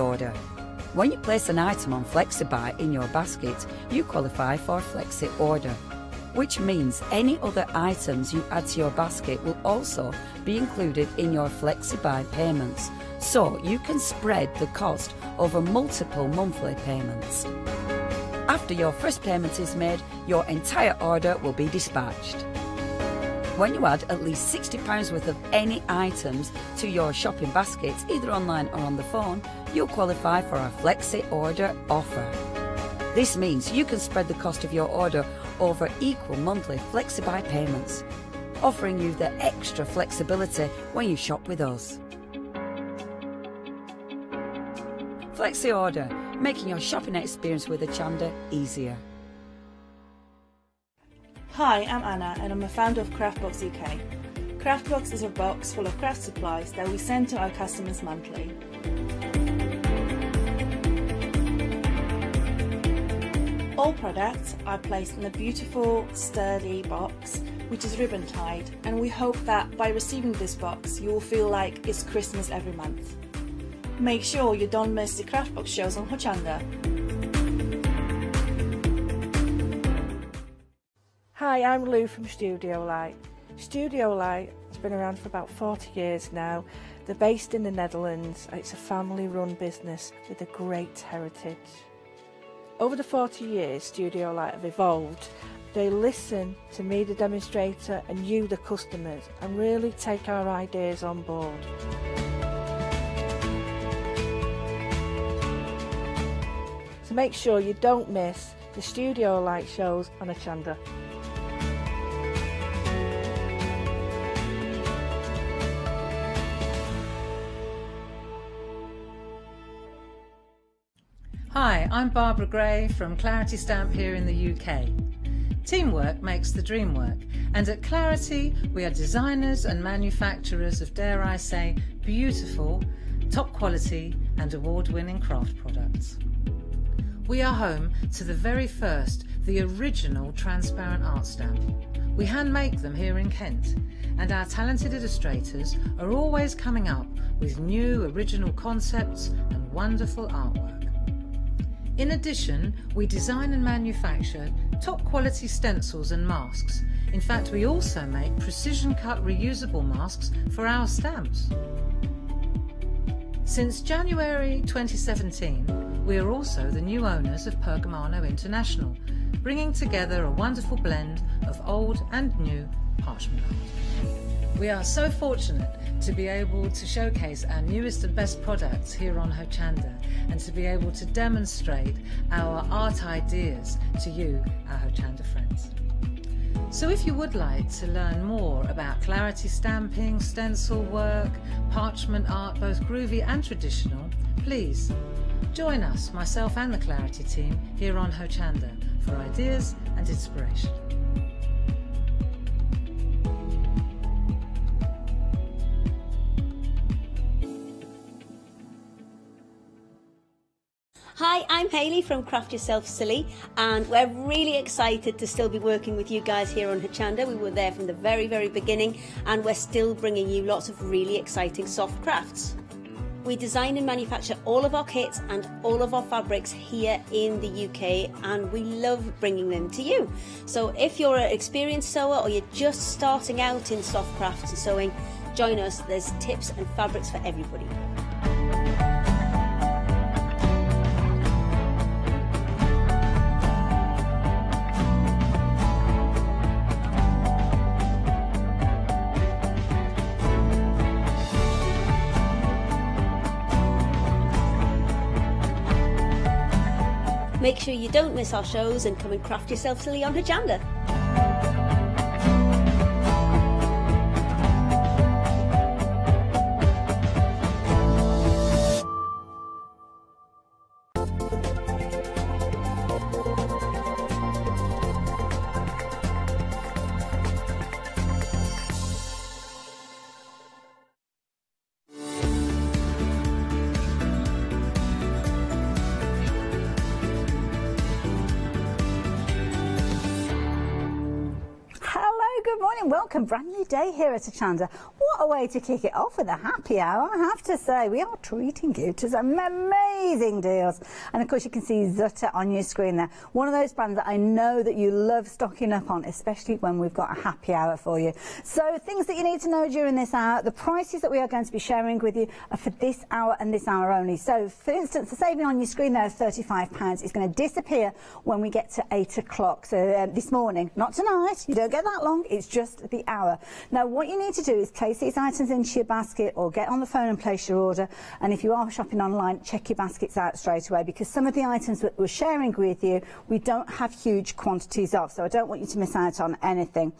order. When you place an item on FlexiBuy in your basket, you qualify for Flexi order, which means any other items you add to your basket will also be included in your FlexiBuy payments, so you can spread the cost over multiple monthly payments. After your first payment is made, your entire order will be dispatched. When you add at least £60 worth of any items to your shopping basket, either online or on the phone, you'll qualify for our Flexi Order offer. This means you can spread the cost of your order over equal monthly FlexiBuy payments, offering you the extra flexibility when you shop with us. Flexi Order, making your shopping experience with Hochanda easier. Hi, I'm Anna and I'm a founder of Craftbox UK. Craftbox is a box full of craft supplies that we send to our customers monthly. All products are placed in a beautiful, sturdy box which is ribbon tied, and we hope that by receiving this box you will feel like it's Christmas every month. Make sure you don't miss the Craftbox shows on Hochanda. Hi, I'm Lou from Studio Light. Studio Light has been around for about 40 years now. They're based in the Netherlands. It's a family run business with a great heritage. Over the 40 years Studio Light have evolved, they listen to me, the demonstrator, and you, the customers, and really take our ideas on board. So make sure you don't miss the Studio Light shows on Hochanda. Hi, I'm Barbara Gray from Clarity Stamp here in the UK. Teamwork makes the dream work, and at Clarity we are designers and manufacturers of, dare I say, beautiful, top quality and award-winning craft products. We are home to the very first, the original transparent art stamp. We hand make them here in Kent, and our talented illustrators are always coming up with new original concepts and wonderful artwork. In addition, we design and manufacture top quality stencils and masks. In fact, we also make precision cut reusable masks for our stamps. Since January 2017, we are also the new owners of Pergamano International, bringing together a wonderful blend of old and new parchment art. We are so fortunate to be able to showcase our newest and best products here on Hochanda and to be able to demonstrate our art ideas to you, our Hochanda friends. So if you would like to learn more about clarity stamping, stencil work, parchment art, both groovy and traditional, please join us, myself and the Clarity team, here on Hochanda for ideas and inspiration. Hi, I'm Hayley from Craft Yourself Silly, and we're really excited to still be working with you guys here on Hochanda. We were there from the very, very beginning, and we're still bringing you lots of really exciting soft crafts. We design and manufacture all of our kits and all of our fabrics here in the UK, and we love bringing them to you. So, if you're an experienced sewer or you're just starting out in soft crafts and sewing, join us. There's tips and fabrics for everybody. Make sure you don't miss our shows and come and craft yourself silly on Hochanda. Day here at Hochanda. A way to kick it off with a happy hour, I have to say. We are treating you to some amazing deals. And of course, you can see Zutter on your screen there. One of those brands that I know that you love stocking up on, especially when we've got a happy hour for you. So things that you need to know during this hour, the prices that we are going to be sharing with you are for this hour and this hour only. So for instance, the saving on your screen there of £35 is going to disappear when we get to 8 o'clock. So um, this morning, not tonight, you don't get that long, it's just the hour. Now what you need to do is place these items into your basket or get on the phone and place your order. And if you are shopping online, check your baskets out straight away because some of the items that we're sharing with you, we don't have huge quantities of. So I don't want you to miss out on anything.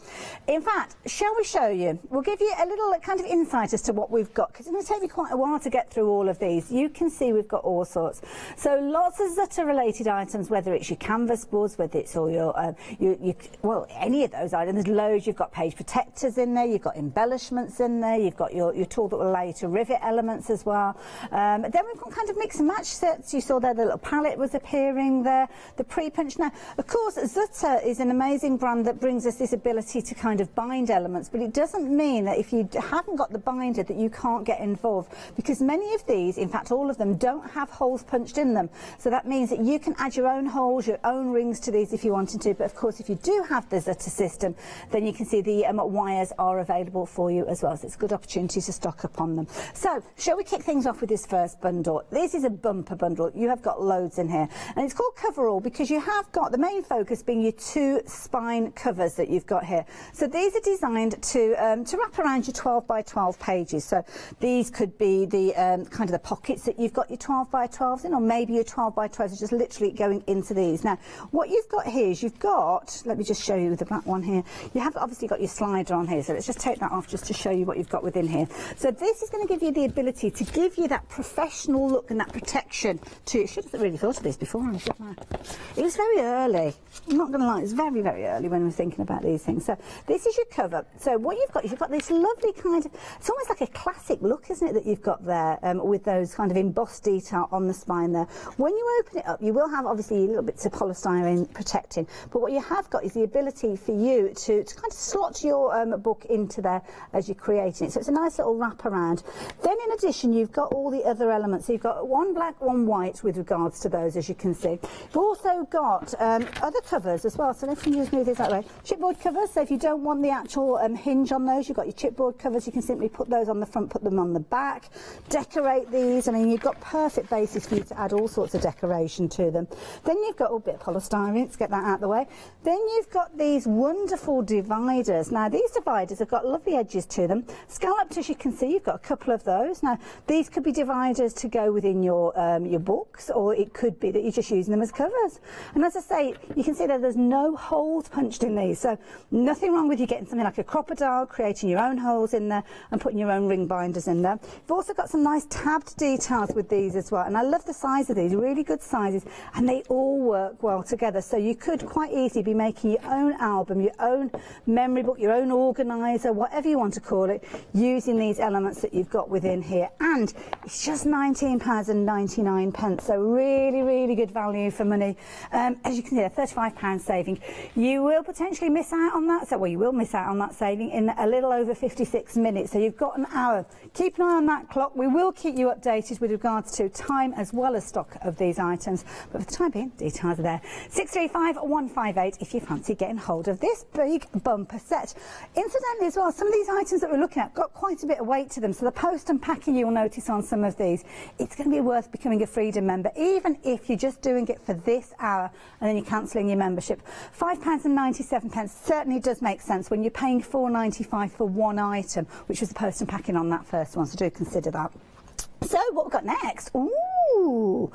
In fact, shall we show you? We'll give you a little kind of insight as to what we've got because it's going to take me quite a while to get through all of these. You can see we've got all sorts. So lots of Zutter related items, whether it's your canvas boards, whether it's all your, um, your, your, well, any of those items. There's loads. You've got page protectors in there. You've got embellishments in there. There, you've got your, your tool that will allow you to rivet elements as well. Um, then we've got kind of mix and match sets. You saw there the little palette was appearing there. The pre-punch. Now, of course, Zutter is an amazing brand that brings us this ability to kind of bind elements, but it doesn't mean that if you haven't got the binder that you can't get involved because many of these, in fact, all of them don't have holes punched in them. So that means that you can add your own holes, your own rings to these if you wanted to. But of course, if you do have the Zutter system, then you can see the um, wires are available for you as well. It's a good opportunity to stock up on them. So shall we kick things off with this first bundle? This is a bumper bundle. You have got loads in here. And it's called Coverall because you have got the main focus being your two spine covers that you've got here. So these are designed to, um, to wrap around your 12 by 12 pages. So these could be the um, kind of the pockets that you've got your 12 by 12s in, or maybe your 12 by 12s are just literally going into these. Now, what you've got here is you've got, let me just show you the black one here. You have obviously got your slider on here, so let's just take that off just to show you what you've got within here. So this is going to give you the ability to give you that professional look and that protection to, should have really thought of this before, It was very early. I'm not going to lie, it's very, very early when we're thinking about these things. So this is your cover. So what you've got, you've got this lovely kind of, it's almost like a classic look, isn't it, that you've got there um, with those kind of embossed detail on the spine there. When you open it up, you will have obviously a little bits of polystyrene protecting, but what you have got is the ability for you to, to kind of slot your um, book into there as you're creating it. So it's a nice little wrap around. Then in addition, you've got all the other elements. So you've got one black, one white with regards to those, as you can see. You've also got um, other covers as well. So let's just move this that way. Chipboard covers. So if you don't want the actual um, hinge on those, you've got your chipboard covers. You can simply put those on the front, put them on the back, decorate these. I mean, you've got perfect basis for you to add all sorts of decoration to them. Then you've got a bit of polystyrene. Let's get that out of the way. Then you've got these wonderful dividers. Now, these dividers have got lovely edges to them. Scalloped, as you can see, you've got a couple of those. Now, these could be dividers to go within your um, your books, or it could be that you're just using them as covers. And as I say, you can see that there's no holes punched in these, so nothing wrong with you getting something like a crocodile, creating your own holes in there and putting your own ring binders in there. You've also got some nice tabbed details with these as well, and I love the size of these, really good sizes, and they all work well together. So you could quite easily be making your own album, your own memory book, your own organiser, whatever you want to call it, using these elements that you've got within here. And it's just £19.99, pence, so really, really good value for money. Um, as you can see, a £35 saving. You will potentially miss out on that, so well, you will miss out on that saving in a little over 56 minutes. So you've got an hour. Keep an eye on that clock. We will keep you updated with regards to time as well as stock of these items. But for the time being, details are there. 635158 if you fancy getting hold of this big bumper set. Incidentally as well, some of these items that we're looking at got quite a bit of weight to them. So the post and packing you'll notice on some of these, it's going to be worth becoming a Freedom member, even if you're just doing it for this hour and then you're cancelling your membership. £5.97 certainly does make sense when you're paying $4.95 for one item, which was the post and packing on that first one, so do consider that. So what we've got next? Ooh,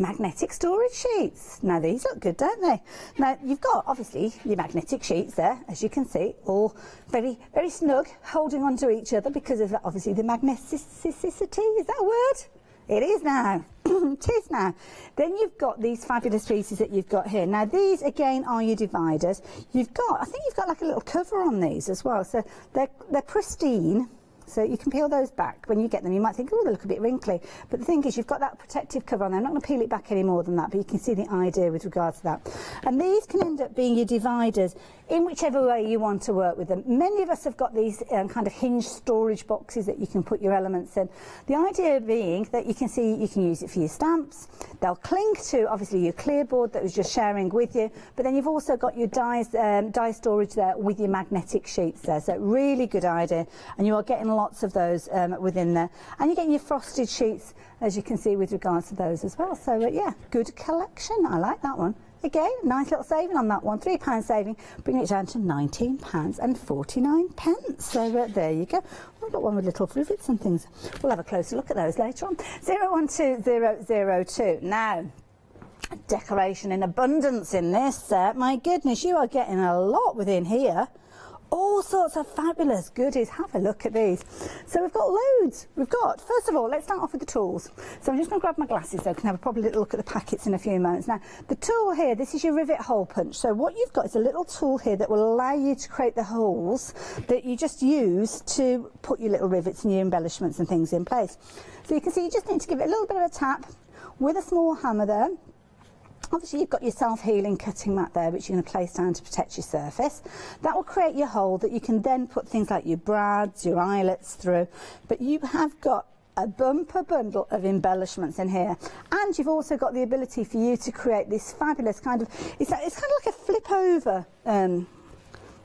magnetic storage sheets. Now these look good, don't they? Now you've got obviously your magnetic sheets there, as you can see, all very, very snug, holding onto each other because of obviously the magneticity. Is that a word? It is now. it is now. Then you've got these fabulous pieces that you've got here. Now these again are your dividers. You've got, I think you've got like a little cover on these as well. So they're, they're pristine So you can peel those back when you get them. You might think, oh, they look a bit wrinkly. But the thing is, you've got that protective cover on there. I'm not going to peel it back any more than that, but you can see the idea with regards to that. And these can end up being your dividers in whichever way you want to work with them. Many of us have got these um, kind of hinged storage boxes that you can put your elements in. The idea being that you can see you can use it for your stamps. They'll cling to obviously your clear board that was just sharing with you, but then you've also got your dies, um, die storage there with your magnetic sheets there. So really good idea. And you are getting lots of those um, within there. And you're getting your frosted sheets, as you can see with regards to those as well. So uh, yeah, good collection. I like that one. Again, nice little saving on that one. £3 saving, bringing it down to £19 and 49 pence. So uh, there you go. We've got one with little rivets and things. We'll have a closer look at those later on. 012002. Now, decoration in abundance in this. My goodness, you are getting a lot within here all sorts of fabulous goodies. Have a look at these. So we've got loads. We've got, first of all, let's start off with the tools. So I'm just going to grab my glasses so I can have a proper little look at the packets in a few moments. Now, the tool here, this is your rivet hole punch. So what you've got is a little tool here that will allow you to create the holes that you just use to put your little rivets and your embellishments and things in place. So you can see you just need to give it a little bit of a tap with a small hammer there Obviously you've got your self-healing cutting mat there which you're going to place down to protect your surface. That will create your hole that you can then put things like your brads, your eyelets through. But you have got a bumper bundle of embellishments in here and you've also got the ability for you to create this fabulous kind of it's, it's kind of like a flip over um,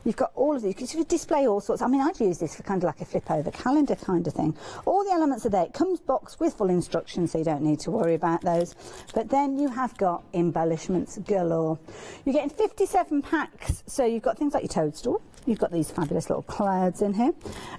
You've got all of these. You can display all sorts. I mean, I'd use this for kind of like a flip over calendar kind of thing. All the elements are there. It comes boxed with full instructions, so you don't need to worry about those. But then you have got embellishments galore. You're getting 57 packs. So you've got things like your toadstool. You've got these fabulous little clouds in here.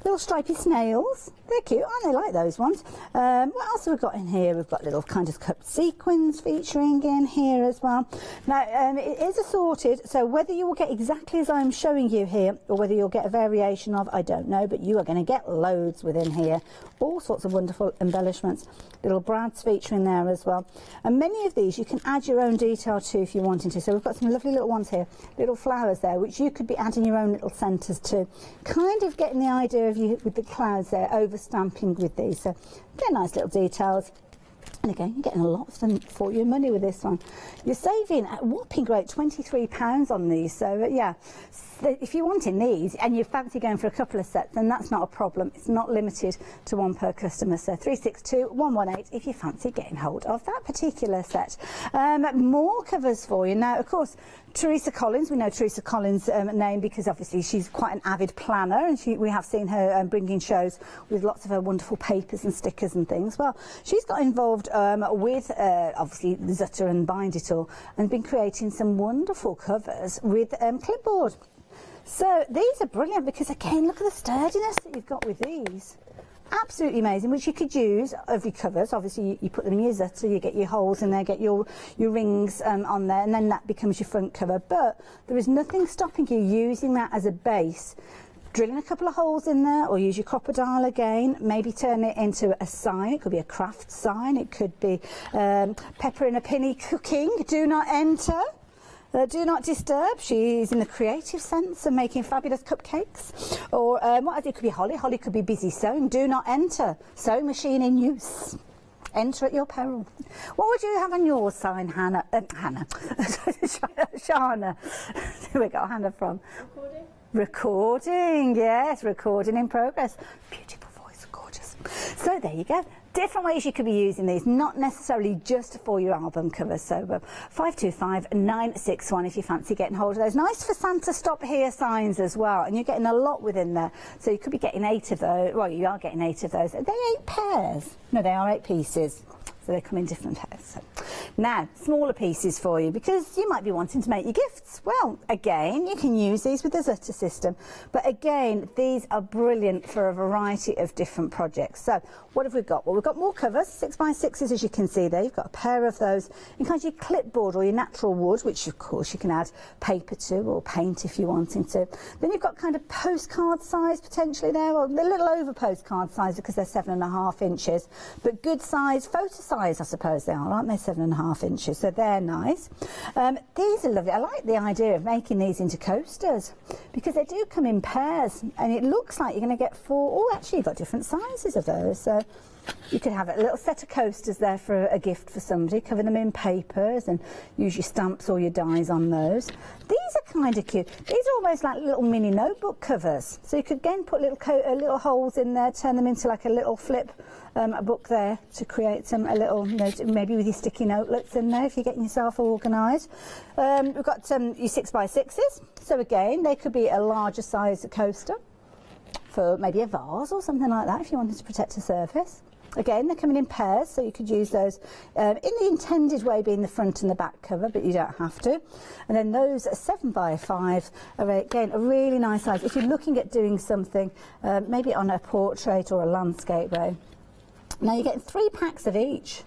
Little stripy snails. They're cute, aren't they? Like those ones. Um, what else have we got in here? We've got little kind of sequins featuring in here as well. Now, um, it is assorted, so whether you will get exactly as I'm showing you here, or whether you'll get a variation of, I don't know, but you are going to get loads within here. All sorts of wonderful embellishments. Little brads featuring there as well. And many of these you can add your own detail to if you're wanting to. So we've got some lovely little ones here, little flowers there, which you could be adding your own little centres to. Kind of getting the idea of you with the clouds there, over stamping with these. So they're nice little details. And again, you're getting a lot of them for your money with this one. You're saving a whopping great £23 on these. So, uh, yeah, if you want in these and you fancy going for a couple of sets, then that's not a problem. It's not limited to one per customer. So 362 118 if you fancy getting hold of that particular set. Um, more covers for you. Now, of course, Teresa Collins, we know Teresa Collins' um, name because obviously she's quite an avid planner and she, we have seen her um, bringing shows with lots of her wonderful papers and stickers and things. Well, she's got involved um, with uh, obviously Zutter and Bind It All and been creating some wonderful covers with um, clipboard. So these are brilliant because again, look at the sturdiness that you've got with these. Absolutely amazing, which you could use of your covers. Obviously, you, you put them in your Zutter, you get your holes in there, get your, your rings um, on there, and then that becomes your front cover. But there is nothing stopping you using that as a base. Drilling a couple of holes in there or use your crocodile again. Maybe turn it into a sign. It could be a craft sign. It could be um, pepper in a penny cooking. Do not enter uh, do not disturb. She's in the creative sense of making fabulous cupcakes. Or um, what it could be Holly. Holly could be busy sewing. Do not enter. Sewing machine in use. Enter at your peril. What would you have on your sign, Hannah? Uh, Hannah. Shana. Where we got Hannah from? Recording. Recording, yes, recording in progress. Beautiful voice, gorgeous. So there you go different ways you could be using these, not necessarily just for your album covers. So uh, 525961 if you fancy getting hold of those. Nice for Santa Stop Here signs as well, and you're getting a lot within there. So you could be getting eight of those. Well, you are getting eight of those. Are they eight pairs? No, they are eight pieces. So they come in different pairs. Now, smaller pieces for you because you might be wanting to make your gifts. Well, again, you can use these with the Zutter system. But again, these are brilliant for a variety of different projects. So what have we got? Well, we've got more covers, six by sixes, as you can see there. You've got a pair of those in kind of your chipboard or your natural wood, which of course you can add paper to or paint if you're wanting to. Then you've got kind of postcard size potentially there, or a little over postcard size because they're seven and a half inches, but good size, photo size, I suppose they are, aren't they? Seven and a half inches, so they're nice. Um, these are lovely. I like the idea of making these into coasters because they do come in pairs and it looks like you're going to get four. Oh, actually, you've got different sizes of those. So you could have a little set of coasters there for a gift for somebody, cover them in papers and use your stamps or your dies on those. These are kind of cute. These are almost like little mini notebook covers. So you could again put little, uh, little holes in there, turn them into like a little flip um, a book there to create some a little, know, maybe with your sticky notelets in there if you're getting yourself organised. Um, we've got um, your six by sixes. So again, they could be a larger size coaster for maybe a vase or something like that if you wanted to protect a surface. Again, they're coming in pairs, so you could use those um, in the intended way being the front and the back cover, but you don't have to. And then those 7 by 5 are, again, a really nice size. If you're looking at doing something, um, maybe on a portrait or a landscape way. Now you're getting three packs of each.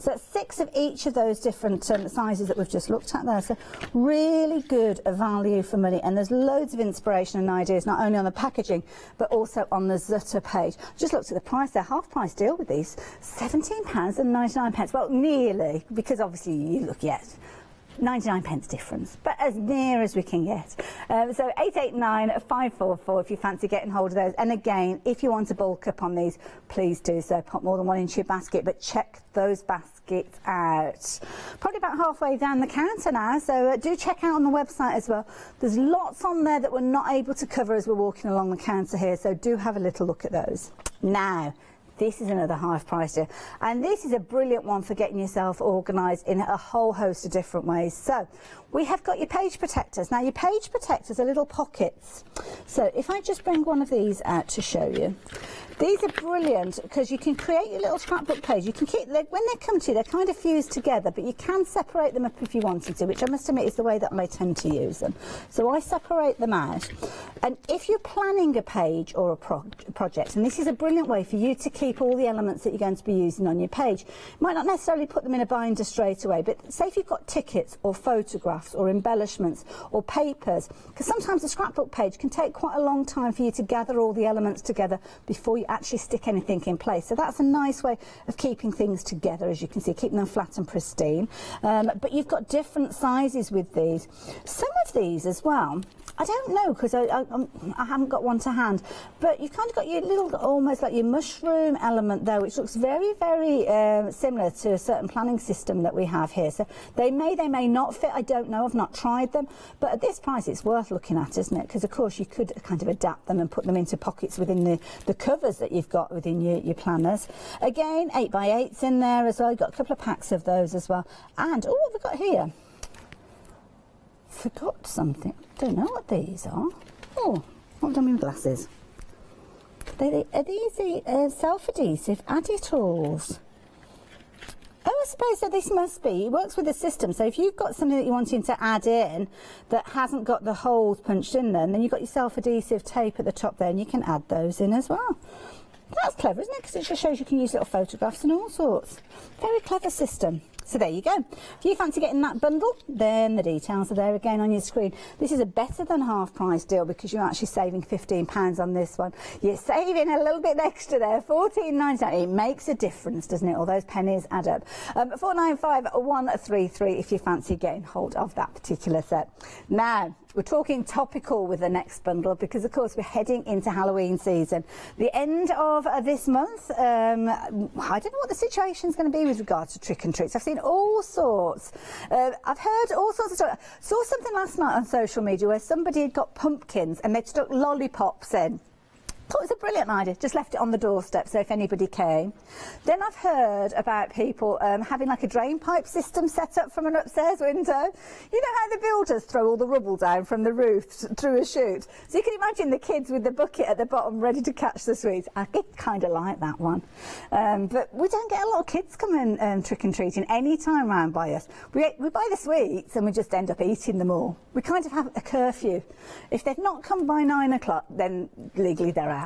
So that's six of each of those different um, sizes that we've just looked at there. So really good value for money. And there's loads of inspiration and ideas, not only on the packaging, but also on the Zutter page. Just looked at the price, they're half price deal with these. £17.99. Well, nearly, because obviously you look, yes, 99 pence difference, but as near as we can get. Um, so 889-544 if you fancy getting hold of those. And again, if you want to bulk up on these, please do so. Put more than one into your basket, but check those baskets out. Probably about halfway down the counter now, so uh, do check out on the website as well. There's lots on there that we're not able to cover as we're walking along the counter here, so do have a little look at those. Now, this is another half price deal. And this is a brilliant one for getting yourself organised in a whole host of different ways. So we have got your page protectors. Now your page protectors are little pockets. So if I just bring one of these out to show you, these are brilliant because you can create your little scrapbook page. You can keep, they, when they come to you, they're kind of fused together, but you can separate them up if you wanted to, which I must admit is the way that I tend to use them. So I separate them out. And if you're planning a page or a pro project, and this is a brilliant way for you to keep all the elements that you're going to be using on your page, you might not necessarily put them in a binder straight away, but say if you've got tickets or photographs or embellishments or papers, because sometimes a scrapbook page can take quite a long time for you to gather all the elements together before you actually stick anything in place. So that's a nice way of keeping things together, as you can see, keeping them flat and pristine. Um, but you've got different sizes with these. Some of these as well, I don't know because I, I, um, I, haven't got one to hand, but you've kind of got your little, almost like your mushroom element there, which looks very, very um, similar to a certain planning system that we have here. So they may, they may not fit. I don't know. I've not tried them, but at this price, it's worth looking at, isn't it? Because of course you could kind of adapt them and put them into pockets within the, the covers that you've got within your, your planners. Again, eight by eights in there as well. You've got a couple of packs of those as well. And, oh, what have we got here? Forgot something. Don't know what these are. Oh, what have done with glasses? They, they, are these the uh, self-adhesive additors? Oh, I suppose that this must be. It works with the system. So if you've got something that you're wanting to add in that hasn't got the holes punched in then, then you've got your self-adhesive tape at the top there and you can add those in as well. That's clever, isn't it? Because it just shows you can use little photographs and all sorts. Very clever system. So there you go. If you fancy getting that bundle, then the details are there again on your screen. This is a better than half price deal because you're actually saving £15 on this one. You're saving a little bit extra there, $14.99. It makes a difference, doesn't it? All those pennies add up. Um, 495133 if you fancy getting hold of that particular set. Now, we're talking topical with the next bundle because, of course, we're heading into Halloween season. The end of uh, this month, um, I don't know what the situation is going to be with regards to trick and treats. I've seen all sorts. Uh, I've heard all sorts of stuff. Saw something last night on social media where somebody had got pumpkins and they'd stuck lollipops in thought it was a brilliant idea. Just left it on the doorstep so if anybody came. Then I've heard about people um, having like a drain pipe system set up from an upstairs window. You know how the builders throw all the rubble down from the roof through a chute? So you can imagine the kids with the bucket at the bottom ready to catch the sweets. I did kind of like that one. Um, but we don't get a lot of kids coming um, trick-and-treating any time round by us. We, we buy the sweets and we just end up eating them all. We kind of have a curfew. If they've not come by nine o'clock, then legally they're out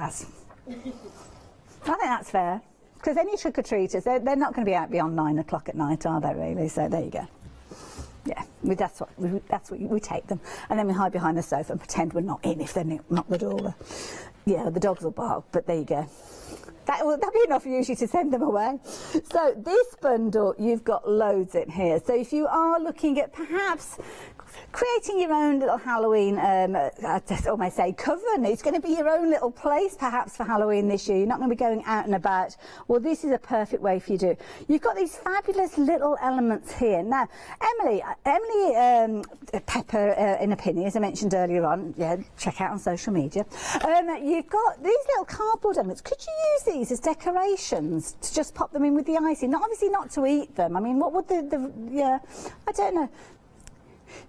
I think that's fair. Because any trick-or-treaters, they're, they're not going to be out beyond nine o'clock at night, are they really? So there you go. Yeah, we, that's what we, that's what we take them, and then we hide behind the sofa and pretend we're not in if they knock the door. Yeah, the dogs will bark, but there you go. that will that be enough usually to send them away. So this bundle, you've got loads in here. So if you are looking at perhaps creating your own little Halloween, um, I just almost say coven. It's going to be your own little place perhaps for Halloween this year. You're not going to be going out and about. Well, this is a perfect way for you to. You've got these fabulous little elements here. Now, Emily, Emily um, Pepper uh, in a penny, as I mentioned earlier on, yeah, check out on social media. Um, you've got these little cardboard elements. Could you use these as decorations to just pop them in with the icing? Not obviously not to eat them. I mean, what would the, the yeah, I don't know.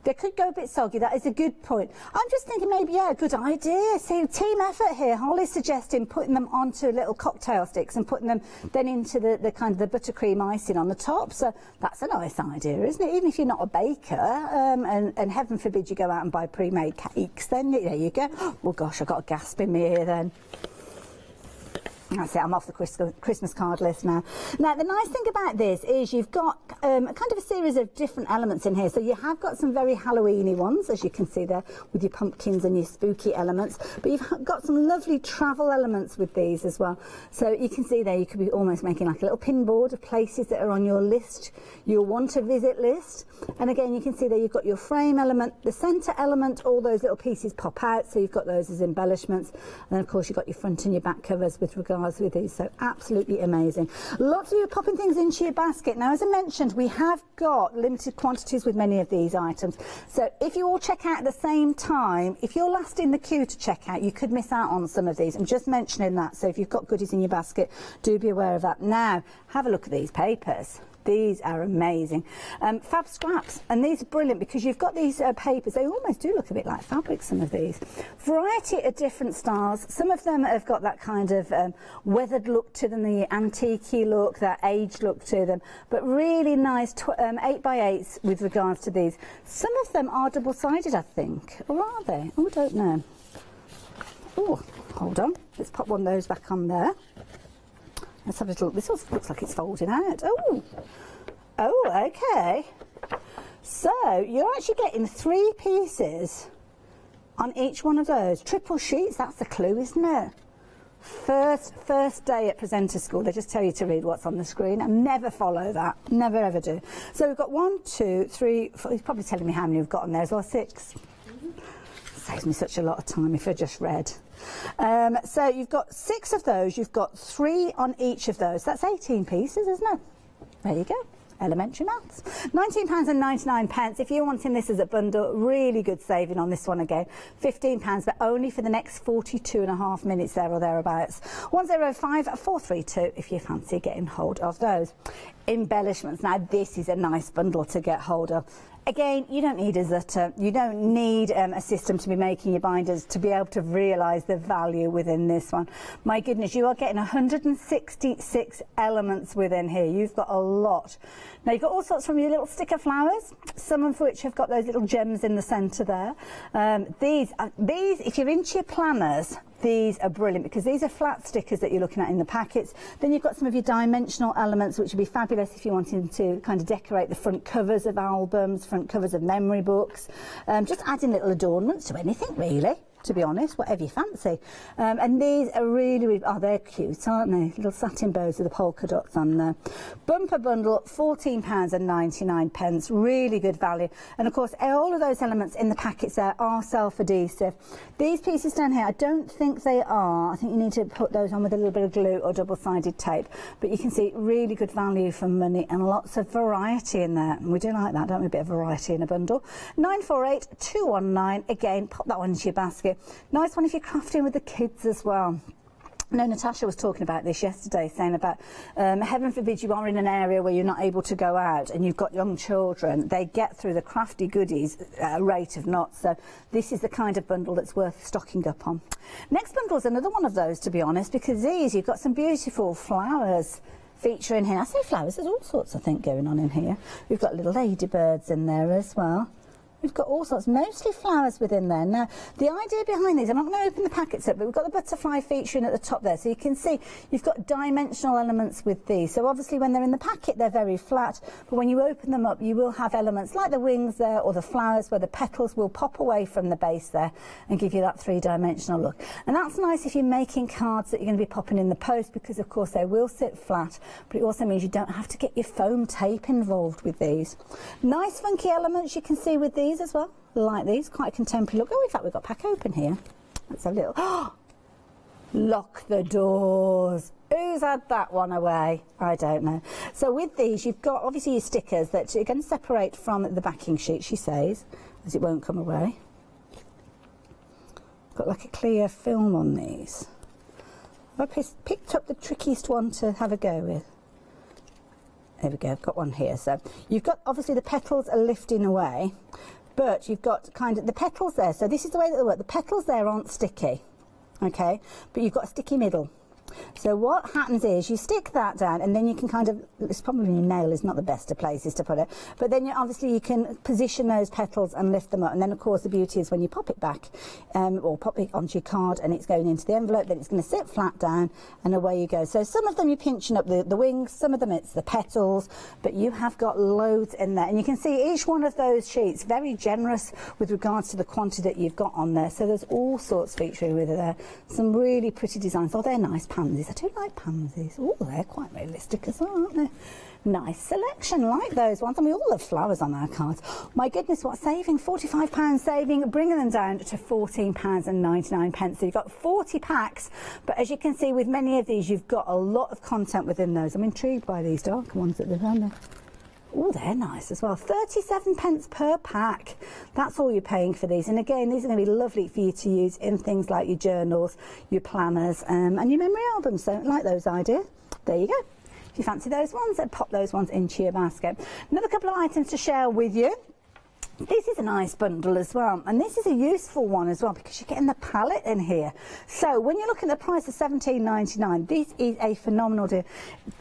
They could go a bit soggy. That is a good point. I'm just thinking maybe, yeah, good idea. See, team effort here. Holly's suggesting putting them onto little cocktail sticks and putting them then into the, the kind of the buttercream icing on the top. So that's a nice idea, isn't it? Even if you're not a baker, um, and, and heaven forbid you go out and buy pre-made cakes, then there you go. Oh gosh, I've got a gasp in me here then. That's it, I'm off the Christmas card list now. Now, the nice thing about this is you've got um, kind of a series of different elements in here. So you have got some very Halloweeny ones, as you can see there, with your pumpkins and your spooky elements. But you've got some lovely travel elements with these as well. So you can see there, you could be almost making like a little pinboard of places that are on your list, your want to visit list. And again, you can see there you've got your frame element, the centre element, all those little pieces pop out. So you've got those as embellishments. And then, of course, you've got your front and your back covers with regard with these, so absolutely amazing. Lots of you popping things into your basket. Now, as I mentioned, we have got limited quantities with many of these items. So if you all check out at the same time, if you're last in the queue to check out, you could miss out on some of these. I'm just mentioning that. So if you've got goodies in your basket, do be aware of that. Now, have a look at these papers. These are amazing. Um, fab scraps, and these are brilliant because you've got these uh, papers. They almost do look a bit like fabric, some of these. Variety of different styles. Some of them have got that kind of um, weathered look to them, the antique look, that aged look to them, but really nice um, 8 by 8s with regards to these. Some of them are double-sided, I think. Or are they? Oh, don't know. Oh, hold on. Let's pop one of those back on there. Let's have a little, this looks like it's folding out. Oh, oh, okay. So you're actually getting three pieces on each one of those. Triple sheets, that's the clue, isn't it? First, first day at presenter school, they just tell you to read what's on the screen and never follow that. Never ever do. So we've got one, two, three, four, he's probably telling me how many we've got on there as well, six. Saves me such a lot of time if I just read. Um, so you've got six of those. You've got three on each of those. That's 18 pieces, isn't it? There you go elementary maths. £19.99 pence. If you're wanting this as a bundle, really good saving on this one again. £15, but only for the next 42 and a half minutes there or thereabouts. 105 432 if you fancy getting hold of those. Embellishments. Now, this is a nice bundle to get hold of. Again, you don't need a. You don't need um, a system to be making your binders to be able to realise the value within this one. My goodness, you are getting 166 elements within here. You've got a lot. Now, you've got all sorts from your little sticker flowers, some of which have got those little gems in the centre there. Um, these, uh, these, if you're into your planners, These are brilliant because these are flat stickers that you're looking at in the packets. Then you've got some of your dimensional elements, which would be fabulous if you're wanting to kind of decorate the front covers of albums, front covers of memory books. Um, just adding little adornments to anything, really. To be honest, whatever you fancy. Um, and these are really, really, oh, they're cute, aren't they? Little satin bows with the polka dots on there. Bumper bundle, £14.99, pence, really good value. And of course, all of those elements in the packets there are self-adhesive. These pieces down here, I don't think they are. I think you need to put those on with a little bit of glue or double-sided tape. But you can see really good value for money and lots of variety in there. And we do like that, don't we? A bit of variety in a bundle. 948 219. Again, pop that one into your basket. Nice one if you're crafting with the kids as well. No, Natasha was talking about this yesterday, saying about um, heaven forbid you are in an area where you're not able to go out and you've got young children. They get through the crafty goodies at a rate of knots. So this is the kind of bundle that's worth stocking up on. Next bundle is another one of those, to be honest, because these you've got some beautiful flowers featuring here. I say flowers, there's all sorts, I think, going on in here. We've got little ladybirds in there as well. We've got all sorts, mostly flowers within there. Now, the idea behind these, I'm not going to open the packets up, but we've got the butterfly featuring at the top there. So you can see you've got dimensional elements with these. So obviously when they're in the packet, they're very flat. But when you open them up, you will have elements like the wings there or the flowers where the petals will pop away from the base there and give you that three-dimensional look. And that's nice if you're making cards that you're going to be popping in the post because, of course, they will sit flat. But it also means you don't have to get your foam tape involved with these. Nice funky elements you can see with these as well, like these, quite a contemporary look. Oh, in fact, we've got pack open here. That's a little, lock the doors. Who's had that one away? I don't know. So with these, you've got obviously your stickers that you're going to separate from the backing sheet, she says, as it won't come away. Got like a clear film on these. I picked up the trickiest one to have a go with. There we go, I've got one here. So you've got, obviously the petals are lifting away, but you've got kind of the petals there. So this is the way that they work. The petals there aren't sticky, okay? But you've got a sticky middle. So what happens is you stick that down and then you can kind of, it's probably your nail is not the best of places to put it, but then you, obviously you can position those petals and lift them up. And then of course the beauty is when you pop it back um, or pop it onto your card and it's going into the envelope, then it's going to sit flat down and away you go. So some of them you're pinching up the, the wings, some of them it's the petals, but you have got loads in there. And you can see each one of those sheets very generous with regards to the quantity that you've got on there. So there's all sorts featuring with it there. Some really pretty designs. Oh, they're nice pansies. I do like pansies. Oh, they're quite realistic as well, aren't they? Nice selection, like those ones. And we all have flowers on our cards. My goodness, what saving? £45 saving, bringing them down to £14 and 99 pence. So you've got 40 packs, but as you can see with many of these, you've got a lot of content within those. I'm intrigued by these dark ones that they've done. Oh, they're nice as well. 37 pence per pack. That's all you're paying for these. And again, these are going to be lovely for you to use in things like your journals, your planners, um, and your memory albums. So, like those ideas. There you go. If you fancy those ones, then pop those ones into your basket. Another couple of items to share with you. This is a nice bundle as well, and this is a useful one as well because you're getting the palette in here. So when you look at the price of 17.99, this is a phenomenal deal.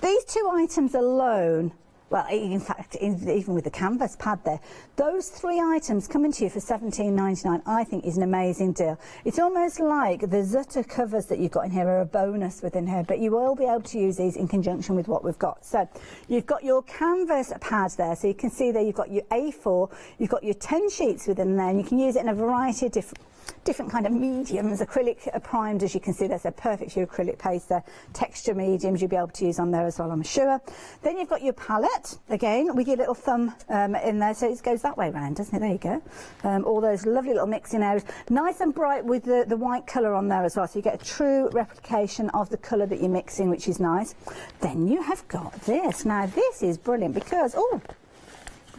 These two items alone well, in fact, even with the canvas pad there, those three items coming to you for $17.99, I think is an amazing deal. It's almost like the Zutter covers that you've got in here are a bonus within here, but you will be able to use these in conjunction with what we've got. So you've got your canvas pad there, so you can see there you've got your A4, you've got your 10 sheets within there, and you can use it in a variety of different different kind of mediums. Acrylic primed, as you can see, there's a perfect for acrylic paste there. Texture mediums you'll be able to use on there as well, I'm sure. Then you've got your palette, again, with your little thumb um, in there, so it goes that way round, doesn't it? There you go. Um, all those lovely little mixing areas. Nice and bright with the, the white colour on there as well, so you get a true replication of the colour that you're mixing, which is nice. Then you have got this. Now, this is brilliant because, oh,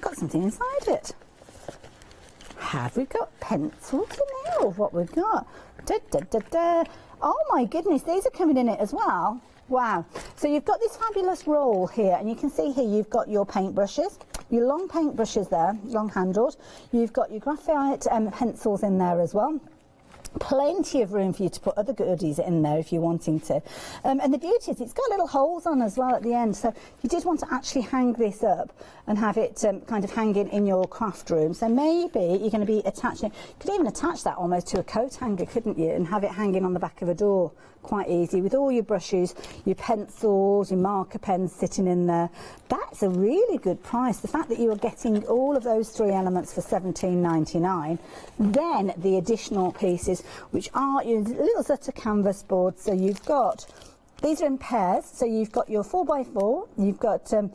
got something inside it. Have we got pencils in here of what we've got? Da, da, da, da. Oh my goodness, these are coming in it as well. Wow. So you've got this fabulous roll here, and you can see here you've got your paint brushes, your long paint brushes there, long handled. You've got your graphite um, pencils in there as well plenty of room for you to put other goodies in there if you're wanting to. Um, and the beauty is it's got little holes on as well at the end, so if you did want to actually hang this up and have it um, kind of hanging in your craft room, so maybe you're going to be attaching, you could even attach that almost to a coat hanger, couldn't you, and have it hanging on the back of a door quite easy with all your brushes, your pencils, your marker pens sitting in there. That's a really good price. The fact that you are getting all of those three elements for 17.99, then the additional pieces, which are your little set of canvas boards. So you've got these are in pairs. So you've got your 4x4, you've got um,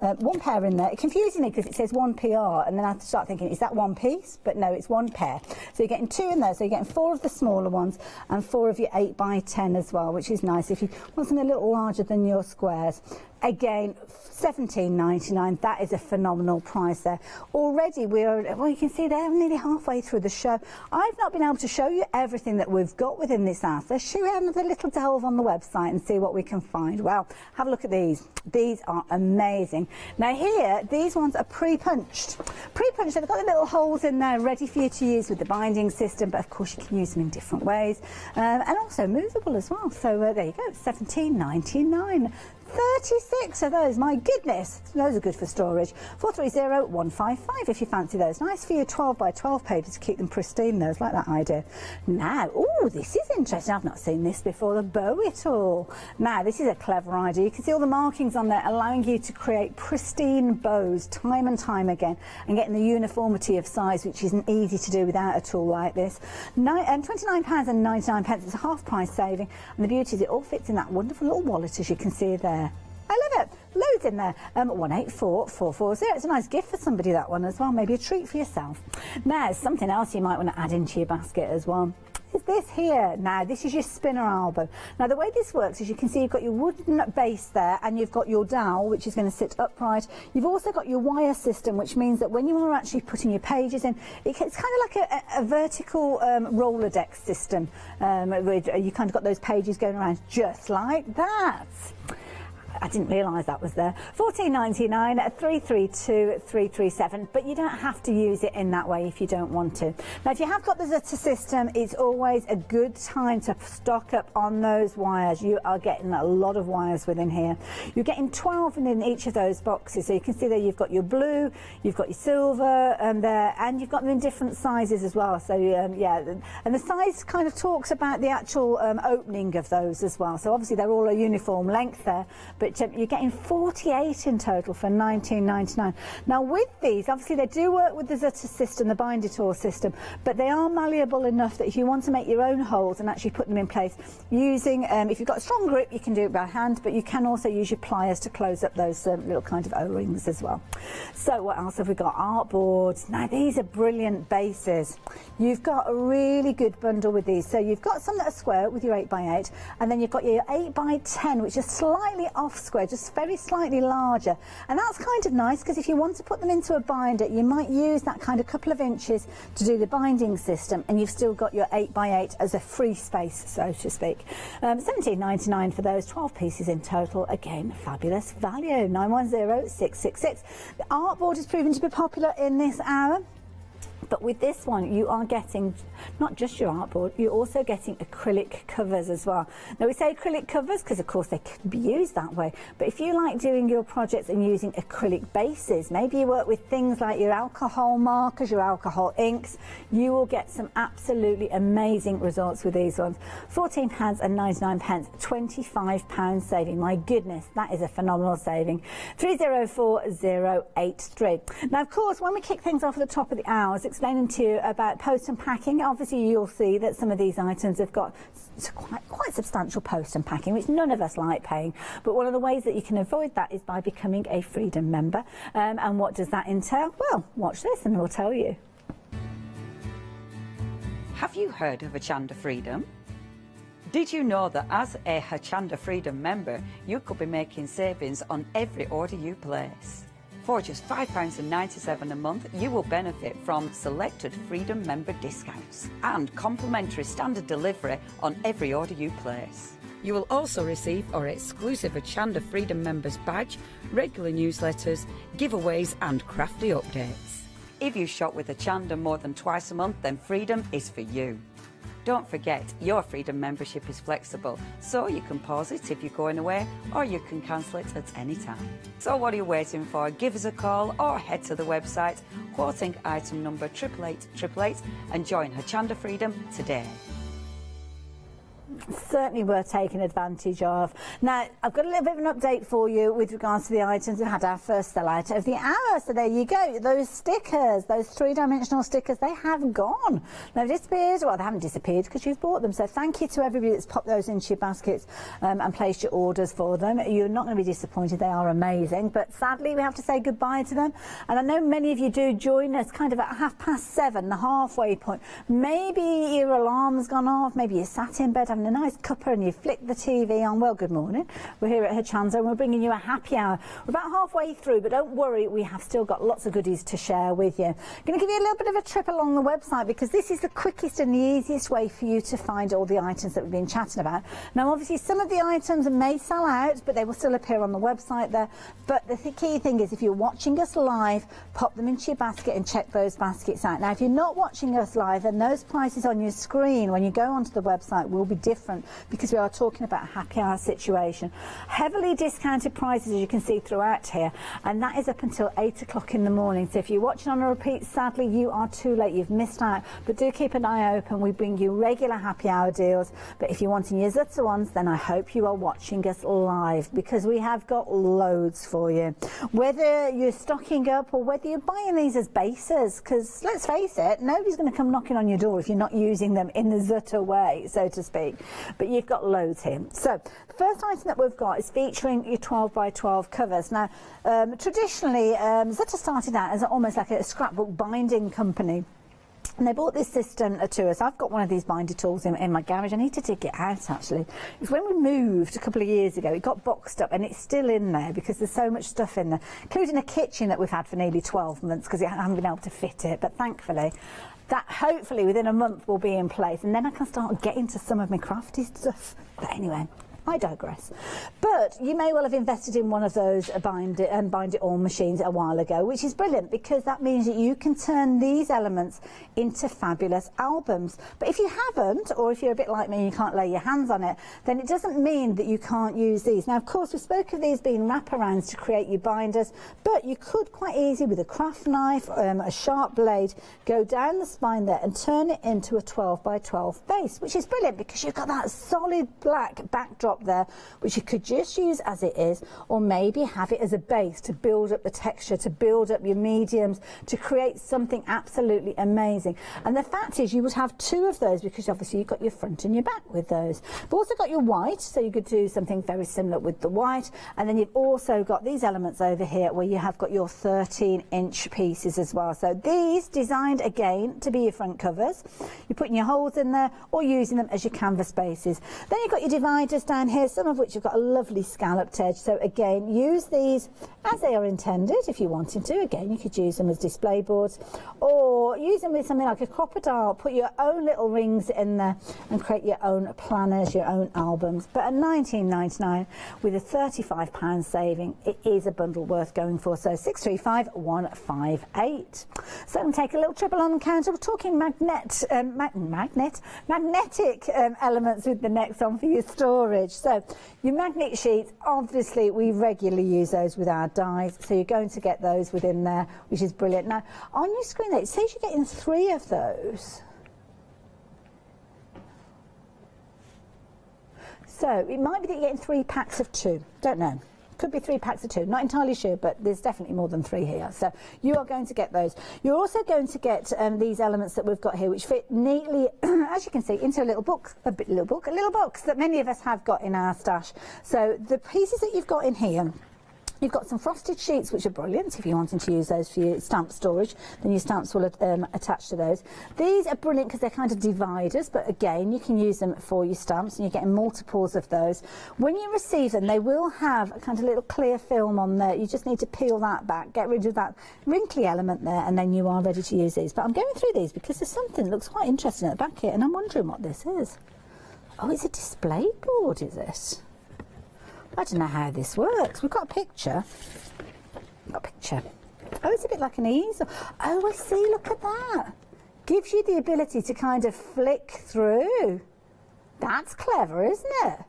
uh, one pair in there. It confuses me because it says one PR, and then I have to start thinking, is that one piece? But no, it's one pair. So you're getting two in there. So you're getting four of the smaller ones and four of your 8 by 10 as well, which is nice if you want something a little larger than your squares. Again, 17.99. That is a phenomenal price there. Already we're, well, you can see they're nearly halfway through the show. I've not been able to show you everything that we've got within this house. Let's show you another little delve on the website and see what we can find. Well, have a look at these. These are amazing. Now here, these ones are pre-punched. Pre-punched, they've got the little holes in there ready for you to use with the binding system, but of course you can use them in different ways. Um, and also movable as well. So uh, there you go, 17.99 36 of those, my goodness. Those are good for storage. 430155 if you fancy those. Nice for your 12 by 12 papers to keep them pristine, those, like that idea. Now, oh, this is interesting. I've not seen this before, the bow it all. Now, this is a clever idea. You can see all the markings on there allowing you to create pristine bows time and time again and getting the uniformity of size, which isn't easy to do without a tool like this. No, um, £29 and 99 pence. It's a half price saving. And the beauty is it all fits in that wonderful little wallet, as you can see there. I love it. Loads in there. Um, 184440. It's a nice gift for somebody, that one as well. Maybe a treat for yourself. Now, something else you might want to add into your basket as well is this here. Now, this is your spinner elbow. Now, the way this works is you can see you've got your wooden base there and you've got your dowel, which is going to sit upright. You've also got your wire system, which means that when you are actually putting your pages in, it's kind of like a, a vertical um, Rolodex system. Um, you kind of got those pages going around just like that. I didn't realise that was there. 14.99 332 337, but you don't have to use it in that way if you don't want to. Now, if you have got the Zutter system, it's always a good time to stock up on those wires. You are getting a lot of wires within here. You're getting 12 in each of those boxes. So you can see there you've got your blue, you've got your silver um, there, and you've got them in different sizes as well. So um, yeah, and the size kind of talks about the actual um, opening of those as well. So obviously they're all a uniform length there, but um, you're getting 48 in total for 19.99. Now with these, obviously they do work with the Zutter system, the binder tool system, but they are malleable enough that if you want to make your own holes and actually put them in place using, um, if you've got a strong grip, you can do it by hand, but you can also use your pliers to close up those um, little kind of O-rings as well. So what else have we got? Art boards. Now these are brilliant bases. You've got a really good bundle with these. So you've got some that are square with your 8x8, and then you've got your 8x10, which is slightly off square, just very slightly larger. And that's kind of nice because if you want to put them into a binder, you might use that kind of couple of inches to do the binding system and you've still got your 8x8 as a free space, so to speak. Um, 17.99 for those, 12 pieces in total. Again, fabulous value, 910666. The artboard is proving to be popular in this hour. But with this one, you are getting not just your artboard, you're also getting acrylic covers as well. Now we say acrylic covers because of course they can be used that way. But if you like doing your projects and using acrylic bases, maybe you work with things like your alcohol markers, your alcohol inks, you will get some absolutely amazing results with these ones. 14 pounds and 99 pence, 25 pounds saving. My goodness, that is a phenomenal saving. 304083. Now of course, when we kick things off at the top of the hours, explaining to you about post and packing. Obviously, you'll see that some of these items have got quite, quite substantial post and packing, which none of us like paying. But one of the ways that you can avoid that is by becoming a Freedom member. Um, and what does that entail? Well, watch this and we'll tell you. Have you heard of Hochanda Freedom? Did you know that as a Hochanda Freedom member, you could be making savings on every order you place? For just £5.97 a month, you will benefit from selected Freedom member discounts and complimentary standard delivery on every order you place. You will also receive our exclusive Hochanda Freedom Members badge, regular newsletters, giveaways and crafty updates. If you shop with Hochanda more than twice a month, then Freedom is for you. Don't forget, your Freedom membership is flexible, so you can pause it if you're going away or you can cancel it at any time. So what are you waiting for? Give us a call or head to the website, quoting item number 888 and join Hochanda Freedom today certainly worth taking advantage of. Now, I've got a little bit of an update for you with regards to the items we had our first sellout of the hour. So there you go. Those stickers, those three-dimensional stickers, they have gone. They've disappeared. Well, they haven't disappeared because you've bought them. So thank you to everybody that's popped those into your baskets um, and placed your orders for them. You're not going to be disappointed. They are amazing. But sadly, we have to say goodbye to them. And I know many of you do join us kind of at half past seven, the halfway point. Maybe your alarm's gone off. Maybe you sat in bed having a nice cuppa and you flick the TV on. Well, good morning. We're here at Hochanda and we're bringing you a happy hour. We're about halfway through, but don't worry, we have still got lots of goodies to share with you. I'm going to give you a little bit of a trip along the website because this is the quickest and the easiest way for you to find all the items that we've been chatting about. Now, obviously, some of the items may sell out, but they will still appear on the website there. But the th key thing is if you're watching us live, pop them into your basket and check those baskets out. Now, if you're not watching us live, then those prices on your screen when you go onto the website will be different different because we are talking about a happy hour situation. Heavily discounted prices, as you can see throughout here, and that is up until 8 o'clock in the morning. So if you're watching on a repeat, sadly, you are too late. You've missed out. But do keep an eye open. We bring you regular happy hour deals. But if you're wanting your Zutter ones, then I hope you are watching us live because we have got loads for you. Whether you're stocking up or whether you're buying these as bases, because let's face it, nobody's going to come knocking on your door if you're not using them in the Zutter way, so to speak. But you've got loads here. So the first item that we've got is featuring your 12 by 12 covers. Now, um, traditionally, um, Zutter started out as almost like a scrapbook binding company. And they bought this system to us. I've got one of these binder tools in, in my garage. I need to dig it out actually. It's when we moved a couple of years ago, it got boxed up and it's still in there because there's so much stuff in there, including a kitchen that we've had for nearly 12 months because I haven't been able to fit it. But thankfully, that hopefully within a month will be in place and then I can start getting to some of my crafty stuff. But anyway, I digress. But you may well have invested in one of those bind it, um, bind it all machines a while ago, which is brilliant because that means that you can turn these elements into fabulous albums. But if you haven't, or if you're a bit like me and you can't lay your hands on it, then it doesn't mean that you can't use these. Now, of course, we spoke of these being wraparounds to create your binders, but you could quite easily with a craft knife, um, a sharp blade, go down the spine there and turn it into a 12 by 12 base, which is brilliant because you've got that solid black backdrop there, which you could just use as it is, or maybe have it as a base to build up the texture, to build up your mediums, to create something absolutely amazing. And the fact is, you would have two of those because obviously you've got your front and your back with those. You've also got your white, so you could do something very similar with the white. And then you've also got these elements over here where you have got your 13 inch pieces as well. So these designed again to be your front covers. You're putting your holes in there or using them as your canvas bases. Then you've got your dividers down here, some of which have got a lovely scalloped edge. So again, use these as they are intended if you wanted to. Again, you could use them as display boards or use them with something like a Crop-A-Dile. Put your own little rings in there and create your own planners, your own albums. But at 19.99 with a £35 saving, it is a bundle worth going for. So 635158. So I'm take a little triple on the counter. We're talking magnet, um, mag magnet, magnetic um, elements with the next on for your storage. So your magnet sheets, obviously we regularly use those with our dies. So you're going to get those within there, which is brilliant. Now on your screen there, it says you're getting three of those. So it might be that you're getting three packs of two. Don't know. Could be three packs of two. Not entirely sure, but there's definitely more than three here. So you are going to get those. You're also going to get um, these elements that we've got here, which fit neatly, as you can see, into a little book, a bit, little book, a little box that many of us have got in our stash. So the pieces that you've got in here You've got some frosted sheets, which are brilliant if you're wanting to use those for your stamp storage. Then your stamps will um, attach to those. These are brilliant because they're kind of dividers, but again, you can use them for your stamps and you're getting multiples of those. When you receive them, they will have a kind of little clear film on there. You just need to peel that back, get rid of that wrinkly element there, and then you are ready to use these. But I'm going through these because there's something that looks quite interesting at the back here, and I'm wondering what this is. Oh, it's a display board, is it? I don't know how this works. We've got a picture. Got a picture. Oh, it's a bit like an easel. Oh, I see. Look at that. Gives you the ability to kind of flick through. That's clever, isn't it?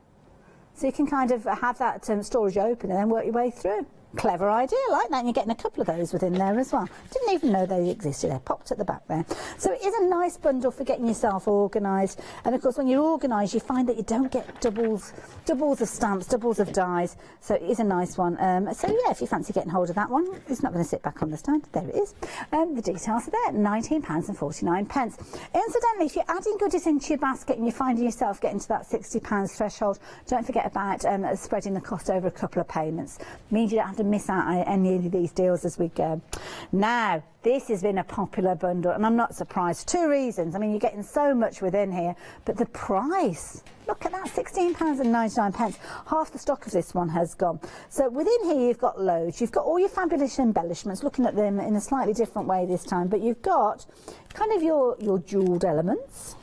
So you can kind of have that um, storage open and then work your way through. Clever idea, like that. And you're getting a couple of those within there as well. Didn't even know they existed. They're popped at the back there. So it is a nice bundle for getting yourself organised. And of course, when you're organised, you find that you don't get doubles, doubles of stamps, doubles of dies. So it is a nice one. Um, so yeah, if you fancy getting hold of that one, it's not going to sit back on the stand. There it is. Um, the details are there. £19 and 49 pence. Incidentally, if you're adding goodies into your basket and you're finding yourself getting to that £60 threshold, don't forget about um, spreading the cost over a couple of payments. means you don't have to miss out on any of these deals as we go. Now, this has been a popular bundle, and I'm not surprised. Two reasons. I mean, you're getting so much within here, but the price. Look at that, £16.99. pence. Half the stock of this one has gone. So within here, you've got loads. You've got all your fabulous embellishments, looking at them in a slightly different way this time, but you've got kind of your, your jewelled elements.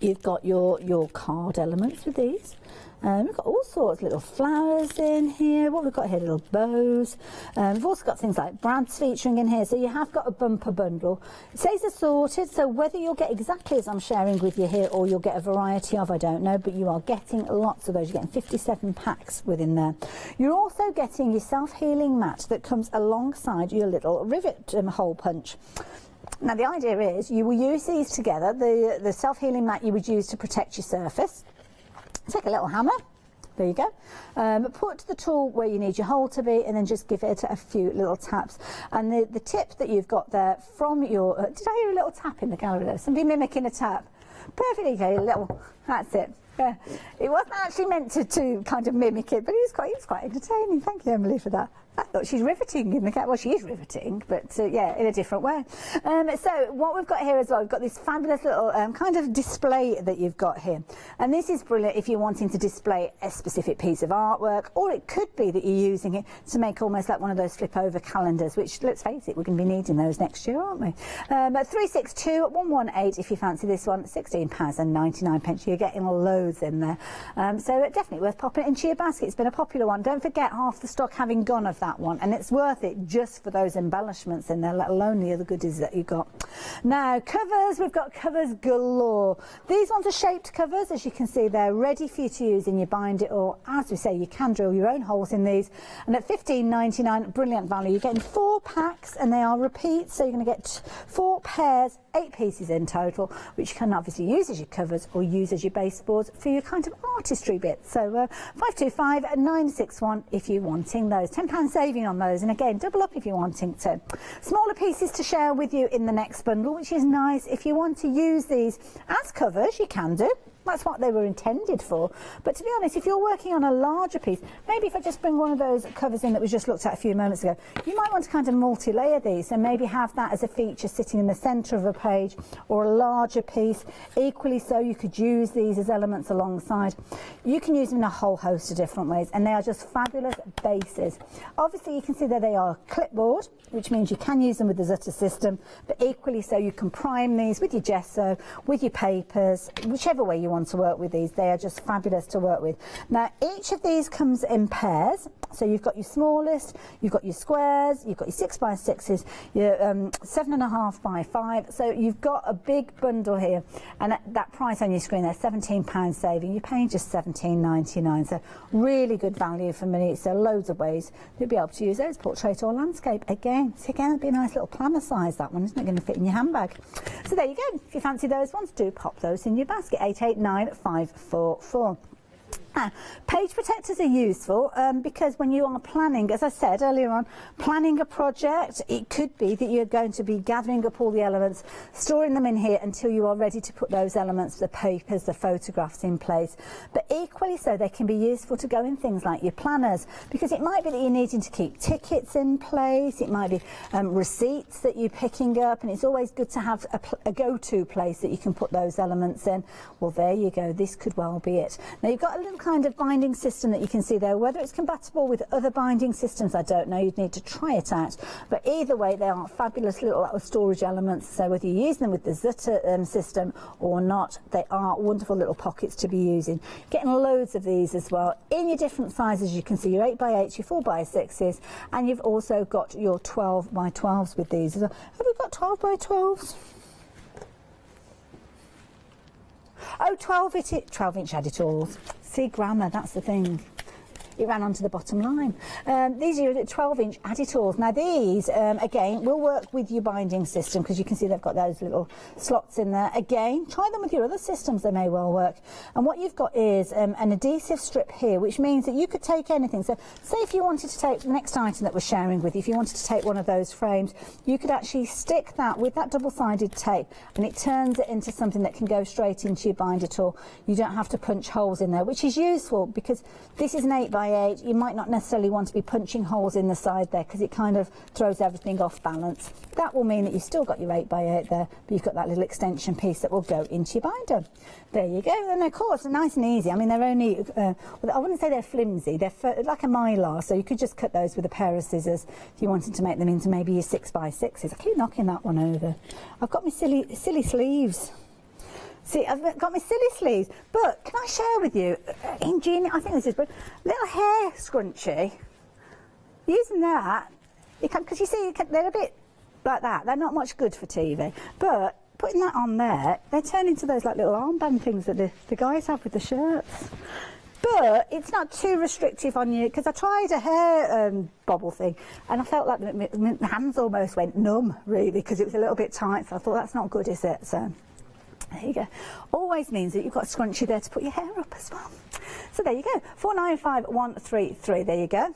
You've got your, your card elements with these. Um, we've got all sorts, of little flowers in here. What we've got here, little bows. Um, we've also got things like brads featuring in here. So you have got a bumper bundle. It says assorted, so whether you'll get exactly as I'm sharing with you here or you'll get a variety of, I don't know, but you are getting lots of those. You're getting 57 packs within there. You're also getting your self-healing mat that comes alongside your little rivet um, hole punch. Now the idea is you will use these together. The, the self-healing mat you would use to protect your surface. Take a little hammer. There you go. Um, put the tool where you need your hole to be and then just give it a few little taps. And the, the tip that you've got there from your... Uh, did I hear a little tap in the gallery there? Somebody mimicking a tap. Perfectly okay, little... That's it. Yeah. It wasn't actually meant to, to kind of mimic it, but it was quite, it was quite entertaining. Thank you, Emily, for that. I thought she's riveting in the cat. Well, she is riveting, but uh, yeah, in a different way. Um, so what we've got here as well, we've got this fabulous little um, kind of display that you've got here. And this is brilliant if you're wanting to display a specific piece of artwork, or it could be that you're using it to make almost like one of those flip over calendars, which let's face it, we're going to be needing those next year, aren't we? Um, 362 118 if you fancy this one, £16 and 99 pence. You're getting loads in there. Um, so definitely worth popping it into your basket. It's been a popular one. Don't forget half the stock having gone of that that one. And it's worth it just for those embellishments in there let alone the other goodies that you got. Now covers. We've got covers galore. These ones are shaped covers as you can see. They're ready for you to use in your bind it or as we say you can drill your own holes in these. And at $15.99, brilliant value. You're getting four packs and they are repeats so you're going to get four pairs eight pieces in total which you can obviously use as your covers or use as your baseboards for your kind of artistry bits. So uh, 525 961 if you're wanting those. 10 pounds saving on those. And again double up if you're wanting to. Smaller pieces to share with you in the next bundle which is nice if you want to use these as covers you can do that's what they were intended for. But to be honest, if you're working on a larger piece, maybe if I just bring one of those covers in that we just looked at a few moments ago, you might want to kind of multi-layer these and maybe have that as a feature sitting in the centre of a page or a larger piece. Equally so, you could use these as elements alongside. You can use them in a whole host of different ways and they are just fabulous bases. Obviously, you can see that they are chipboard, which means you can use them with the Zutter system, but equally so you can prime these with your gesso, with your papers, whichever way you want to work with these. They are just fabulous to work with. Now, each of these comes in pairs. So you've got your smallest, you've got your squares, you've got your six by sixes, your um, seven and a half by five. So you've got a big bundle here. And that, that price on your screen there, £17 saving. You're paying just $17.99. So really good value for money. So loads of ways you'll be able to use those, portrait or landscape. Again, so again, it'd be a nice little planner size, that one, isn't it? Going to fit in your handbag. So there you go. If you fancy those ones, do pop those in your basket. 889 9544. Ah, page protectors are useful um, because when you are planning, as I said earlier on, planning a project, it could be that you're going to be gathering up all the elements, storing them in here until you are ready to put those elements, the papers, the photographs in place. But equally so, they can be useful to go in things like your planners because it might be that you're needing to keep tickets in place, it might be um, receipts that you're picking up, and it's always good to have a, a go-to place that you can put those elements in. Well, there you go, this could well be it. Now, you've got a little kind of binding system that you can see there. Whether it's compatible with other binding systems, I don't know. You'd need to try it out. But either way, they are fabulous little storage elements. So whether you use them with the Zutter um, system or not, they are wonderful little pockets to be using. Getting loads of these as well in your different sizes. You can see your 8 by 8 your 4 by 6s and you've also got your 12 by 12s with these. Have we got 12 by 12s? Oh, 12, it, 12 inch editors. See, grammar, that's the thing it ran onto the bottom line. Um, these are 12 inch editors. Now these, um, again, will work with your binding system because you can see they've got those little slots in there. Again, try them with your other systems, they may well work. And what you've got is um, an adhesive strip here, which means that you could take anything. So say if you wanted to take the next item that we're sharing with you, if you wanted to take one of those frames, you could actually stick that with that double-sided tape and it turns it into something that can go straight into your binder tool. You don't have to punch holes in there, which is useful because this is an 8 by by 8 you might not necessarily want to be punching holes in the side there because it kind of throws everything off balance. That will mean that you've still got your 8 by 8 there, but you've got that little extension piece that will go into your binder. There you go. And of course, nice and easy. I mean, they're only, uh, I wouldn't say they're flimsy. They're like a mylar, so you could just cut those with a pair of scissors if you wanted to make them into maybe your 6 by 6s I keep knocking that one over. I've got my silly, silly sleeves. See, I've got my silly sleeves, but can I share with you, uh, ingenious, I think this is, but little hair scrunchie, using that, you can, because you see, you can, they're a bit like that, they're not much good for TV, but putting that on there, they turn into those like little armband things that the, the guys have with the shirts. But it's not too restrictive on you because I tried a hair um, bobble thing and I felt like my, my hands almost went numb really because it was a little bit tight. So I thought that's not good, is it? So there you go. Always means that you've got a scrunchie there to put your hair up as well. So there you go. 495133. There you go.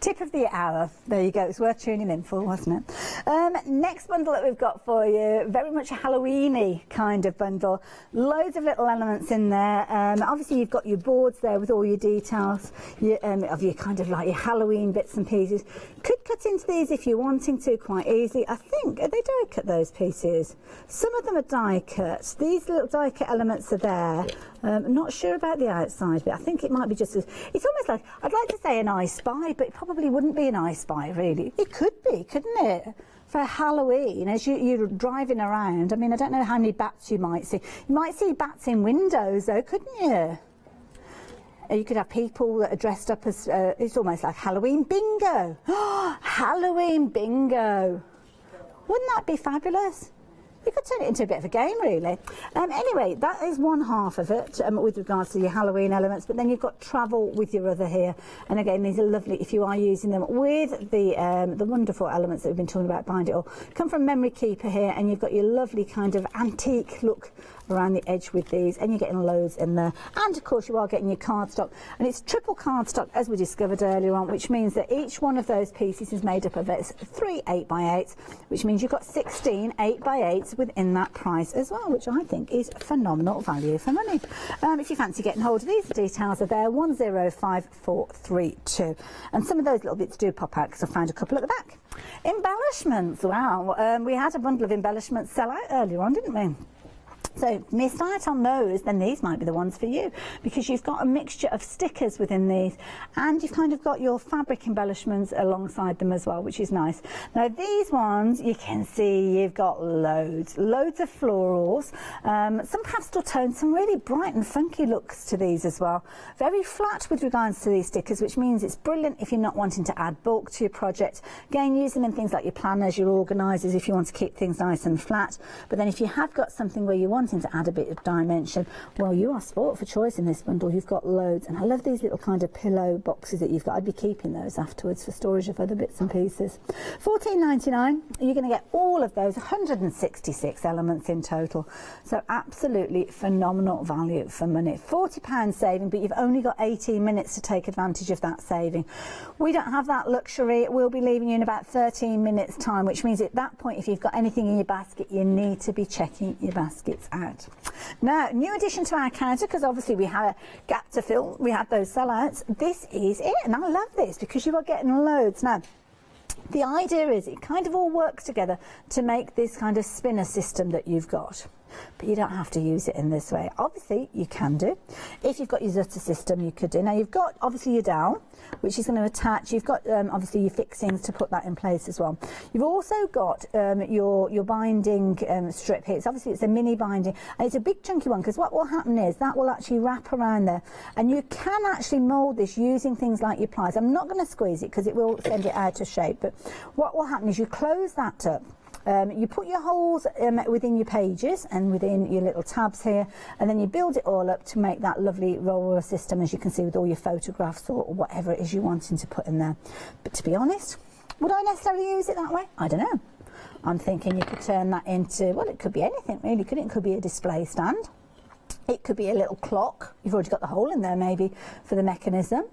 Tip of the hour. There you go. It's worth tuning in for, wasn't it? Um, next bundle that we've got for you, very much a Halloweeny kind of bundle. Loads of little elements in there. Um, obviously, you've got your boards there with all your details your, um, of your kind of like your Halloween bits and pieces. Could cut into these if you're wanting to quite easily. I think, are they die cut those pieces? Some of them are die cut. These little die cut elements are there. Um, I'm not sure about the outside, but I think it might be just as, it's almost like, I'd like to say an I Spy, but it probably wouldn't be an I Spy, really. It could be, couldn't it? For Halloween, as you, you're driving around, I mean, I don't know how many bats you might see. You might see bats in windows, though, couldn't you? Uh, You could have people that are dressed up as, uh, it's almost like Halloween bingo. Halloween bingo. Wouldn't that be fabulous? You could turn it into a bit of a game, really. Um, anyway, that is one half of it um, with regards to your Halloween elements, but then you've got travel with your other here. And again, these are lovely if you are using them with the um, the wonderful elements that we've been talking about bind it all. Come from Memory Keeper here, and you've got your lovely kind of antique look around the edge with these and you're getting loads in there. And of course you are getting your cardstock and it's triple cardstock as we discovered earlier on which means that each one of those pieces is made up of it's three 8 by 8s which means you've got 16 8 by 8s within that price as well which I think is phenomenal value for money. Um, if you fancy getting hold of these the details are there 105432 and some of those little bits do pop out because I found a couple at the back. Embellishments. Wow um, we had a bundle of embellishments sell out earlier on didn't we so missed out on those, then these might be the ones for you because you've got a mixture of stickers within these and you've kind of got your fabric embellishments alongside them as well, which is nice. Now these ones, you can see you've got loads, loads of florals, um, some pastel tones, some really bright and funky looks to these as well. Very flat with regards to these stickers, which means it's brilliant if you're not wanting to add bulk to your project. Again, use them in things like your planners, your organisers, if you want to keep things nice and flat. But then if you have got something where you want wanting to add a bit of dimension, well, you are sport for choice in this bundle. You've got loads. And I love these little kind of pillow boxes that you've got. I'd be keeping those afterwards for storage of other bits and pieces. Fourteen ninety nine. You're going to get all of those, 166 elements in total. So absolutely phenomenal value for money. £40 saving, but you've only got 18 minutes to take advantage of that saving. We don't have that luxury. We'll be leaving you in about 13 minutes time, which means at that point, if you've got anything in your basket, you need to be checking your baskets out. Now, new addition to our counter, because obviously we had a gap to fill, we had those sellouts. This is it, and I love this because you are getting loads. Now, the idea is it kind of all works together to make this kind of spinner system that you've got but you don't have to use it in this way. Obviously, you can do. If you've got your Zutter system, you could do. Now, you've got obviously your dowel, which is going to attach. You've got um, obviously your fixings to put that in place as well. You've also got um, your your binding um, strip here. It's obviously it's a mini binding, and it's a big chunky one because what will happen is that will actually wrap around there, and you can actually mould this using things like your pliers. I'm not going to squeeze it because it will send it out of shape, but what will happen is you close that up um, you put your holes um, within your pages and within your little tabs here, and then you build it all up to make that lovely roller system, as you can see, with all your photographs or whatever it is you're wanting to put in there. But to be honest, would I necessarily use it that way? I don't know. I'm thinking you could turn that into, well, it could be anything really, could it? It could be a display stand. It could be a little clock. You've already got the hole in there maybe for the mechanism.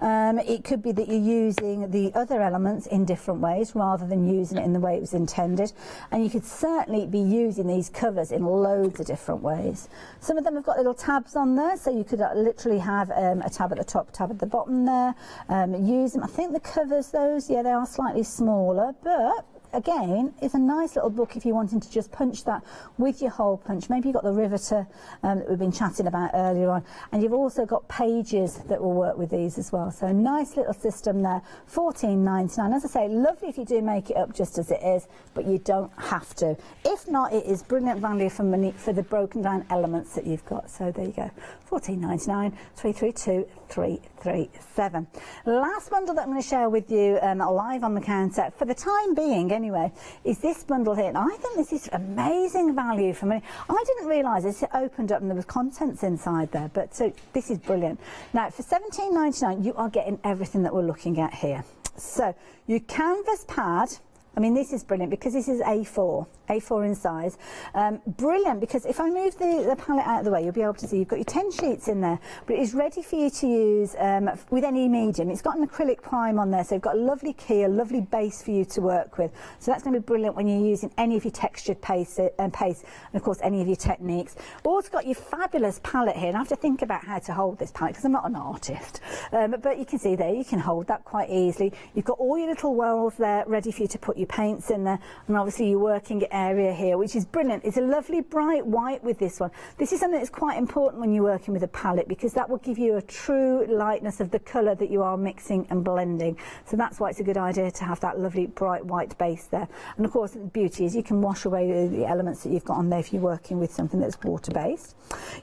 Um, it could be that you're using the other elements in different ways rather than using it in the way it was intended. And you could certainly be using these covers in loads of different ways. Some of them have got little tabs on there, so you could uh, literally have um, a tab at the top, tab at the bottom there. Um, use them. I think the covers, those, yeah, they are slightly smaller, but again, is a nice little book if you're wanting to just punch that with your hole punch. Maybe you've got the riveter um, that we've been chatting about earlier on, and you've also got pages that will work with these as well. So nice little system there, 14.99. As I say, lovely if you do make it up just as it is, but you don't have to. If not, it is brilliant value for money for the broken down elements that you've got. So there you go, 14.99, 332 337. Last bundle that I'm going to share with you um, live on the counter, for the time being anyway, is this bundle here. I think this is amazing value for money. I didn't realise this. Opened up and there was contents inside there, but so this is brilliant. Now, for 17.99, you are getting everything that we're looking at here. So, your canvas pad, I mean, this is brilliant because this is A4. A4 in size. Um, brilliant, because if I move the, the palette out of the way, you'll be able to see you've got your 10 sheets in there, but it is ready for you to use um, with any medium. It's got an acrylic prime on there, so you've got a lovely key, a lovely base for you to work with. So that's going to be brilliant when you're using any of your textured paste, uh, and paste, and of course any of your techniques. Also got your fabulous palette here, and I have to think about how to hold this palette because I'm not an artist. Um, but you can see there, you can hold that quite easily. You've got all your little wells there ready for you to put your paints in there, and obviously you're working area here, which is brilliant. It's a lovely bright white with this one. This is something that's quite important when you're working with a palette because that will give you a true lightness of the colour that you are mixing and blending. So that's why it's a good idea to have that lovely bright white base there. And of course, the beauty is you can wash away the, the elements that you've got on there if you're working with something that's water-based.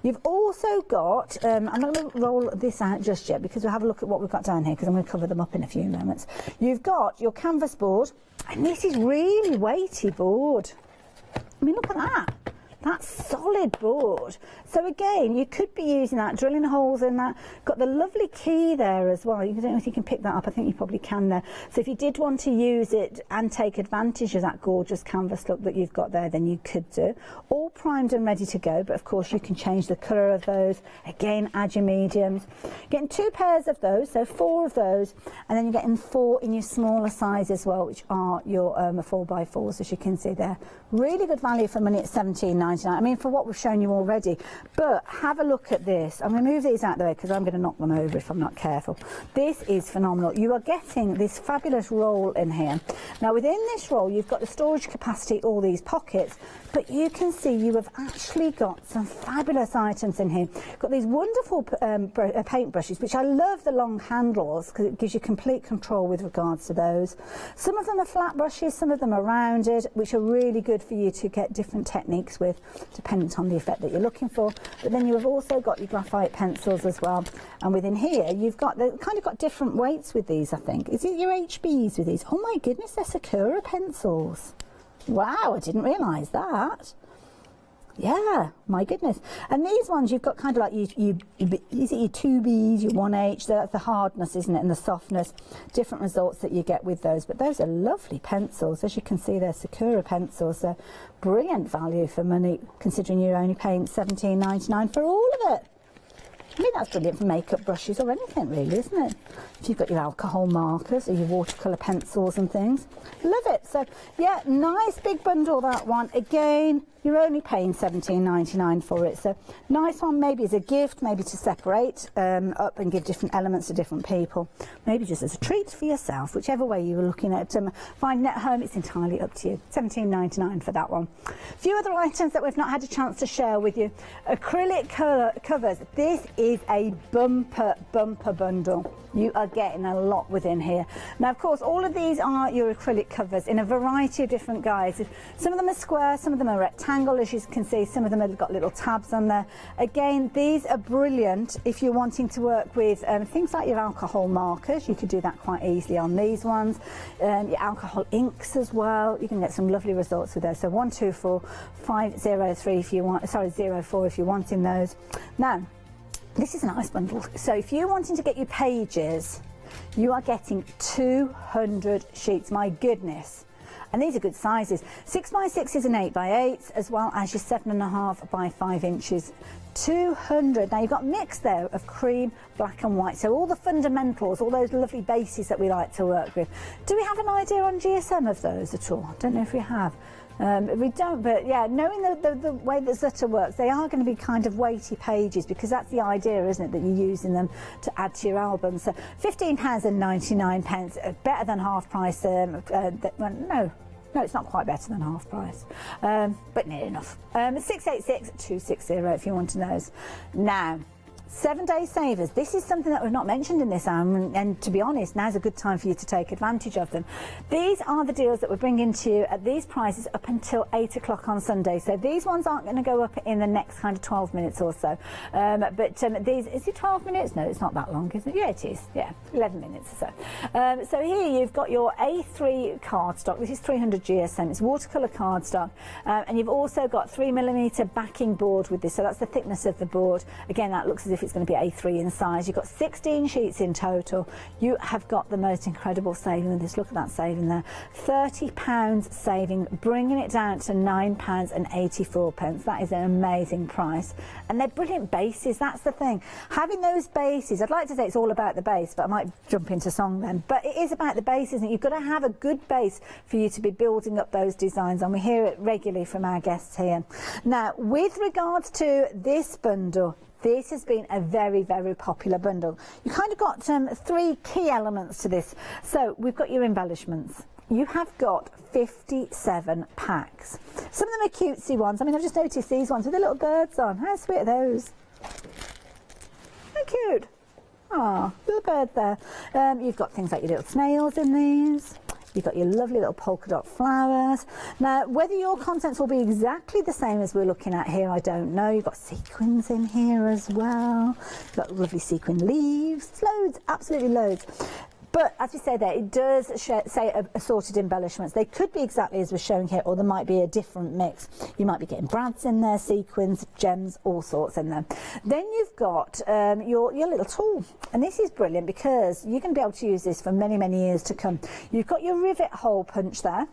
You've also got, um, I'm not going to roll this out just yet because we'll have a look at what we've got down here because I'm going to cover them up in a few moments. You've got your canvas board this is really weighty board. I mean, look at that. That's solid board. So again, you could be using that, drilling holes in that. Got the lovely key there as well. You don't know if you can pick that up. I think you probably can there. So if you did want to use it and take advantage of that gorgeous canvas look that you've got there, then you could do. All primed and ready to go, but of course you can change the colour of those. Again, add your mediums. Getting two pairs of those, so four of those, and then you're getting four in your smaller size as well, which are your um, 4x4s, as you can see there. Really good value for money at 17.99. I mean, for what we've shown you already. But have a look at this. I'm going to move these out the way because I'm going to knock them over if I'm not careful. This is phenomenal. You are getting this fabulous roll in here. Now, within this roll, you've got the storage capacity, all these pockets, but you can see you have actually got some fabulous items in here. Got these wonderful um, uh, paint brushes, which I love the long handles because it gives you complete control with regards to those. Some of them are flat brushes, some of them are rounded, which are really good for you to get different techniques with dependent on the effect that you're looking for. But then you have also got your graphite pencils as well. And within here, you've got, the kind of got different weights with these, I think. Is it your HBs with these? Oh my goodness, they're Sakura pencils. Wow, I didn't realise that. Yeah, my goodness. And these ones, you've got kind of like, you, you, you is it your 2Bs, your 1H, that's the hardness, isn't it, and the softness, different results that you get with those. But those are lovely pencils. As you can see, they're Sakura pencils. They're brilliant value for money, considering you're only paying 17.99 for all of it. I mean, that's brilliant for makeup brushes or anything, really, isn't it? If you've got your alcohol markers or your watercolour pencils and things. Love it. So, yeah, nice big bundle, that one. Again, you're only paying $17.99 for it. So nice one, maybe as a gift, maybe to separate um, up and give different elements to different people. Maybe just as a treat for yourself, whichever way you were looking at um, finding at home, it's entirely up to you. $17.99 for that one. A few other items that we've not had a chance to share with you. Acrylic co covers. This is a bumper, bumper bundle. You are getting a lot within here. Now, of course, all of these are your acrylic covers in a variety of different guises. Some of them are square, some of them are rectangular angle, as you can see, some of them have got little tabs on there. Again, these are brilliant if you're wanting to work with um, things like your alcohol markers. You could do that quite easily on these ones. Um, your alcohol inks as well. You can get some lovely results with those. So one, two, four, five, zero, three if you want, sorry, zero, four if you're wanting those. Now, this is a nice bundle. So if you're wanting to get your pages, you are getting 200 sheets. My goodness. And these are good sizes. Six by six is an eight by eight, as well as your seven and a half by five inches. 200. Now you've got mix there of cream, black and white. So all the fundamentals, all those lovely bases that we like to work with. Do we have an idea on GSM of those at all? I don't know if we have. Um, we don't, but yeah, knowing the, the, the, way that Zutter works, they are going to be kind of weighty pages because that's the idea, isn't it, that you're using them to add to your album. So £15 and 99 pence, uh, better than half price. Um, uh, well, no, No, it's not quite better than half price, um, but near enough. Um, 686 260 if you want to know. Now, Seven day savers. This is something that we've not mentioned in this, um, and to be honest, now's a good time for you to take advantage of them. These are the deals that we're bringing to you at these prices up until 8 o'clock on Sunday. So these ones aren't going to go up in the next kind of 12 minutes or so. Um, but um, these, is it 12 minutes? No, it's not that long, is it? Yeah, it is. Yeah, 11 minutes or so. Um, so here you've got your A3 cardstock. This is 300 GSM. It's watercolour cardstock. Uh, and you've also got 3mm backing board with this. So that's the thickness of the board. Again, that looks as if it's going to be A3 in size. You've got 16 sheets in total. You have got the most incredible saving with this. Look at that saving there. £30 saving, bringing it down to £9 and 84 pence. That is an amazing price. And they're brilliant bases. That's the thing. Having those bases, I'd like to say it's all about the base, but I might jump into song then. But it is about the base, isn't it? You've got to have a good base for you to be building up those designs. And we hear it regularly from our guests here. Now, with regards to this bundle, this has been a very, very popular bundle. You kind of got um, three key elements to this. So we've got your embellishments. You have got 57 packs. Some of them are cutesy ones. I mean, I've just noticed these ones with the little birds on. How sweet are those? How cute. Ah, little bird there. Um, you've got things like your little snails in these. You've got your lovely little polka dot flowers. Now, whether your contents will be exactly the same as we're looking at here, I don't know. You've got sequins in here as well. You've got lovely sequin leaves. Loads, absolutely loads. But as we say there, it does say assorted embellishments. They could be exactly as we're showing here, or there might be a different mix. You might be getting brads in there, sequins, gems, all sorts in there. Then you've got um, your, your little tool. And this is brilliant because you're going to be able to use this for many, many years to come. You've got your rivet hole punch there.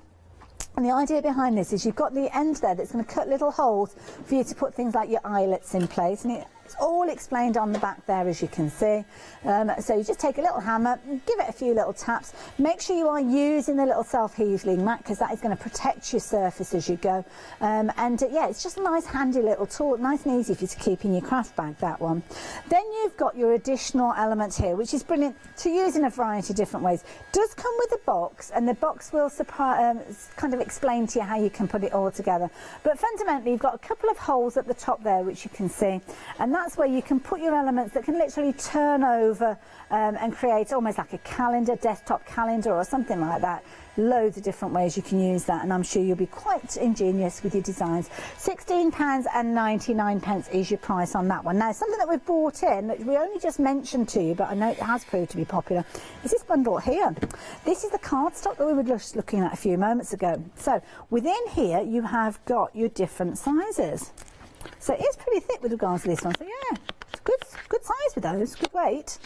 And the idea behind this is you've got the end there that's going to cut little holes for you to put things like your eyelets in place. And it all explained on the back there, as you can see. Um, so you just take a little hammer, give it a few little taps. Make sure you are using the little self-healing mat because that is going to protect your surface as you go. Um, and uh, yeah, it's just a nice handy little tool, nice and easy for you to keep in your craft bag, that one. Then you've got your additional element here, which is brilliant to use in a variety of different ways. Does come with a box and the box will um, kind of explain to you how you can put it all together. But fundamentally, you've got a couple of holes at the top there, which you can see. And that's where you can put your elements that can literally turn over um, and create almost like a calendar, desktop calendar or something like that. Loads of different ways you can use that and I'm sure you'll be quite ingenious with your designs. £16 and 99 pence is your price on that one. Now something that we've brought in that we only just mentioned to you but I know it has proved to be popular is this bundle here. This is the cardstock that we were just looking at a few moments ago. So within here you have got your different sizes. So it is pretty thick with regards to this one. So yeah, it's good, good size with those, good weight.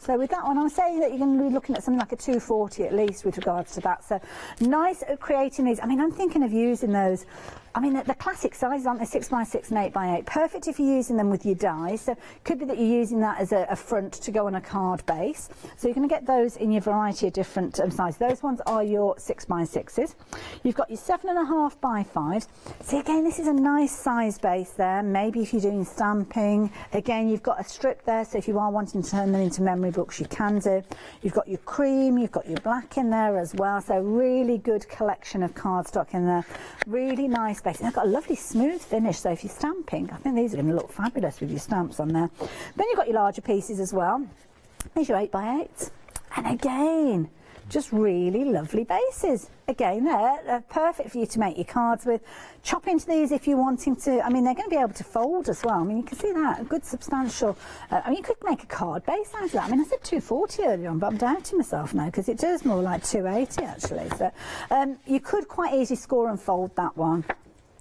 So with that one, I'm saying that you're going to be looking at something like a 240 at least with regards to that. So nice at creating these. I mean, I'm thinking of using those I mean, the, classic sizes, aren't they? 6 by 6 and 8 by 8 Perfect if you're using them with your dies. So could be that you're using that as a, a front to go on a card base. So you're going to get those in your variety of different um, sizes. Those ones are your 6 by 6s You've got your 7.5 by 5s So again, this is a nice size base there. Maybe if you're doing stamping. Again, you've got a strip there. So if you are wanting to turn them into memory books, you can do. You've got your cream. You've got your black in there as well. So really good collection of cardstock in there. Really nice space. And they've got a lovely smooth finish, so if you're stamping, I think these are going to look fabulous with your stamps on there. Then you've got your larger pieces as well. There's your 8 by 8 And again, just really lovely bases. Again, they're, they're, perfect for you to make your cards with. Chop into these if you're wanting to. I mean, they're going to be able to fold as well. I mean, you can see that, a good substantial. Uh, I mean, you could make a card base out of that. I mean, I said 240 earlier on, but I'm doubting myself now because it does more like 280 actually. So um, you could quite easily score and fold that one.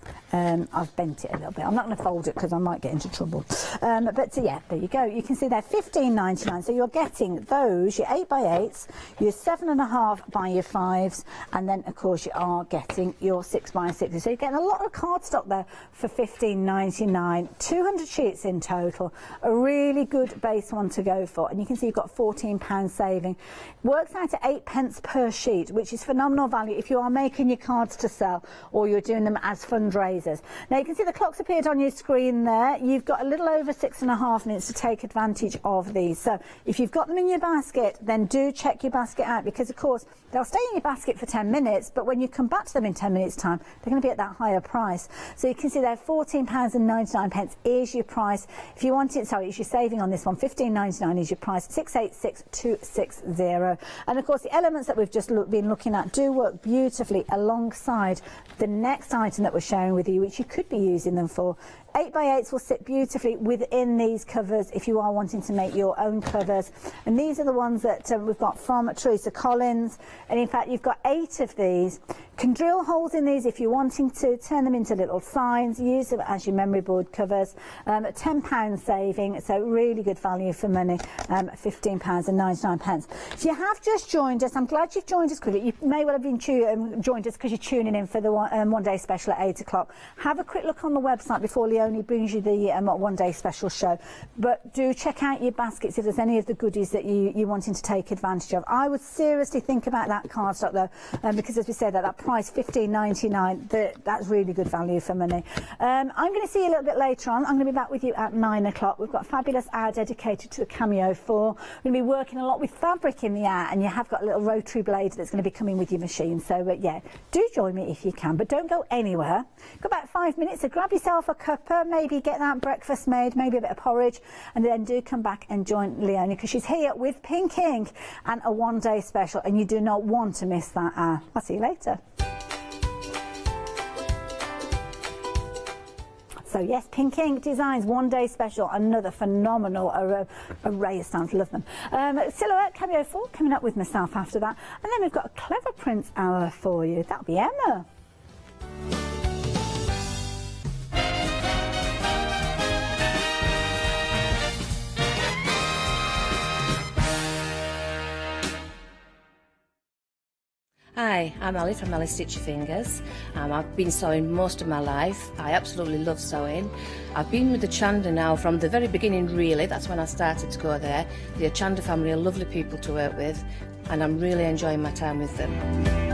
Okay. Um, I've bent it a little bit. I'm not going to fold it because I might get into trouble. Um, but yeah, there you go. You can see they're 15.99. So you're getting those, your 8 by 8s your 7.5 by your 5s, and then, of course, you are getting your 6 by 6s So you're getting a lot of cardstock there for 15.99. 200 sheets in total. A really good base one to go for. And you can see you've got £14 saving. Works out at 8 pence per sheet, which is phenomenal value if you are making your cards to sell or you're doing them as fundraisers Now you can see the clocks appeared on your screen there. You've got a little over six and a half minutes to take advantage of these. So if you've got them in your basket, then do check your basket out because of course they'll stay in your basket for 10 minutes, but when you come back to them in 10 minutes time, they're going to be at that higher price. So you can see there £14.99 pence is your price. If you want it, sorry, it's your saving on this one. £15.99 is your price. 686260. And of course, the elements that we've just look, been looking at do work beautifully alongside the next item that we're sharing with you, which you could be using them for. 8 by 8s will sit beautifully within these covers if you are wanting to make your own covers. And these are the ones that um, we've got from Teresa Collins. And in fact, you've got eight of these. Can drill holes in these if you're wanting to, turn them into little signs, use them as your memory board covers. Um, £10 saving, so really good value for money, um, £15 and 99 pence. If you have just joined us, I'm glad you've joined us quickly. You may well have been um, joined us because you're tuning in for the one, um, one day special at 8 o'clock. Have a quick look on the website before Leonie brings you the um, one day special show. But do check out your baskets if there's any of the goodies that you, you're wanting to take advantage of. I would seriously think about that cardstock though, um, because as we said, at that price, 15.99. That, that's really good value for money. Um, I'm going to see you a little bit later on. I'm going to be back with you at nine o'clock. We've got a fabulous hour dedicated to the Cameo 4. We're going to be working a lot with fabric in the hour, and you have got a little rotary blade that's going to be coming with your machine. So, uh, yeah, do join me if you can, but don't go anywhere. Got about five minutes, so grab yourself a cuppa, maybe get that breakfast made, maybe a bit of porridge, and then do come back and join Leonie because she's here with Pink Ink and a one-day special, and you do not want to miss that hour. I'll see you later. So yes, Pink Ink Designs one day special, another phenomenal array of stamps, love them. Um, Silhouette Cameo 4 coming up with myself after that. And then we've got a Clever Prints hour for you. That'll be Emma. Hi, I'm Ali from Ali Stitchy Fingers. Um, I've been sewing most of my life. I absolutely love sewing. I've been with the Hochanda now from the very beginning, really. That's when I started to go there. The Hochanda family are lovely people to work with, and I'm really enjoying my time with them.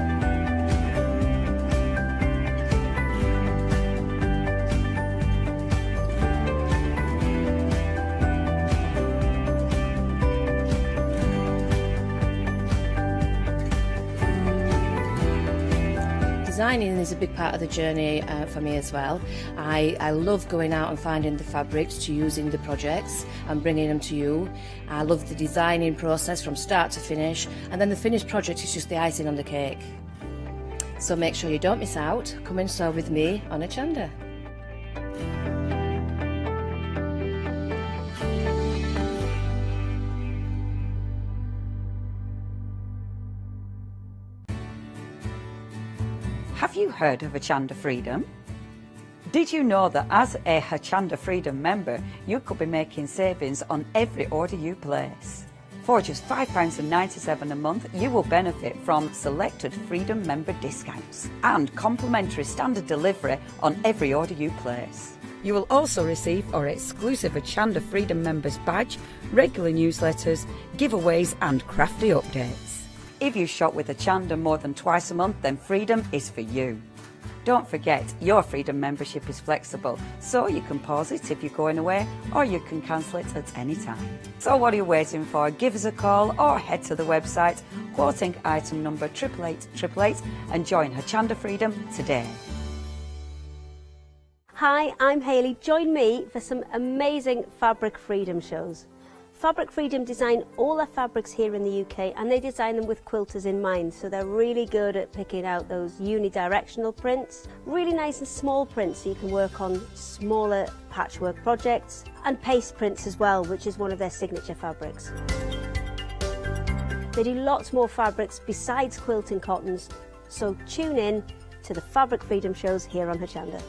Designing is a big part of the journey uh, for me as well. I, I love going out and finding the fabrics to use in the projects and bringing them to you. I love the designing process from start to finish and then the finished project is just the icing on the cake. So make sure you don't miss out. Come and sew with me on a Have heard of Hochanda Freedom? Did you know that as a Hochanda Freedom member, you could be making savings on every order you place? For just £5.97 a month, you will benefit from selected Freedom member discounts and complimentary standard delivery on every order you place. You will also receive our exclusive Hochanda Freedom members badge, regular newsletters, giveaways, and crafty updates. If you shop with Hochanda more than twice a month, then Freedom is for you. Don't forget, your Freedom membership is flexible, so you can pause it if you're going away, or you can cancel it at any time. So what are you waiting for? Give us a call or head to the website, quoting item number 888 and join Hochanda Freedom today. Hi, I'm Hayley. Join me for some amazing fabric freedom shows. Fabric Freedom design all their fabrics here in the UK and they design them with quilters in mind so they're really good at picking out those unidirectional prints, really nice and small prints so you can work on smaller patchwork projects and paste prints as well which is one of their signature fabrics. They do lots more fabrics besides quilting cottons so tune in to the Fabric Freedom shows here on Hochanda.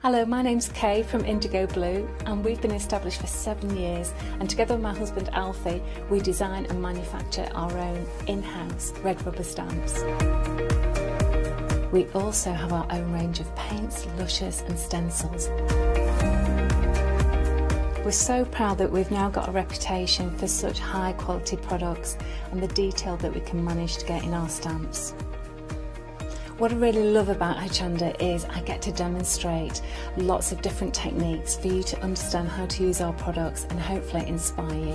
Hello, my name's Kay from Indigo Blue and we've been established for seven years and together with my husband Alfie we design and manufacture our own in-house red rubber stamps. We also have our own range of paints, lushes and stencils. We're so proud that we've now got a reputation for such high quality products and the detail that we can manage to get in our stamps. What I really love about Hochanda is I get to demonstrate lots of different techniques for you to understand how to use our products and hopefully inspire you.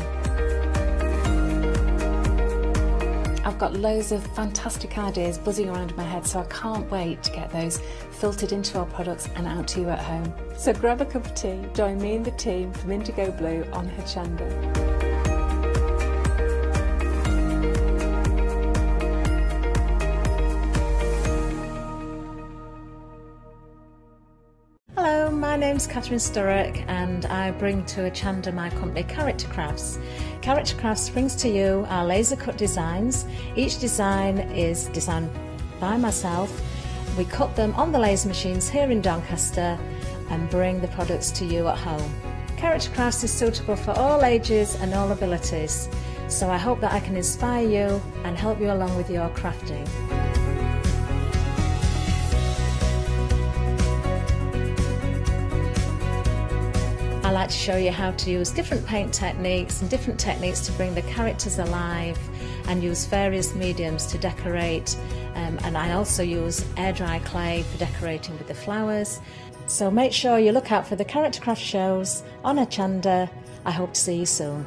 I've got loads of fantastic ideas buzzing around my head, so I can't wait to get those filtered into our products and out to you at home. So grab a cup of tea, join me and the team from Indigo Blue on Hochanda. Name's Catherine Sturrock and I bring to Hochanda my company Character Crafts. Character Crafts brings to you our laser cut designs. Each design is designed by myself. We cut them on the laser machines here in Doncaster and bring the products to you at home. Character Crafts is suitable for all ages and all abilities, so I hope that I can inspire you and help you along with your crafting. Like to show you how to use different paint techniques and different techniques to bring the characters alive and use various mediums to decorate um, and I also use air dry clay for decorating with the flowers. So make sure you look out for the character craft shows on Hochanda. I hope to see you soon.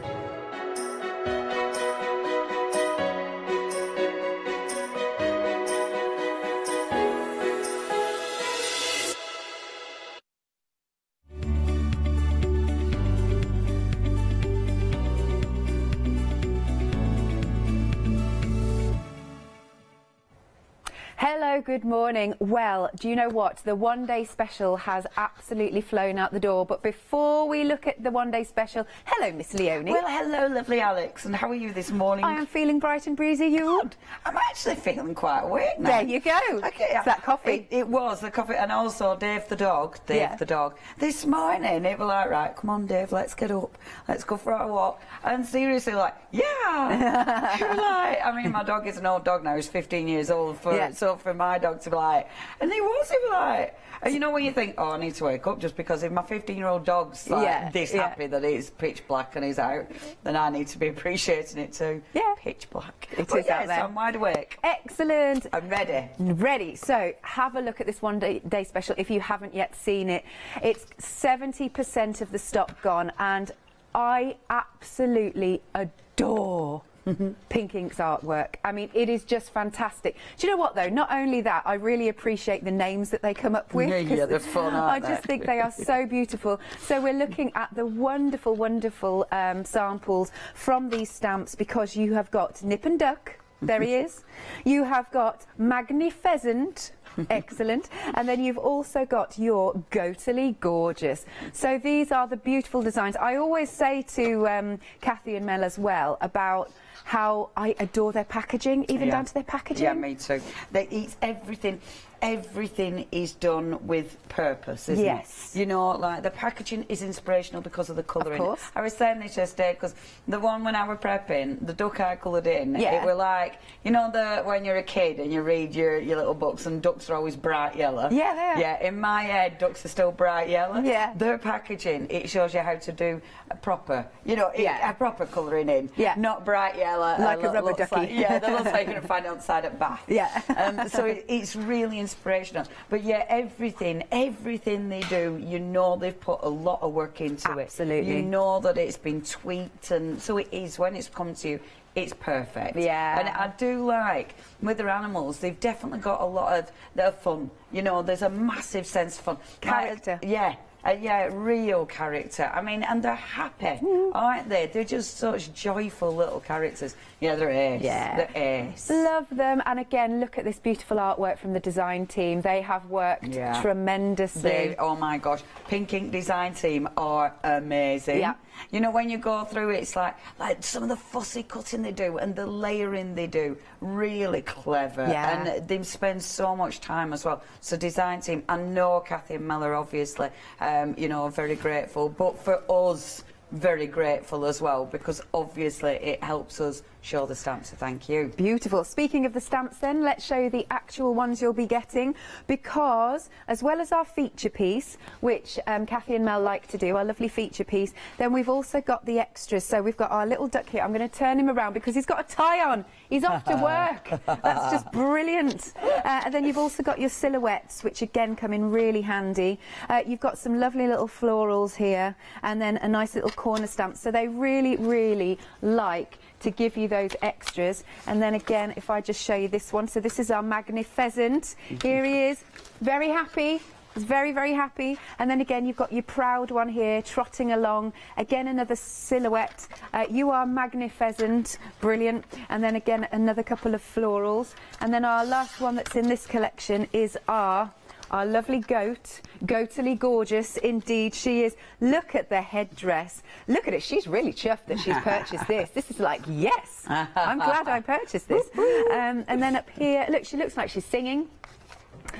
Morning. Well, do you know what? The one day special has absolutely flown out the door. But before we look at the one day special, hello, Miss Leonie. Well, hello, lovely Alex. And how are you this morning? I am feeling bright and breezy. You? Good. I'm actually feeling quite awake now. There you go. Okay, it's that coffee. It, it, was the coffee, and also Dave the dog. Dave yeah. the dog. This morning, it was like, right, come on, Dave, let's get up, let's go for a walk. And seriously, like, yeah. like, I mean, my dog is an old dog now. He's 15 years old. For, yeah. So for my dog to be like, and he was, he was like, and you know when you think, oh, I need to wake up just because if my 15 year old dog's like yeah, this yeah. happy that it's pitch black and he's out, then I need to be appreciating it too. Yeah. Pitch black. It but is yes, out there. I'm wide awake. Excellent. I'm ready. Ready. So have a look at this one day, day special if you haven't yet seen it. It's 70% of the stock gone and I absolutely adore Pink Ink's artwork. I mean, it is just fantastic. Do you know what, though? Not only that, I really appreciate the names that they come up with. Yeah, yeah they're fun, I just think they are so beautiful. So we're looking at the wonderful, wonderful um, samples from these stamps because you have got Nip and Duck. There he is. You have got Magnificent. Excellent. And then you've also got your Goatily Gorgeous. So these are the beautiful designs. I always say to um, Kathy and Mel as well about how I adore their packaging, even yeah. down to their packaging. Yeah, me too. They eat everything everything is done with purpose, isn't yes. it? You know, like the packaging is inspirational because of the colouring. Of course. I was saying this yesterday because the one when I was prepping, the duck I coloured in, yeah. it were like, you know, the when you're a kid and you read your, your little books and ducks are always bright yellow. Yeah, they are. Yeah, in my head, ducks are still bright yellow. Yeah. Their packaging, it shows you how to do a proper, you know, yeah. a proper colouring in. Yeah. Not bright yellow. Like a rubber ducky. Like, yeah, that looks like you're going to find outside at Bath. Yeah. Um, so it, it's really inspirational. But yeah, everything, everything they do, you know they've put a lot of work into Absolutely. it. Absolutely. You know that it's been tweaked, and so it is when it's come to you. It's perfect. Yeah. And I do like, with their animals, they've definitely got a lot of, their fun. You know, there's a massive sense of fun. Character. Like, yeah. Uh, yeah, real character. I mean, and they're happy, mm. aren't they? They're just such joyful little characters. Yeah, they're ace. Yeah. They're ace. Love them. And again, look at this beautiful artwork from the design team. They have worked yeah. tremendously. They, oh my gosh. Pink Ink design team are amazing. Yeah. You know, when you go through it, it's like, like some of the fussy cutting they do and the layering they do, really clever. Yeah. And they spend so much time as well. So design team, I know Kathy and Mel are obviously, um, you know, very grateful. But for us, very grateful as well because obviously it helps us show the stamps a thank you. Beautiful. Speaking of the stamps then, let's show you the actual ones you'll be getting because as well as our feature piece, which um, Kathy and Mel like to do, our lovely feature piece, then we've also got the extras. So we've got our little duck here. I'm going to turn him around because he's got a tie on. He's off to work. That's just brilliant. Uh, and then you've also got your silhouettes, which again come in really handy. Uh, you've got some lovely little florals here and then a nice little corner stamp. So they really, really like to give you those extras. And then again, if I just show you this one. So this is our Magnipheasant. Here he is, very happy. He's very, very happy. And then again, you've got your proud one here, trotting along. Again, another silhouette. Uh, you are Magnipheasant, brilliant. And then again, another couple of florals. And then our last one that's in this collection is our our lovely goat, goatily gorgeous indeed she is. Look at the headdress. Look at it. She's really chuffed that she's purchased this. This is like, yes, I'm glad I purchased this. Um, and then up here, look, she looks like she's singing.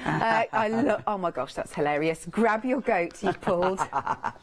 Uh, I love. Oh my gosh, that's hilarious! Grab your goat you've pulled.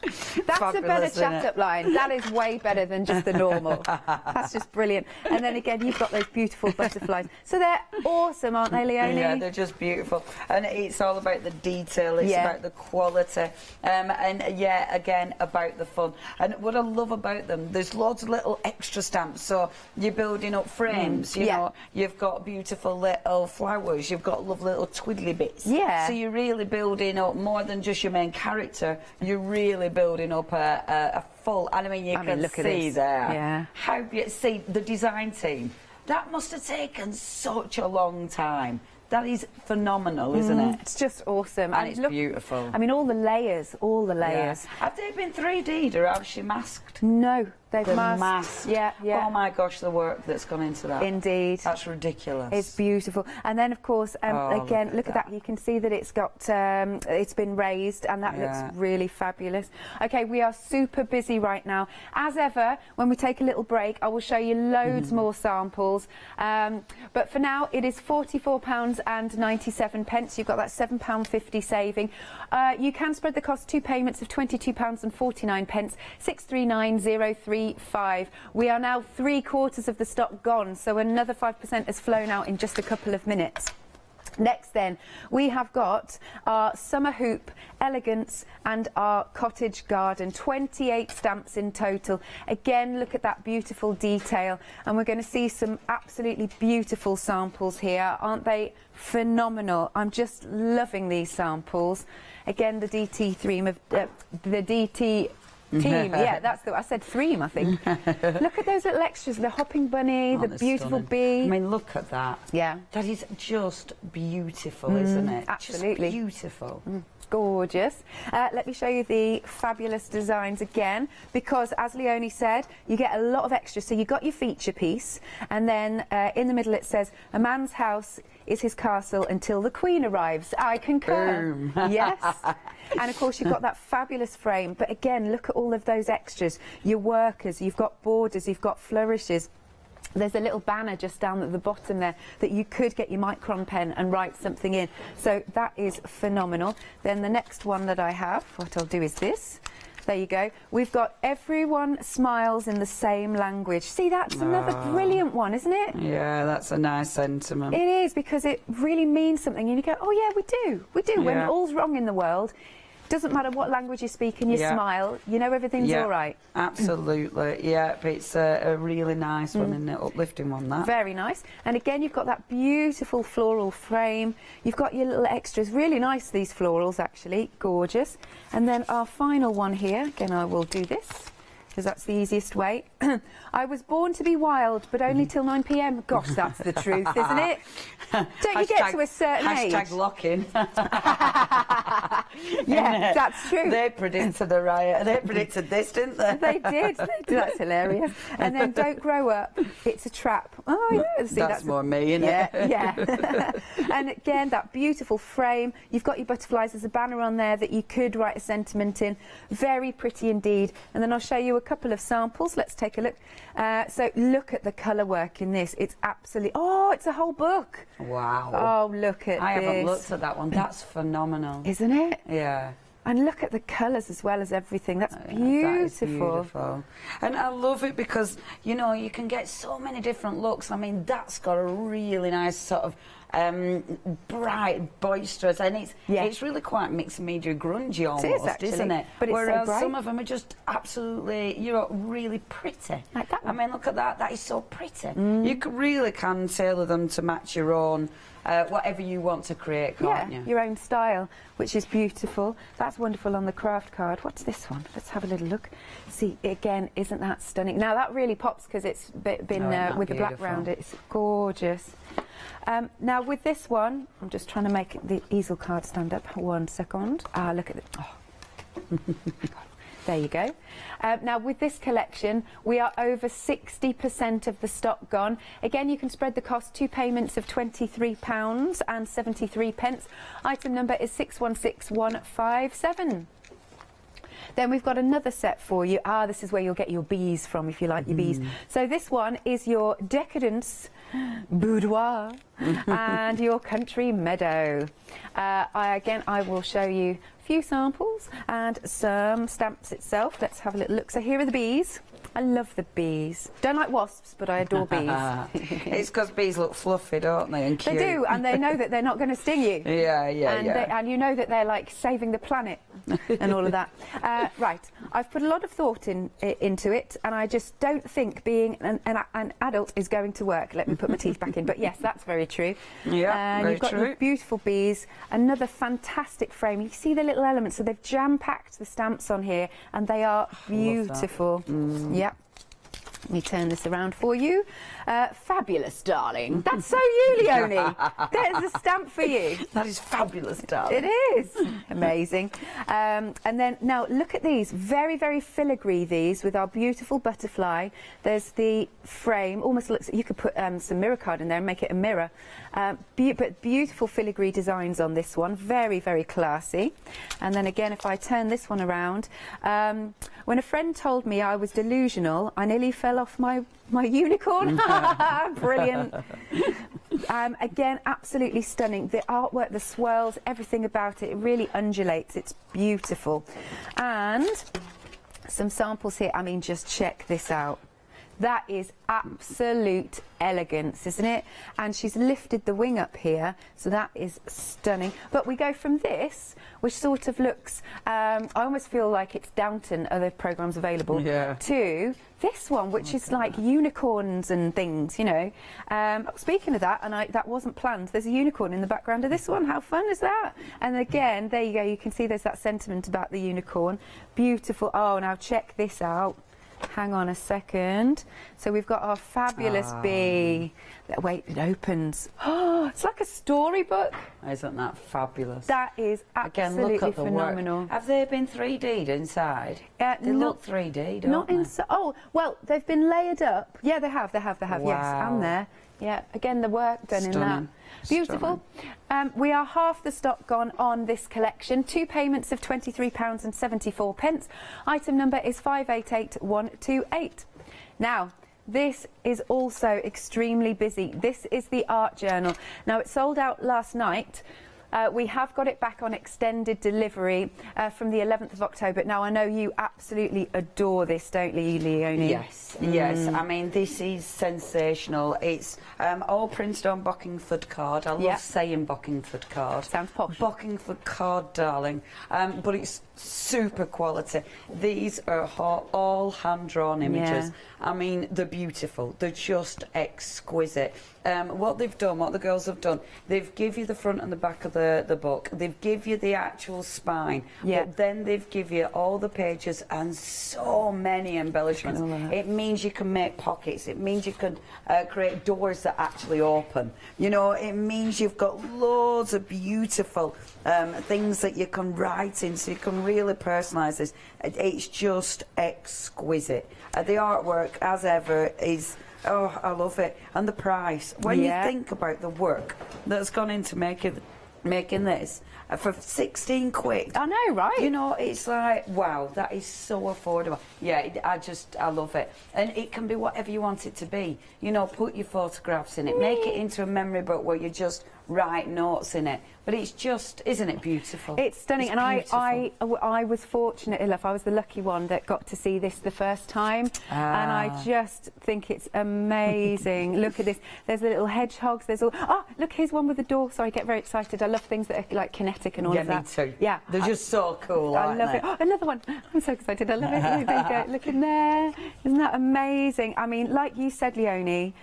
That's a better Fabulous, chat up line. That is way better than just the normal. That's just brilliant. And then again, you've got those beautiful butterflies. So they're awesome, aren't they, Leonie? Yeah, they're just beautiful. And it's all about the detail, it's Yeah. about the quality. Um, and yeah, again, about the fun. And what I love about them, there's loads of little extra stamps. So you're building up frames, you Mm, yeah. know, you've got beautiful little flowers, you've got lovely little twiddly bits. Yeah. So you're really building up more than just your main character, you're really building up a, a, a full, and I mean, you I mean, can look at see there. Yeah. How you see the design team. That must have taken such a long time. That is phenomenal, isn't Mm, it? It's just awesome. And it's beautiful. I mean, all the layers, all the layers. Yeah. Have they been 3D'd or have she masked? No, they've The masked. mask. Yeah, yeah. Oh my gosh, the work that's gone into that. Indeed. That's ridiculous. It's beautiful. And then, of course, um, Oh, again, look look, at at that. You can see that it's got, um, it's been raised, and that Yeah. looks really fabulous. Okay, we are super busy right now. As ever, when we take a little break, I will show you loads Mm-hmm. more samples. Um, but for now, it is £44 and 97 pence. You've got that £7.50 saving. Uh, you can spread the cost two payments of £22 and 49 pence, 639035. We are now three quarters of the stock gone, so another 5% has flown out in just a couple of minutes. Next then, we have got our summer hoop, elegance and our cottage garden. 28 stamps in total. Again, look at that beautiful detail. And we're going to see some absolutely beautiful samples here. Aren't they phenomenal? I'm just loving these samples. Again, the DT theme of uh, the DT team. yeah, that's the I said theme, I think. look at those little extras, the hopping bunny, Oh, the beautiful stunning. bee. I mean, look at that. Yeah. That is just beautiful, isn't it? Mm, absolutely. Just beautiful. Gorgeous. Uh, let me show you the fabulous designs again because, as Leonie said, you get a lot of extras. So you've got your feature piece, and then uh, in the middle it says, A man's house is his castle until the Queen arrives. I concur. Boom. yes. And of course, you've got that fabulous frame. But again, look at all of those extras. Your workers, you've got borders, you've got flourishes. There's a little banner just down at the bottom there that you could get your micron pen and write something in. So that is phenomenal. Then the next one that I have, what I'll do is this. There you go. We've got everyone smiles in the same language. See, that's another Ah. brilliant one, isn't it? Yeah, that's a nice sentiment. It is because it really means something, and you go, "Oh yeah, we do, we do." When Yeah. all's wrong in the world, doesn't matter what language you speak, and you Yeah. smile, you know everything's yeah, all right. Absolutely. yeah, it's a, a really nice one and an uplifting one, that. Very nice. And again, you've got that beautiful floral frame. You've got your little extras. Really nice, these florals, actually. Gorgeous. And then our final one here. Again, I will do this because that's the easiest way. I was born to be wild, but only mm-hmm. till 9 p.m. Gosh, that's the truth, isn't it? Don't you get to a certain hashtag age? lock-in. Yeah, that's true. They predicted the riot. They predicted this, didn't they? They did. They did. That's hilarious. And then don't grow up. It's a trap. Oh, yeah. See, That's a- more me, innit? Yeah, it? yeah. and again, that beautiful frame. You've got your butterflies. There's a banner on there that you could write a sentiment in. Very pretty indeed. And then I'll show you a couple of samples. Let's take a look. Uh, so look at the colour work in this. It's absolutely. Oh, it's a whole book. Wow. Oh, look at I this. haven't looked at that one. That's phenomenal. Isn't it? Yeah. And look at the colours as well as everything. That's beautiful. That is beautiful. And I love it because, you know, you can get so many different looks. I mean, that's got a really nice sort of um, bright, boisterous, and it's Yeah. it's really quite mixed media grungy almost, is, isn't it? but it's so Whereas bright. some of them are just absolutely, you know, really pretty. Like that I. Mm. mean, look at that. That is so pretty. You really can tailor them to match your own, uh, whatever you want to create, can't yeah, you? your own style, which is beautiful. That's wonderful on the craft card. What's this one? Let's have a little look. See, again, isn't that stunning? Now, that really pops because it's been Oh, uh, with the black round. It's gorgeous. Um, now, with this one, I'm just trying to make the easel card stand up. One second. Ah, look at it. Oh. There you go. Um, now, with this collection, we are over 60% of the stock gone. Again, you can spread the cost. Two payments of £23 and 73 pence. Item number is 616157. Then we've got another set for you. Ah, this is where you'll get your bees from if you like your bees. So this one is your Decadence Boudoir and your Country Meadow. Uh, I, again, I will show you a few samples and some stamps itself. Let's have a little look. So here are the bees. I love the bees. Don't like wasps, but I adore bees. it's because bees look fluffy, don't they? And cute. they do, and they know that they're not going to sting you. Yeah, yeah, and, yeah. They, and you know that they're like saving the planet and all of that. Uh, right, I've put a lot of thought in, into it, and I just don't think being an, an, an adult is going to work. Let me put my teeth back in. But yes, that's very true. Yeah, and very you've got true. beautiful bees. Another fantastic frame. You see the little elements, so they've jam-packed the stamps on here, and they are beautiful. Mm. Yep. Let me turn this around for you. Uh, fabulous, darling. That's so you, Leonie. There's a stamp for you. That is fabulous, darling. It is amazing. Um, and then now look at these, very very filigree. These with our beautiful butterfly. There's the frame. Almost looks. You could put um, some mirror card in there and make it a mirror. Um, be- but beautiful filigree designs on this one. Very very classy. And then again, if I turn this one around, um, when a friend told me I was delusional, I nearly fell off my my unicorn. Brilliant. Um, again, absolutely stunning. The artwork, the swirls, everything about it, it really undulates. It's beautiful. And some samples here. I mean, just check this out. That is absolute elegance, isn't it? And she's lifted the wing up here, so that is stunning. But we go from this, which sort of looks, um, I almost feel like it's Downton, other programmes available, Yeah. to this one, which is like unicorns and things, you know. Um, speaking of that, and I, that wasn't planned, there's a unicorn in the background of this one. How fun is that? And again, there you go, you can see there's that sentiment about the unicorn. Beautiful. Oh, now check this out. Hang on a second. So we've got our fabulous Ah. bee. Wait, it opens. Oh, it's like a storybook. Isn't that fabulous? That is Again, absolutely at phenomenal. work. Have they been 3D'd inside? Uh, They not- look 3D, don't Not inside. Oh, well, they've been layered up. Yeah, they have. They have. They have. Yes, and there. Yeah. Again, the work done in that. Beautiful. Um, we are half the stock gone on this collection. Two payments of twenty-three pounds and seventy-four pence. Item number is five eight eight one two eight. Now. This is also extremely busy. This is the art journal. Now, it sold out last night. Uh, we have got it back on extended delivery uh, from the 11th of October. Now, I know you absolutely adore this, don't you, Leonie? Yes, yes. Mm. I mean, this is sensational. It's um, all printed on Bockingford card. I love Yeah. saying Bockingford card. Sounds posh. Bockingford card, darling. Um, but it's super quality. These are all hand-drawn images. Yeah. I mean, they're beautiful. They're just exquisite. Um, what they've done, what the girls have done, they've give you the front and the back of the, the book. They've give you the actual spine. Yeah. But then they've give you all the pages and so many embellishments. Look at that. It means you can make pockets. It means you can uh, create doors that actually open. You know, it means you've got loads of beautiful um, things that you can write in, so you can really personalise this. It's just exquisite. Uh, the artwork, as ever, is. Oh, I love it. And the price. When Yeah. you think about the work that's gone into making making this uh, for 16 quid. I know, right? You know, it's like, wow, that is so affordable. Yeah, I just, I love it. And it can be whatever you want it to be. You know, put your photographs in it, make it into a memory book where you just right notes in it. But it's just, isn't it beautiful? It's stunning, It's and I, beautiful. I, I was fortunate enough. I was the lucky one that got to see this the first time, and I Ah. just think it's amazing. look at this. There's the little hedgehogs. There's all. Oh, look, here's one with the door. Sorry, I get very excited. I love things that are like kinetic and all yeah, of me that. too. Yeah, They're I- just so cool, I love they? it. Oh, another one. I'm so excited. I love it. There. Look in there. Isn't that amazing? I mean, like you said, Leonie,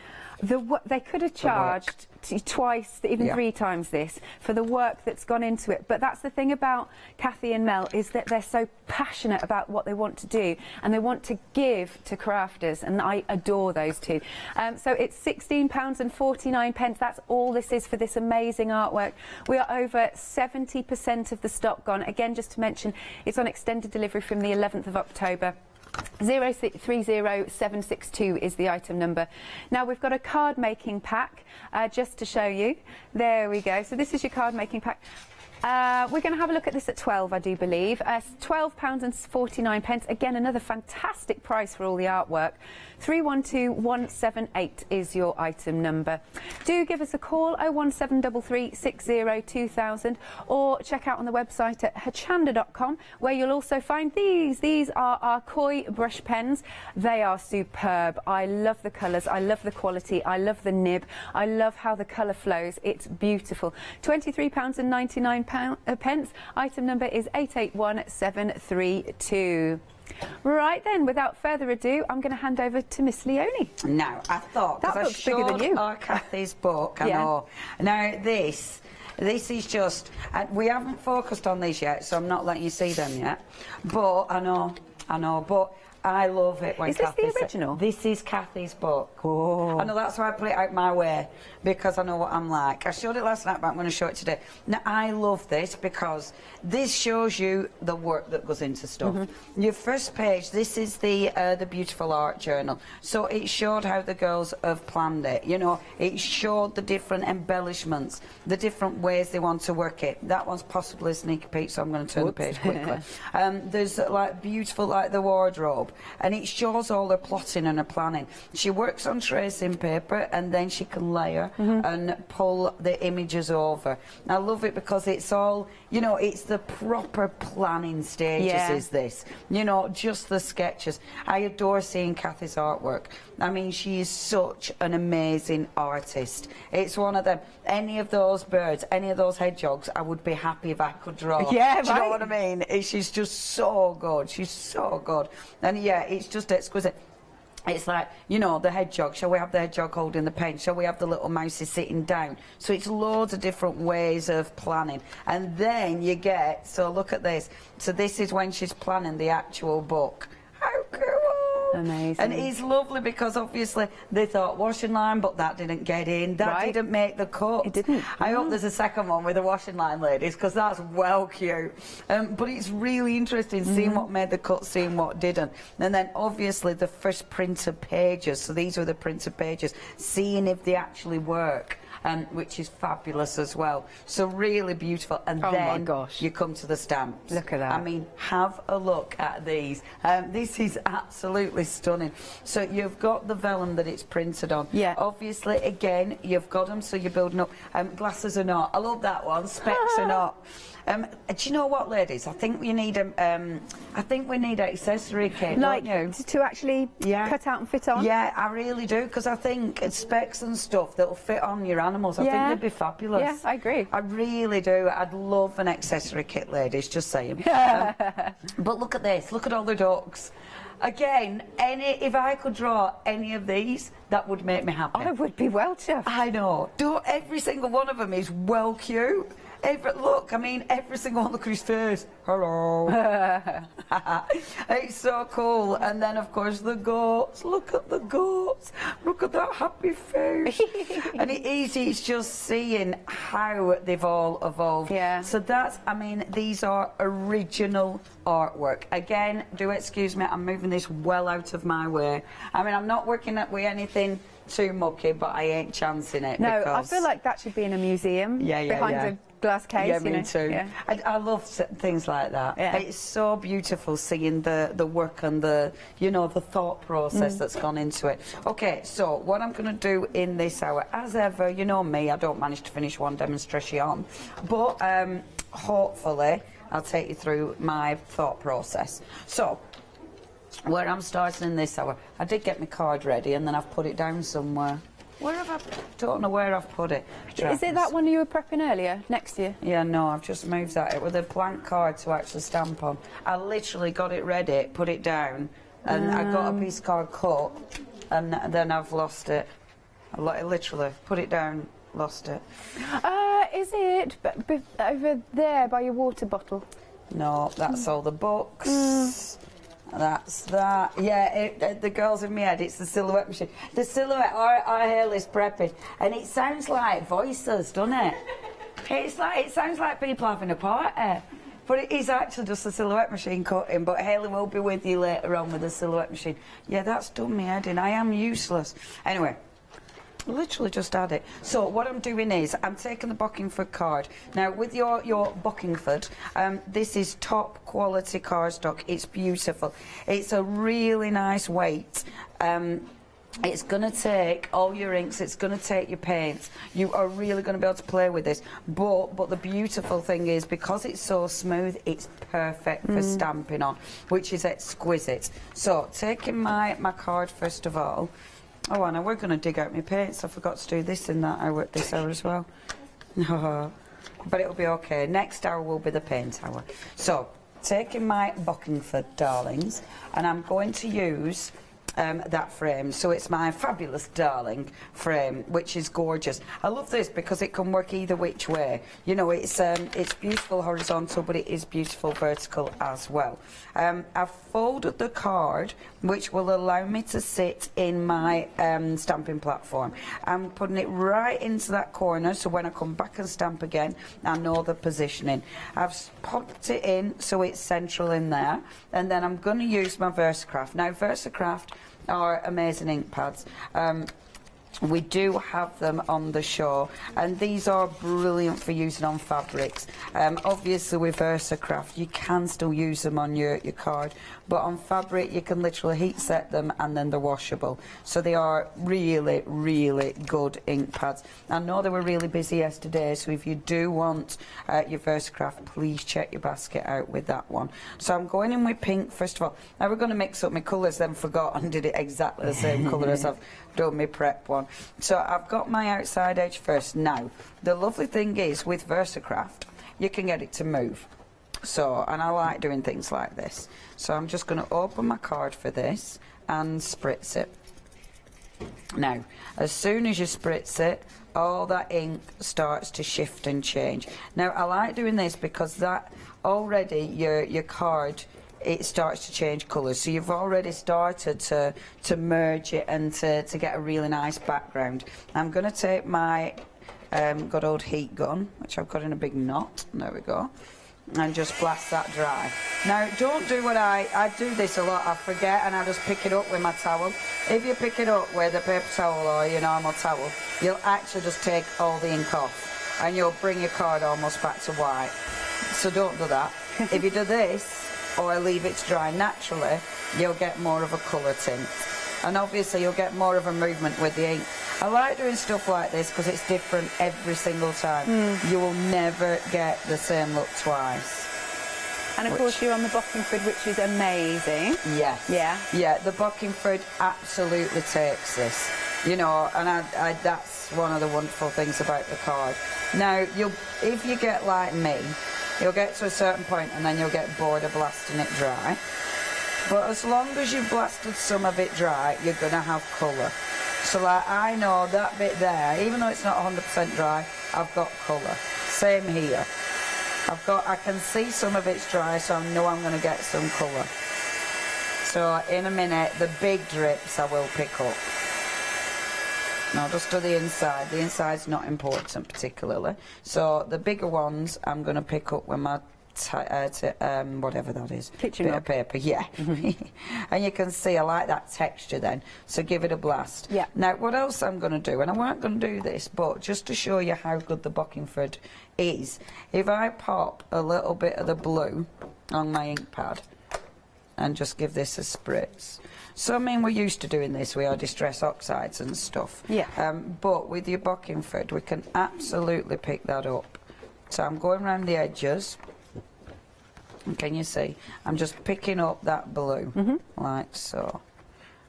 the they could have charged twice, even Yeah. three times this for the work that's gone into it. But that's the thing about Kathy and Mel is that they're so passionate about what they want to do and they want to give to crafters, and I adore those two. Um, so it's sixteen pounds and forty nine pence. That's all this is for this amazing artwork. We are over seventy percent of the stock gone. Again, just to mention, it's on extended delivery from the 11th of October. 030762 is the item number. Now we've got a card making pack uh, just to show you. There we go. So this is your card making pack. Uh, we're going to have a look at this at 12, I do believe. Uh, £12 and 49 pence. Again, another fantastic price for all the artwork. 312178 is your item number. Do give us a call 01733 602000 or check out on the website at hochanda.com where you'll also find these. These are our koi brush pens. They are superb. I love the colours. I love the quality. I love the nib. I love how the colour flows. It's beautiful. £23 and 99 uh, pence. Item number is 881732. Right then, without further ado, I'm going to hand over to Miss Leonie. Now, I thought, That because I looks bigger than you. our Kathy's book, I Yeah. know. Now, this, this is just, and we haven't focused on these yet, so I'm not letting you see them yet. But, I know, I know, but I love it when Is this the Kathy original? This is Kathy's book. Oh. I know that's why I put it out my way, because I know what I'm like. I showed it last night, but I'm going to show it today. Now, I love this because this shows you the work that goes into stuff. Mm-hmm. Your first page, this is the uh, the beautiful art journal. So it showed how the girls have planned it. You know, it showed the different embellishments, the different ways they want to work it. That one's possibly a sneak peek, so I'm going to turn the page quickly. um, there's like beautiful, like the wardrobe, and it shows all her plotting and her planning. She works on tracing paper, and then she can layer Mm-hmm. and pull the images over. I love it because it's all, you know, it's the proper planning stages. Yeah. Is this, you know, just the sketches. I adore seeing Kathy's artwork. I mean, she is such an amazing artist. It's one of them. Any of those birds, any of those hedgehogs, I would be happy if I could draw. Yeah, Do you know what I mean? She's just so good. She's so good. And yeah, it's just exquisite. It's like, you know, the hedgehog. Shall we have the hedgehog holding the pen? Shall we have the little mousey sitting down? So it's loads of different ways of planning. And then you get, so look at this. So this is when she's planning the actual book. Amazing. And it's lovely because obviously they thought washing line, but that didn't get in. That Right. didn't make the cut. It didn't. I hope there's a second one with the washing line ladies because that's well cute. Um, but it's really interesting seeing what made the cut, seeing what didn't. And then obviously the first printed pages. So these were the printed pages, seeing if they actually work. Um, which is fabulous as well. So really beautiful. And Oh then gosh. you come to the stamps. Look at that. I mean, have a look at these. Um, this is absolutely stunning. So you've got the vellum that it's printed on. Yeah. Obviously, again, you've got them, so you're building up. Um, glasses are not. I love that one. Specs are not. Um, do you know what, ladies? I think we need a. Um, I think we need an accessory kit, Like don't you? to, actually Yeah. cut out and fit on. Yeah, I really do because I think specs and stuff that'll fit on your animals. I Yeah. think they'd be fabulous. Yeah, I agree. I really do. I'd love an accessory kit, ladies. Just saying. Um, but look at this. Look at all the ducks. Again, any if I could draw any of these, that would make me happy. I would be well chuffed. I know. Do every single one of them is well cute. Every, look, I mean, every single one. Look at his face. Hello. it's so cool. And then, of course, the goats. Look at the goats. Look at that happy face. and it is. It's just seeing how they've all evolved. Yeah. So that's. I mean, these are original artwork. Again, do excuse me. I'm moving this well out of my way. I mean, I'm not working at with anything too mucky, but I ain't chancing it. No, I feel like that should be in a museum Yeah, yeah, behind yeah. a glass case. Yeah, me know. too. Yeah. I, I love things like that. Yeah. It's so beautiful seeing the, the work and the, you know, the thought process Mm. that's gone into it. Okay, so what I'm going to do in this hour, as ever, you know me, I don't manage to finish one demonstration, but um, hopefully I'll take you through my thought process. So, where I'm starting in this hour, I did get my card ready and then I've put it down somewhere. Where have I? Don't know where I've put it. Is it that one you were prepping earlier, next year? Yeah, no, I've just moved that. It with a blank card to actually stamp on. I literally got it ready, put it down, and I got a Um. piece of card cut, and then I've lost it. I literally put it down, lost it. Uh, is it b- b- over there by your water bottle? No, that's all the books. Mm. That's that. Yeah, it, the girls in my head, it's the silhouette machine. The silhouette, our, our hair is prepping, and it sounds like voices, doesn't it? It's like it sounds like people having a party. But it is actually just a silhouette machine cutting. But Haley will be with you later on with the silhouette machine. Yeah, that's done me head in. I am useless. Anyway, literally just add it. So what I'm doing is I'm taking the Bockingford card. Now with your your Bockingford, um, this is top quality cardstock. It's beautiful. It's a really nice weight. Um, it's going to take all your inks, it's going to take your paints. You are really going to be able to play with this. But but the beautiful thing is, because it's so smooth, it's perfect for Mm. stamping on, which is exquisite. So, taking my, my card first of all. Oh, Anna, we're going to dig out my paints. I forgot to do this in that hour, this hour as well. No, but it'll be okay. Next hour will be the paint hour. So, taking my Bockingford darlings, and I'm going to use um, that frame. So it's my fabulous darling frame, which is gorgeous. I love this because it can work either which way. You know, it's um, it's beautiful horizontal, but it is beautiful vertical as well. Um, I've folded the card, which will allow me to sit in my um, stamping platform. I'm putting it right into that corner, so when I come back and stamp again, I know the positioning. I've popped it in so it's central in there, and then I'm going to use my Versacraft. Now, Versacraft are amazing ink pads. Um, we do have them on the show, and these are brilliant for using on fabrics. Um, obviously, with Versacraft, you can still use them on your, your card, but on fabric, you can literally heat set them and then they're washable. So they are really, really good ink pads. I know they were really busy yesterday, so if you do want uh, your Versacraft, please check your basket out with that one. So I'm going in with pink first of all. Now we're going to mix up my colours, then forgot and did it exactly the same colour as I've done my prep one. So I've got my outside edge first. Now, the lovely thing is with Versacraft, you can get it to move. So, and I like doing things like this. So I'm just going to open my card for this and spritz it. Now, as soon as you spritz it, all that ink starts to shift and change. Now, I like doing this because that already your your card it starts to change colours. So you've already started to to merge it and to, to get a really nice background. I'm going to take my um, good old heat gun, which I've got in a big knot. There we go and just blast that dry. Now, don't do what I, I do this a lot, I forget and I just pick it up with my towel. If you pick it up with a paper towel or your normal towel, you'll actually just take all the ink off and you'll bring your card almost back to white. So don't do that. if you do this, or leave it to dry naturally, you'll get more of a colour tint. And obviously you'll get more of a movement with the ink. I like doing stuff like this because it's different every single time. Mm. You will never get the same look twice. And of course, you're on the Bockingford, which is amazing. Yes. Yeah. Yeah, the Bockingford absolutely takes this. You know, and I, I, that's one of the wonderful things about the card. Now, you'll, if you get like me, you'll get to a certain point and then you'll get bored of blasting it dry. But as long as you've blasted some of it dry, you're going to have colour. So like I know that bit there, even though it's not 100% dry, I've got colour. Same here. I've got, I can see some of it's dry, so I know I'm going to get some colour. So in a minute, the big drips I will pick up. Now just do the inside. The inside's not important particularly. So the bigger ones I'm going to pick up with my uh, um, whatever that is. Kitchen Bit rug. of paper, yeah. and you can see I like that texture then, so give it a blast. Yeah. Now, what else I'm going to do, and I weren't going to do this, but just to show you how good the Bockingford is, if I pop a little bit of the blue on my ink pad and just give this a spritz. So, I mean, we're used to doing this with our distress oxides and stuff. Yeah. Um, but with your Bockingford, we can absolutely pick that up. So I'm going around the edges. Can you see? I'm just picking up that blue, like so.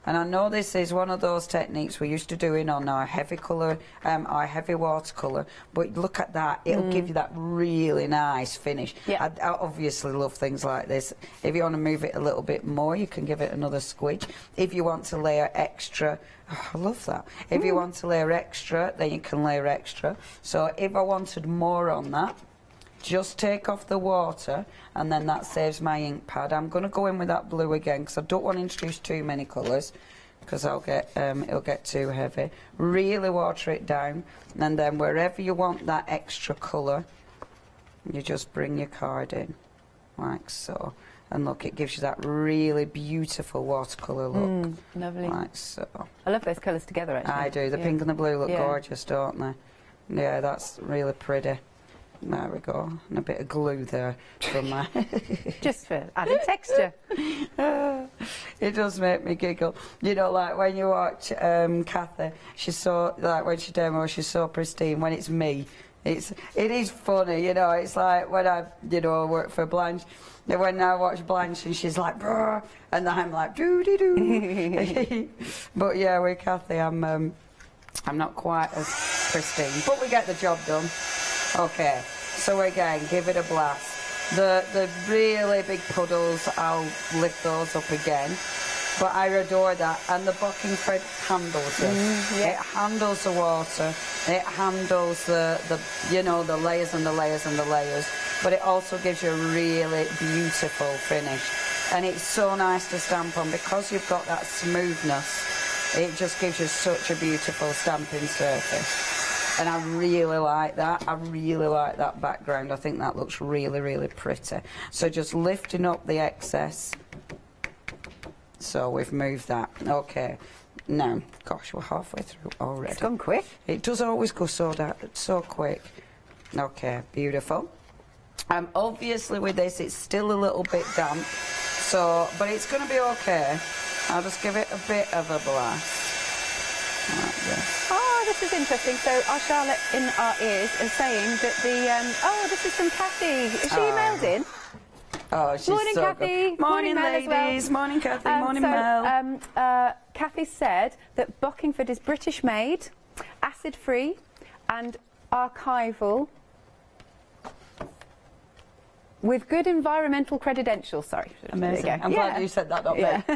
And I know this is one of those techniques we're used to doing on our heavy colour, um, our heavy watercolour, but look at that, it'll give you that really nice finish. Yeah. I, I obviously love things like this. If you want to move it a little bit more, you can give it another squidge. If you want to layer extra, oh, I love that. If you want to layer extra, then you can layer extra. So if I wanted more on that, just take off the water and then that saves my ink pad. I'm going to go in with that blue again because I don't want to introduce too many colours because I'll get um, it'll get too heavy. Really water it down and then wherever you want that extra colour, you just bring your card in like so. And look, it gives you that really beautiful watercolour look. Mm, lovely. Like so. I love those colours together, actually. I do. The Yeah. pink and the blue look Yeah. gorgeous, don't they? Yeah, that's really pretty. There we go. And a bit of glue there from my. Just for added texture. it does make me giggle. You know, like when you watch um, Kathy, she's so like when she demo, she's so pristine. When it's me, it's it is funny. You know, it's like when I you know work for Blanche. When I watch Blanche and she's like, Brr, and I'm like, doo doo doo. but yeah, with Kathy, I'm um, I'm not quite as pristine, but we get the job done. Okay, so again, give it a blast. The the really big puddles, I'll lift those up again. But I adore that, and the bucking Bockingford handles it. Mm, it handles the water. It handles the the you know the layers and the layers and the layers. But it also gives you a really beautiful finish, and it's so nice to stamp on because you've got that smoothness. It just gives you such a beautiful stamping surface. And I really like that. I really like that background. I think that looks really, really pretty. So just lifting up the excess. So we've moved that. Okay. Now, gosh, we're halfway through already. It's gone quick. It does always go so that, so quick. Okay, beautiful. Um, obviously with this, it's still a little bit damp. So, but it's going to be okay. I'll just give it a bit of a blast. Like this. Oh, this is interesting. So our Charlotte in our ears is saying that the um, oh, this is from Kathy. Is she Oh. emailed in? Oh, she's Morning, so Kathy. good. Morning, Morning, Mel well. ladies. Morning, Kathy. Um, Morning, so, Mel. Um, uh, Kathy said that Bockingford is British made, acid free, and archival. With good environmental credentials. Sorry. Amazing. There you go. I'm Yeah. glad you said that, not Yeah. me.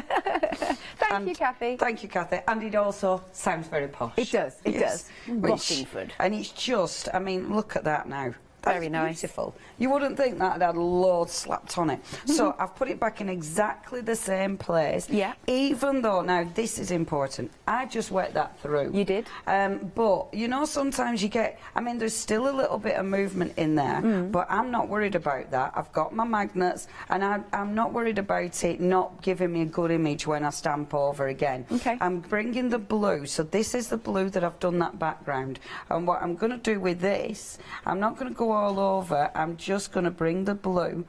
Thank And you, Kathy. Thank you, Kathy. And it also sounds very posh. It does, it Yes. does. Which- Bockingford. And it's just, I mean, look at that now. That's Very nice. beautiful. You wouldn't think that had loads slapped on it. So I've put it back in exactly the same place. Mm-hmm. Yeah. Even though, now this is important, I just wet that through. You did? Um, but, you know, sometimes you get, I mean, there's still a little bit of movement in there, Mm. but I'm not worried about that. I've got my magnets and I, I'm not worried about it not giving me a good image when I stamp over again. Okay. I'm bringing the blue, so this is the blue that I've done that background. And what I'm going to do with this, I'm not going to go all over, I'm just going to bring the blue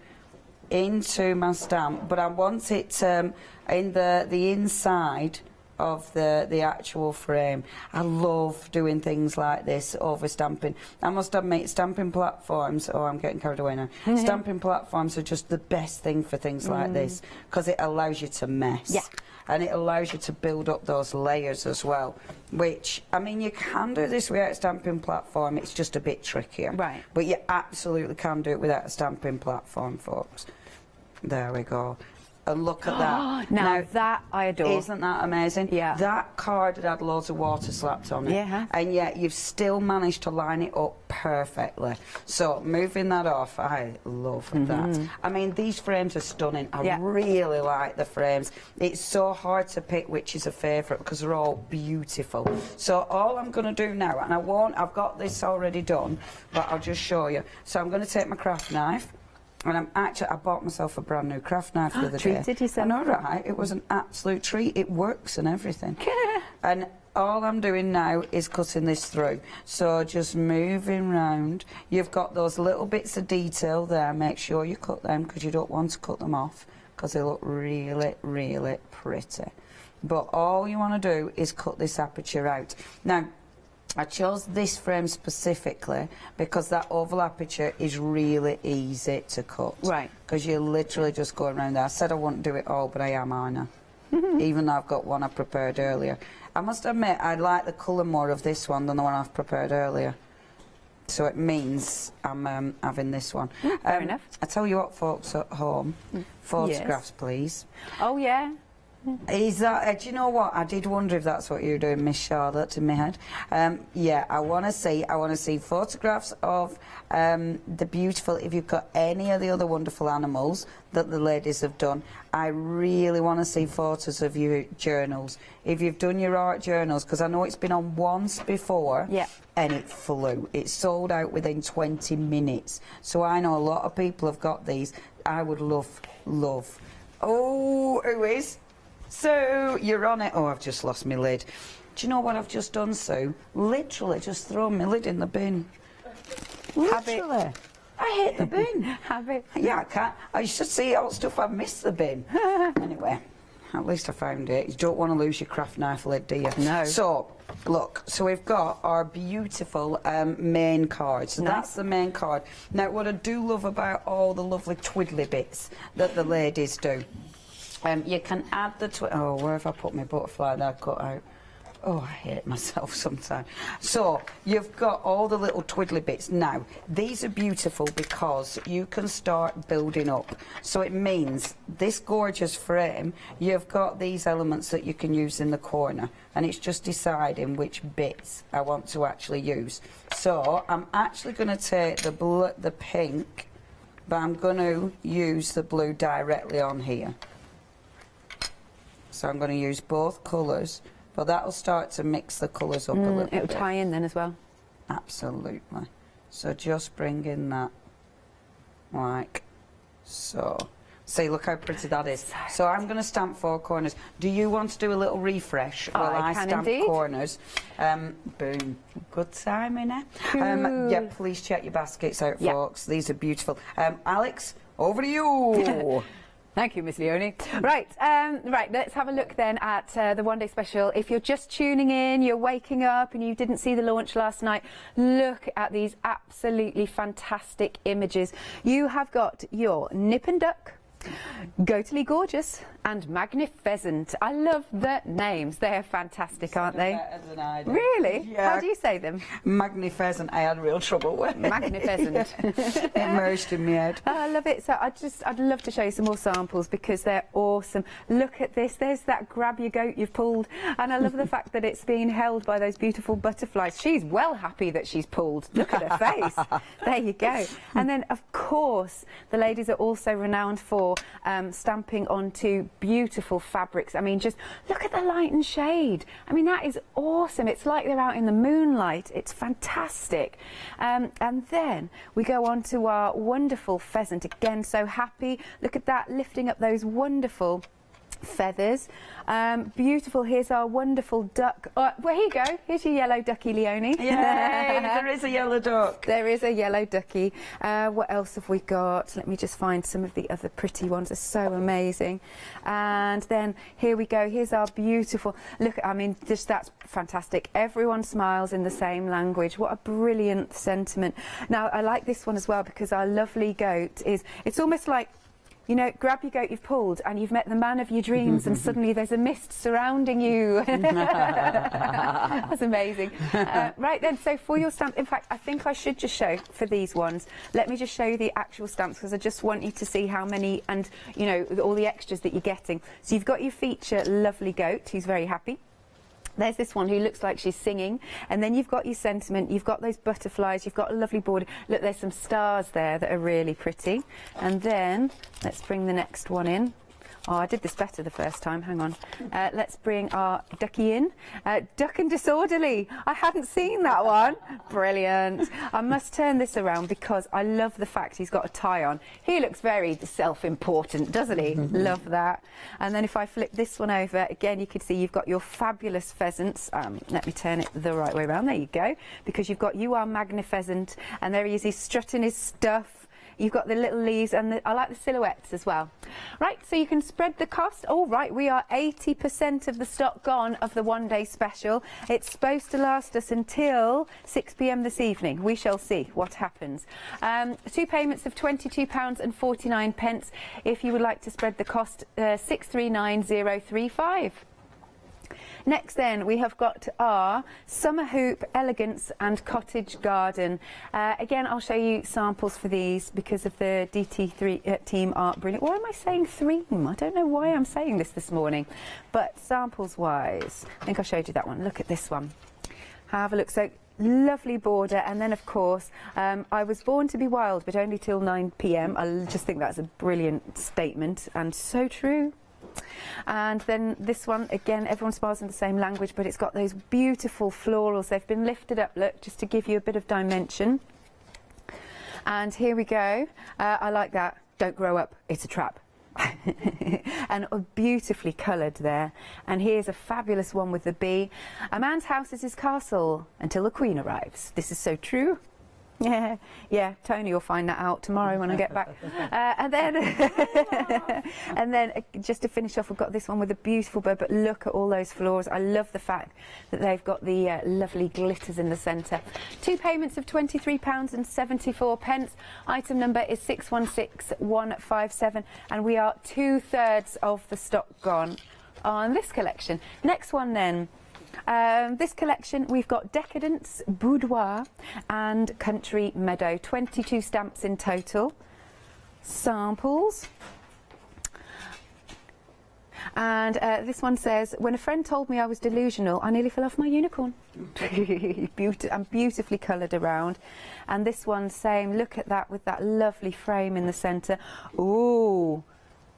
into my stamp, but I want it um, in the, the inside of the, the actual frame. I love doing things like this, over stamping. I must admit, stamping platforms, oh, I'm getting carried away now. Stamping platforms are just the best thing for things like this because it allows you to mess. Yeah. And it allows you to build up those layers as well, which, I mean, you can do this without a stamping platform, it's just a bit trickier. Right. But you absolutely can do it without a stamping platform, folks. There we go. And look at that. Now, that I adore. Isn't that amazing? Yeah. That card had had loads of water slapped on it. Yeah. And yet you've still managed to line it up perfectly. So moving that off, I love that. I mean, these frames are stunning. I Mm-hmm. Yeah. really like the frames. It's so hard to pick which is a favourite because they're all beautiful. So all I'm going to do now, and I won't, I've got this already done, but I'll just show you. So I'm going to take my craft knife And I'm actually, I bought myself a brand new craft knife for the other day. Treated yourself. And all right, it was an absolute treat. It works and everything. and all I'm doing now is cutting this through. So just moving round. You've got those little bits of detail there. Make sure you cut them because you don't want to cut them off because they look really, really pretty. But all you want to do is cut this aperture out. Now, I chose this frame specifically because that oval aperture is really easy to cut. Right. Because you're literally just going around there. I said I wouldn't do it all, but I am, aren't I? Even though I've got one I prepared earlier. I must admit, I like the colour more of this one than the one I've prepared earlier. So it means I'm um, having this one. fair Um, enough. I tell you what, folks at home, photographs, please. Oh, yeah. Is that? Uh, do you know what? I did wonder if that's what you were doing, Miss Charlotte, in my head. Um, yeah, I want to see. I want to see photographs of um, the beautiful. If you've got any of the other wonderful animals that the ladies have done, I really want to see photos of your journals. If you've done your art journals, because I know it's been on once before. Yeah. And it flew. It sold out within 20 minutes. So I know a lot of people have got these. I would love, love. Oh, who is? So you're on it. Oh, I've just lost my lid. Do you know what I've just done, Sue? Literally just thrown my lid in the bin. Literally. I hit the bin. Have it. Yeah, I can't. I should see all stuff I've missed the bin. anyway, at least I found it. You don't want to lose your craft knife lid, do you? No. So, look, so we've got our beautiful um, main card. So Nice. that's the main card. Now, what I do love about all the lovely twiddly bits that the ladies do, um, you can add the twi- oh, where have I put my butterfly that I cut out? Oh, I hate myself sometimes. So, you've got all the little twiddly bits. Now, these are beautiful because you can start building up. So it means this gorgeous frame, you've got these elements that you can use in the corner. And it's just deciding which bits I want to actually use. So, I'm actually going to take the, the pink, but I'm going to use the blue directly on here. So I'm going to use both colours, but that'll start to mix the colours up a little Mm, it'll bit. tie in then as well. Absolutely. So just bring in that like so. See, look how pretty that is. So I'm going to stamp four corners. Do you want to do a little refresh while I I, can stamp indeed. corners? Um, boom. Good timing, eh? Um, yeah, please check your baskets out, Yeah. folks. These are beautiful. Um, Alex, over to you. Thank you, Miss Leonie. Right, um, right. Let's have a look then at uh, the One Day Special. If you're just tuning in, you're waking up, and you didn't see the launch last night, look at these absolutely fantastic images. You have got your Nip and Duck. Gotally Gorgeous and Magnificent. I love the names. They're fantastic, aren't they? Better than I do. Really? Yeah. How do you say them? Magnificent, I had real trouble with. Magnificent. it merged in my head. Oh, I love it. So I just, I'd love to show you some more samples because they're awesome. Look at this. There's that grab your goat you've pulled, and I love the fact that it's being held by those beautiful butterflies. She's well happy that she's pulled. Look at her face. There you go. And then, of course, the ladies are also renowned for um, stamping onto beautiful fabrics. I mean, just look at the light and shade. I mean, that is awesome. It's like they're out in the moonlight. It's fantastic. Um, and then we go on to our wonderful pheasant. Again, so happy. Look at that, lifting up those wonderful feathers. Um, beautiful. Here's our wonderful duck. Oh, well, here you go. Here's your yellow ducky, Leonie. Yay, there is a yellow duck. There is a yellow ducky. Uh, what else have we got? Let me just find some of the other pretty ones. They're so amazing. And then here we go. Here's our beautiful. Look, I mean, just that's fantastic. Everyone smiles in the same language. What a brilliant sentiment. Now, I like this one as well because our lovely goat is. It's almost like. You know, grab your goat you've pulled and you've met the man of your dreams and suddenly there's a mist surrounding you. That's amazing. Uh, right then, so for your stamp, in fact, I think I should just show for these ones. Let me just show you the actual stamps because I just want you to see how many and, you know, all the extras that you're getting. So you've got your feature lovely goat who's very happy. There's this one who looks like she's singing, and then you've got your sentiment, you've got those butterflies, you've got a lovely border. Look, there's some stars there that are really pretty. And then, let's bring the next one in. Oh, I did this better the first time. Hang on. Uh, let's bring our ducky in. Uh, Duck and Disorderly. I hadn't seen that one. Brilliant. I must turn this around because I love the fact he's got a tie on. He looks very self-important, doesn't he? love that. And then if I flip this one over, again, you can see you've got your fabulous pheasants. Um, let me turn it the right way around. There you go. Because you've got You Are Pheasant, and there he is. He's strutting his stuff. You've got the little leaves and the, I like the silhouettes as well. Right, so you can spread the cost. All right, we are 80% of the stock gone of the one day special. It's supposed to last us until 6 p.m. this evening. We shall see what happens. Um, two payments of £22 and 49 pence. If you would like to spread the cost, uh, 639035. Next then we have got our Summer Hoop Elegance and Cottage Garden. Uh, again I'll show you samples for these because of the DT3 uh, team art brilliant. Why am I saying three? I don't know why I'm saying this this morning. But samples wise, I think I showed you that one. Look at this one. Have a look. So lovely border and then of course um, I was born to be wild but only till 9pm I just think that's a brilliant statement and so true and then this one, again, everyone smiles in the same language, but it's got those beautiful florals. They've been lifted up, look, just to give you a bit of dimension. And here we go. Uh, I like that. Don't grow up. It's a trap. and beautifully coloured there. And here's a fabulous one with the bee. A man's house is his castle until the queen arrives. This is so true. Yeah, yeah. Tony will find that out tomorrow when I get back. Uh, and then, and then uh, just to finish off, we've got this one with a beautiful bird. But look at all those floors. I love the fact that they've got the uh, lovely glitters in the centre. Two payments of twenty-three pounds and seventy-four pence. Item number is six one six one five seven, and we are two thirds of the stock gone on this collection. Next one then. Um, this collection, we've got Decadence, Boudoir and Country Meadow. 22 stamps in total. Samples. And uh, this one says, when a friend told me I was delusional, I nearly fell off my unicorn. Beauti and beautifully coloured around. And this one saying, look at that with that lovely frame in the centre. Ooh,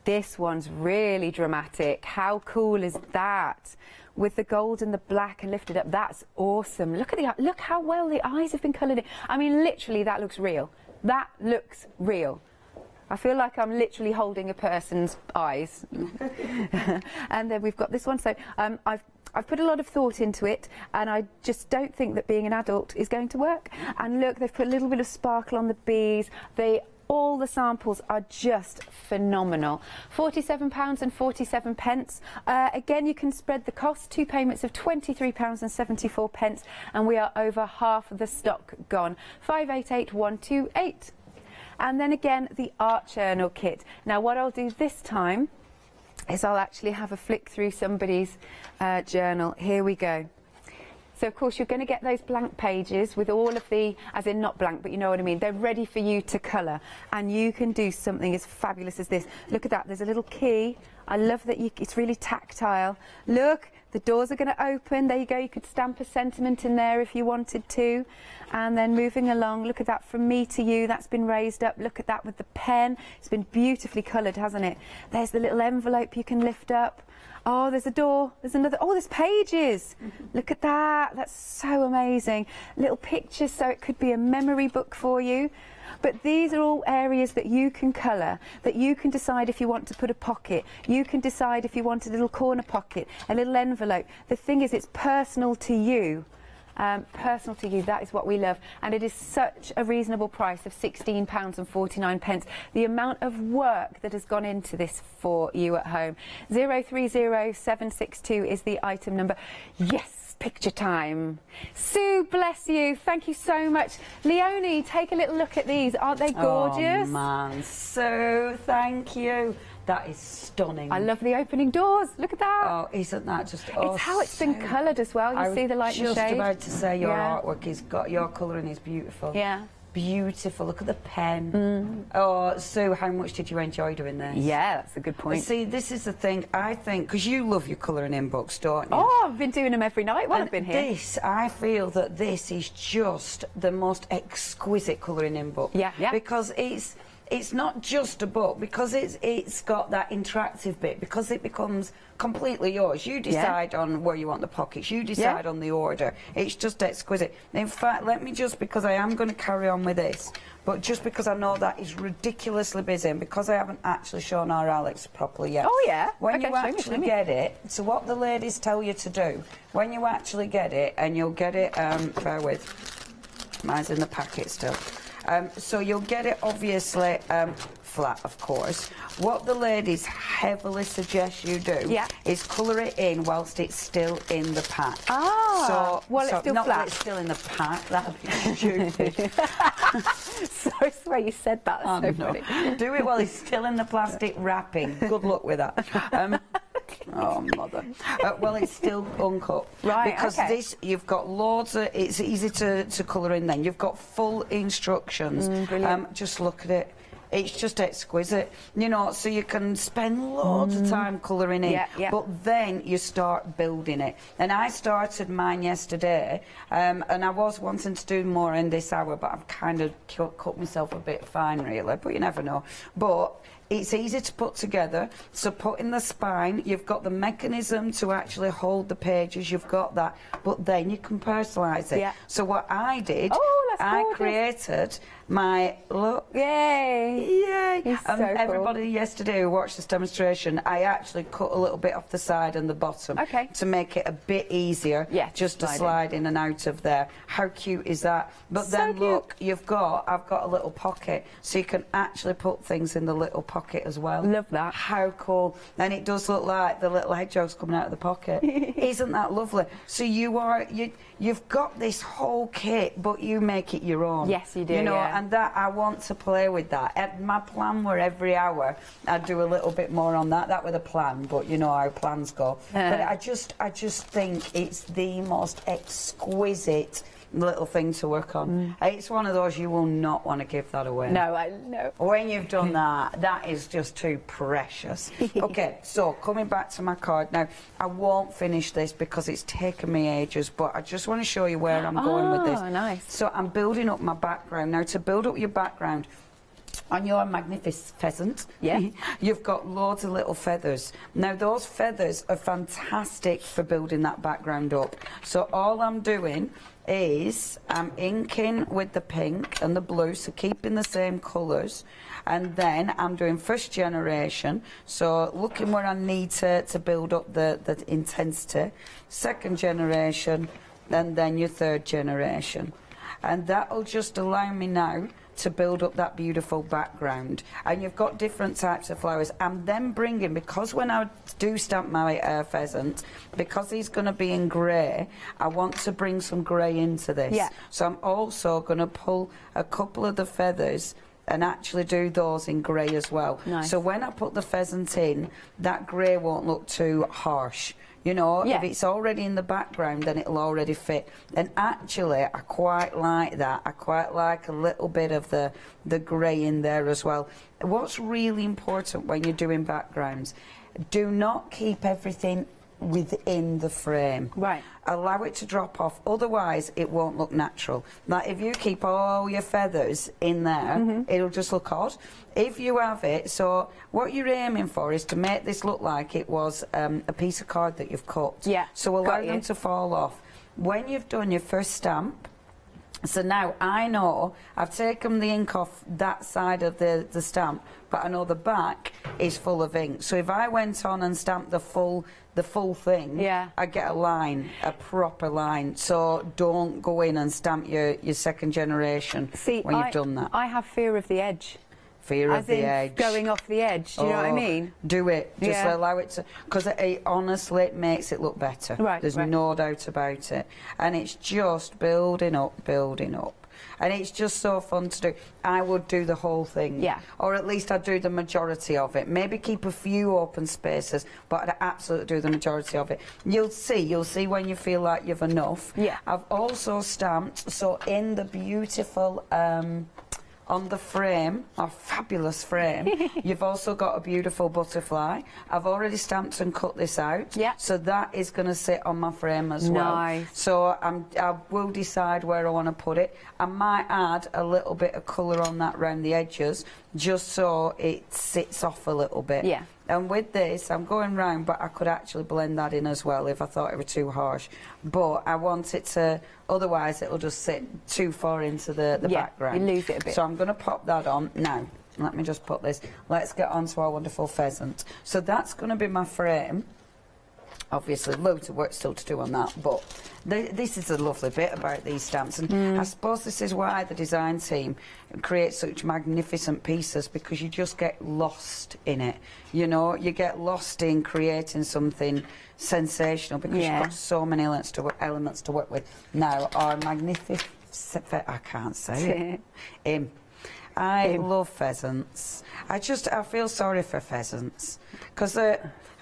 this one's really dramatic. How cool is that? with the gold and the black and lifted up. That's awesome. Look at the look how well the eyes have been coloured. in. I mean, literally, that looks real. That looks real. I feel like I'm literally holding a person's eyes. and then we've got this one. So um, I've I've put a lot of thought into it and I just don't think that being an adult is going to work. And look, they've put a little bit of sparkle on the bees. They all the samples are just phenomenal. £47 and 47 pence. Uh, again, you can spread the cost, two payments of £23 and 74 pence, and we are over half the stock gone. 588128. And then again, the art journal kit. Now, what I'll do this time is I'll actually have a flick through somebody's uh, journal. Here we go. So of course you're going to get those blank pages with all of the, as in not blank, but you know what I mean. They're ready for you to colour and you can do something as fabulous as this. Look at that, there's a little key. I love that you, it's really tactile. Look, the doors are going to open. There you go. You could stamp a sentiment in there if you wanted to. And then moving along, look at that from me to you. That's been raised up. Look at that with the pen. It's been beautifully coloured, hasn't it? There's the little envelope you can lift up. Oh, there's a door. There's another. Oh, there's pages. Mm-hmm. Look at that. That's so amazing. Little pictures, so it could be a memory book for you. But these are all areas that you can colour, that you can decide if you want to put a pocket. You can decide if you want a little corner pocket, a little envelope. The thing is, it's personal to you um, personal to you. That is what we love. And it is such a reasonable price of £16.49. pence. The amount of work that has gone into this for you at home. 030762 is the item number. Yes picture time. Sue, bless you. Thank you so much. Leonie, take a little look at these. Aren't they gorgeous? Oh, man. Sue, thank you. That is stunning. I love the opening doors. Look at that. Oh, isn't that just? Oh, it's how it's so been coloured as well. You I see the light and shade. Just about to say your yeah. artwork is got your colouring is beautiful. Yeah. Beautiful. Look at the pen. Mm. Oh, Sue, how much did you enjoy doing this? Yeah, that's a good point. See, this is the thing. I think because you love your colouring in books, don't you? Oh, I've been doing them every night while and I've been here. This, I feel that this is just the most exquisite colouring in book. Yeah, yeah. Because it's it's not just a book because it's it's got that interactive bit because it becomes completely yours. You decide on where you want the pockets. You decide on the order. It's just exquisite. In fact, let me just because I am going to carry on with this. But just because I know that is ridiculously busy and because I haven't actually shown our Alex properly yet. Oh, yeah? When Okay, you actually me. get it, so what the ladies tell you to do, when you actually get it, and you'll get it, um, bear with, mine's in the packet still. Um, so you'll get it obviously um, flat, of course. What the ladies heavily suggest you do Yeah. is colour it in whilst it's still in the pack. Ah, so, while it's still not flat. it's still in the pack. That'd be stupid. Sorry, sorry, you said that. That's so Oh, no. funny. Do it while it's still in the plastic wrapping. Good luck with that. Um, oh, mother. Uh, well, it's still uncut. Right, Because okay. this, you've got loads of, it's easy to, to colour in then. You've got full instructions. Mm, um, just look at it. It's just exquisite, you know. So you can spend loads of time colouring in, Mm. Yeah, yeah. but then you start building it. And I started mine yesterday, um, and I was wanting to do more in this hour, but I've kind of cut, cut myself a bit fine, really. But you never know. But it's easy to put together. So put in the spine, you've got the mechanism to actually hold the pages, you've got that, but then you can personalise it. Yeah. So what I did, Oh, I created my look. Yay! Yay! Um, so cool. everybody yesterday who watched this demonstration, I actually cut a little bit off the side and the bottom Okay. to make it a bit easier. Yeah, just to slide in. and out of there. How cute is that? But So then cute. look, you've got I've got a little pocket, so you can actually put things in the little pocket as well. Love that. How cool! And it does look like the little hedgehogs coming out of the pocket. Isn't that lovely? So you are you you've got this whole kit, but you make it your own. Yes, you do, You know, yeah. And that I want to play with that. My plan were every hour I'd do a little bit more on that. That was a plan, but you know how plans go. but I just I just think it's the most exquisite little thing to work on. It's one of those you will not want to give that away. Mm. No, I no. When you've done that, that is just too precious. okay, so coming back to my card now, I won't finish this because it's taken me ages, but I just want to show you where I'm going with this. Oh, nice. So I'm building up my background now. To build up your background. On your magnificent pheasant, Yeah. you've got loads of little feathers. Now those feathers are fantastic for building that background up. So all I'm doing is I'm inking with the pink and the blue, so keeping the same colours. And then I'm doing first generation, so looking where I need to, to build up the, the intensity. Second generation, and then your third generation. And that'll just allow me now to build up that beautiful background. And you've got different types of flowers. I'm then bringing, because when I do stamp my uh, pheasant, because he's going to be in grey, I want to bring some grey into this. Yeah. So I'm also going to pull a couple of the feathers and actually do those in grey as well. Nice. So when I put the pheasant in, that grey won't look too harsh. You know, Yeah. if it's already in the background, then it'll already fit. And actually, I quite like that. I quite like a little bit of the, the grey in there as well. What's really important when you're doing backgrounds, do not keep everything within the frame. Right. Allow it to drop off, otherwise it won't look natural. Like if you keep all your feathers in there, Mm-hmm. it'll just look odd. If you have it, so what you're aiming for is to make this look like it was um, a piece of card that you've cut. Yeah, So allow got them you. to fall off. When you've done your first stamp, so now I know I've taken the ink off that side of the, the stamp, but I know the back is full of ink. So if I went on and stamped the full the full thing, Yeah. I get a line, a proper line. So don't go in and stamp your, your second generation See, when you've done that. I have fear of the edge. Fear As of the in edge. going off the edge. Do you know what I Oh, mean? Do it. Just Yeah. allow it to. Because it, it honestly makes it look better. Right, There's right. no doubt about it. And it's just building up, building up. And it's just so fun to do. I would do the whole thing. Yeah. Or at least I'd do the majority of it. Maybe keep a few open spaces, but I'd absolutely do the majority of it. You'll see. You'll see when you feel like you've enough. Yeah. I've also stamped, so in the beautiful. Um, on the frame, our fabulous frame, you've also got a beautiful butterfly. I've already stamped and cut this out. Yeah. So that is going to sit on my frame as well. Nice. So I'm, I will decide where I want to put it. I might add a little bit of colour on that round the edges, just so it sits off a little bit. Yeah. And with this, I'm going round, but I could actually blend that in as well if I thought it were too harsh. But I want it to, otherwise it'll just sit too far into the, the Yeah, background. you lose it a bit. So I'm going to pop that on now. Let me just put this. Let's get on to our wonderful pheasant. So that's going to be my frame. Obviously, loads of work still to do on that, but th this is a lovely bit about these stamps, and Hmm. I suppose this is why the design team creates such magnificent pieces because you just get lost in it. You know, you get lost in creating something sensational because Yeah. you've got so many elements to, elements to work with. Now, our magnificent, I can't say it. Im. I Im. love pheasants. I just, I feel sorry for pheasants because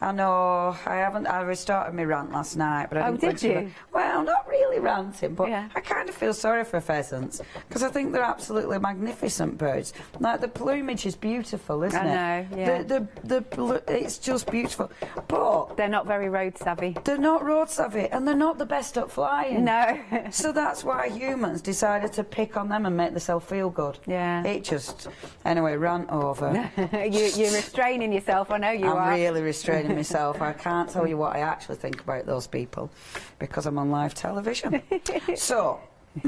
I know I haven't. I restarted my rant last night, but I Oh, didn't. did you? well, not really ranting, but Yeah. I kind of feel sorry for pheasants because I think they're absolutely magnificent birds. Like the plumage is beautiful, isn't I it? know, yeah. The, the, the, it's just beautiful, but They're not very road savvy. they're not road savvy and they're not the best at flying. No. So that's why humans decided to pick on them and make themselves feel good. Yeah. It just. Anyway, rant over. you, you're restraining yourself. I know you are. I'm are. really restraining myself. I can't tell you what I actually think about those people because I'm on live television. so,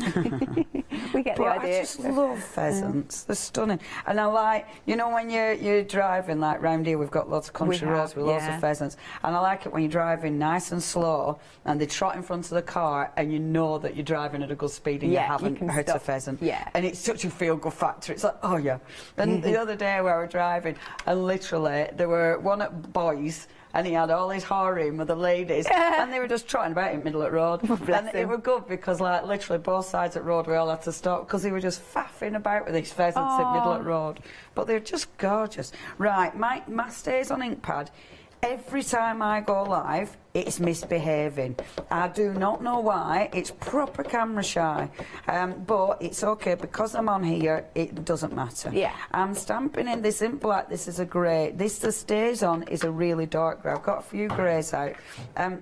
we get the but I just love pheasants. They're stunning. And I like, you know, when you're, you're driving, like round here, we've got lots of country have, roads with lots of pheasants. And I like it when you're driving nice and slow and they trot in front of the car and you know that you're driving at a good speed and Yeah, you you haven't can hurt a pheasant. Yeah. And it's such a feel good factor. It's like, oh yeah. And the other day we were driving and literally there were one at boys and he had all his harem with the ladies and they were just trotting about in middle of the road. And it him. were good because like literally both sides of the road we all had to stop because they were just faffing about with these pheasants in middle of the road. But they're just gorgeous. Right, my, my StazOn ink pad. Every time I go live, it's misbehaving. I do not know why. It's proper camera shy. Um, but it's okay because I'm on here, it doesn't matter. Yeah. I'm stamping in this in black. This is a grey. This that StazOn is a really dark grey. I've got a few greys out. Um,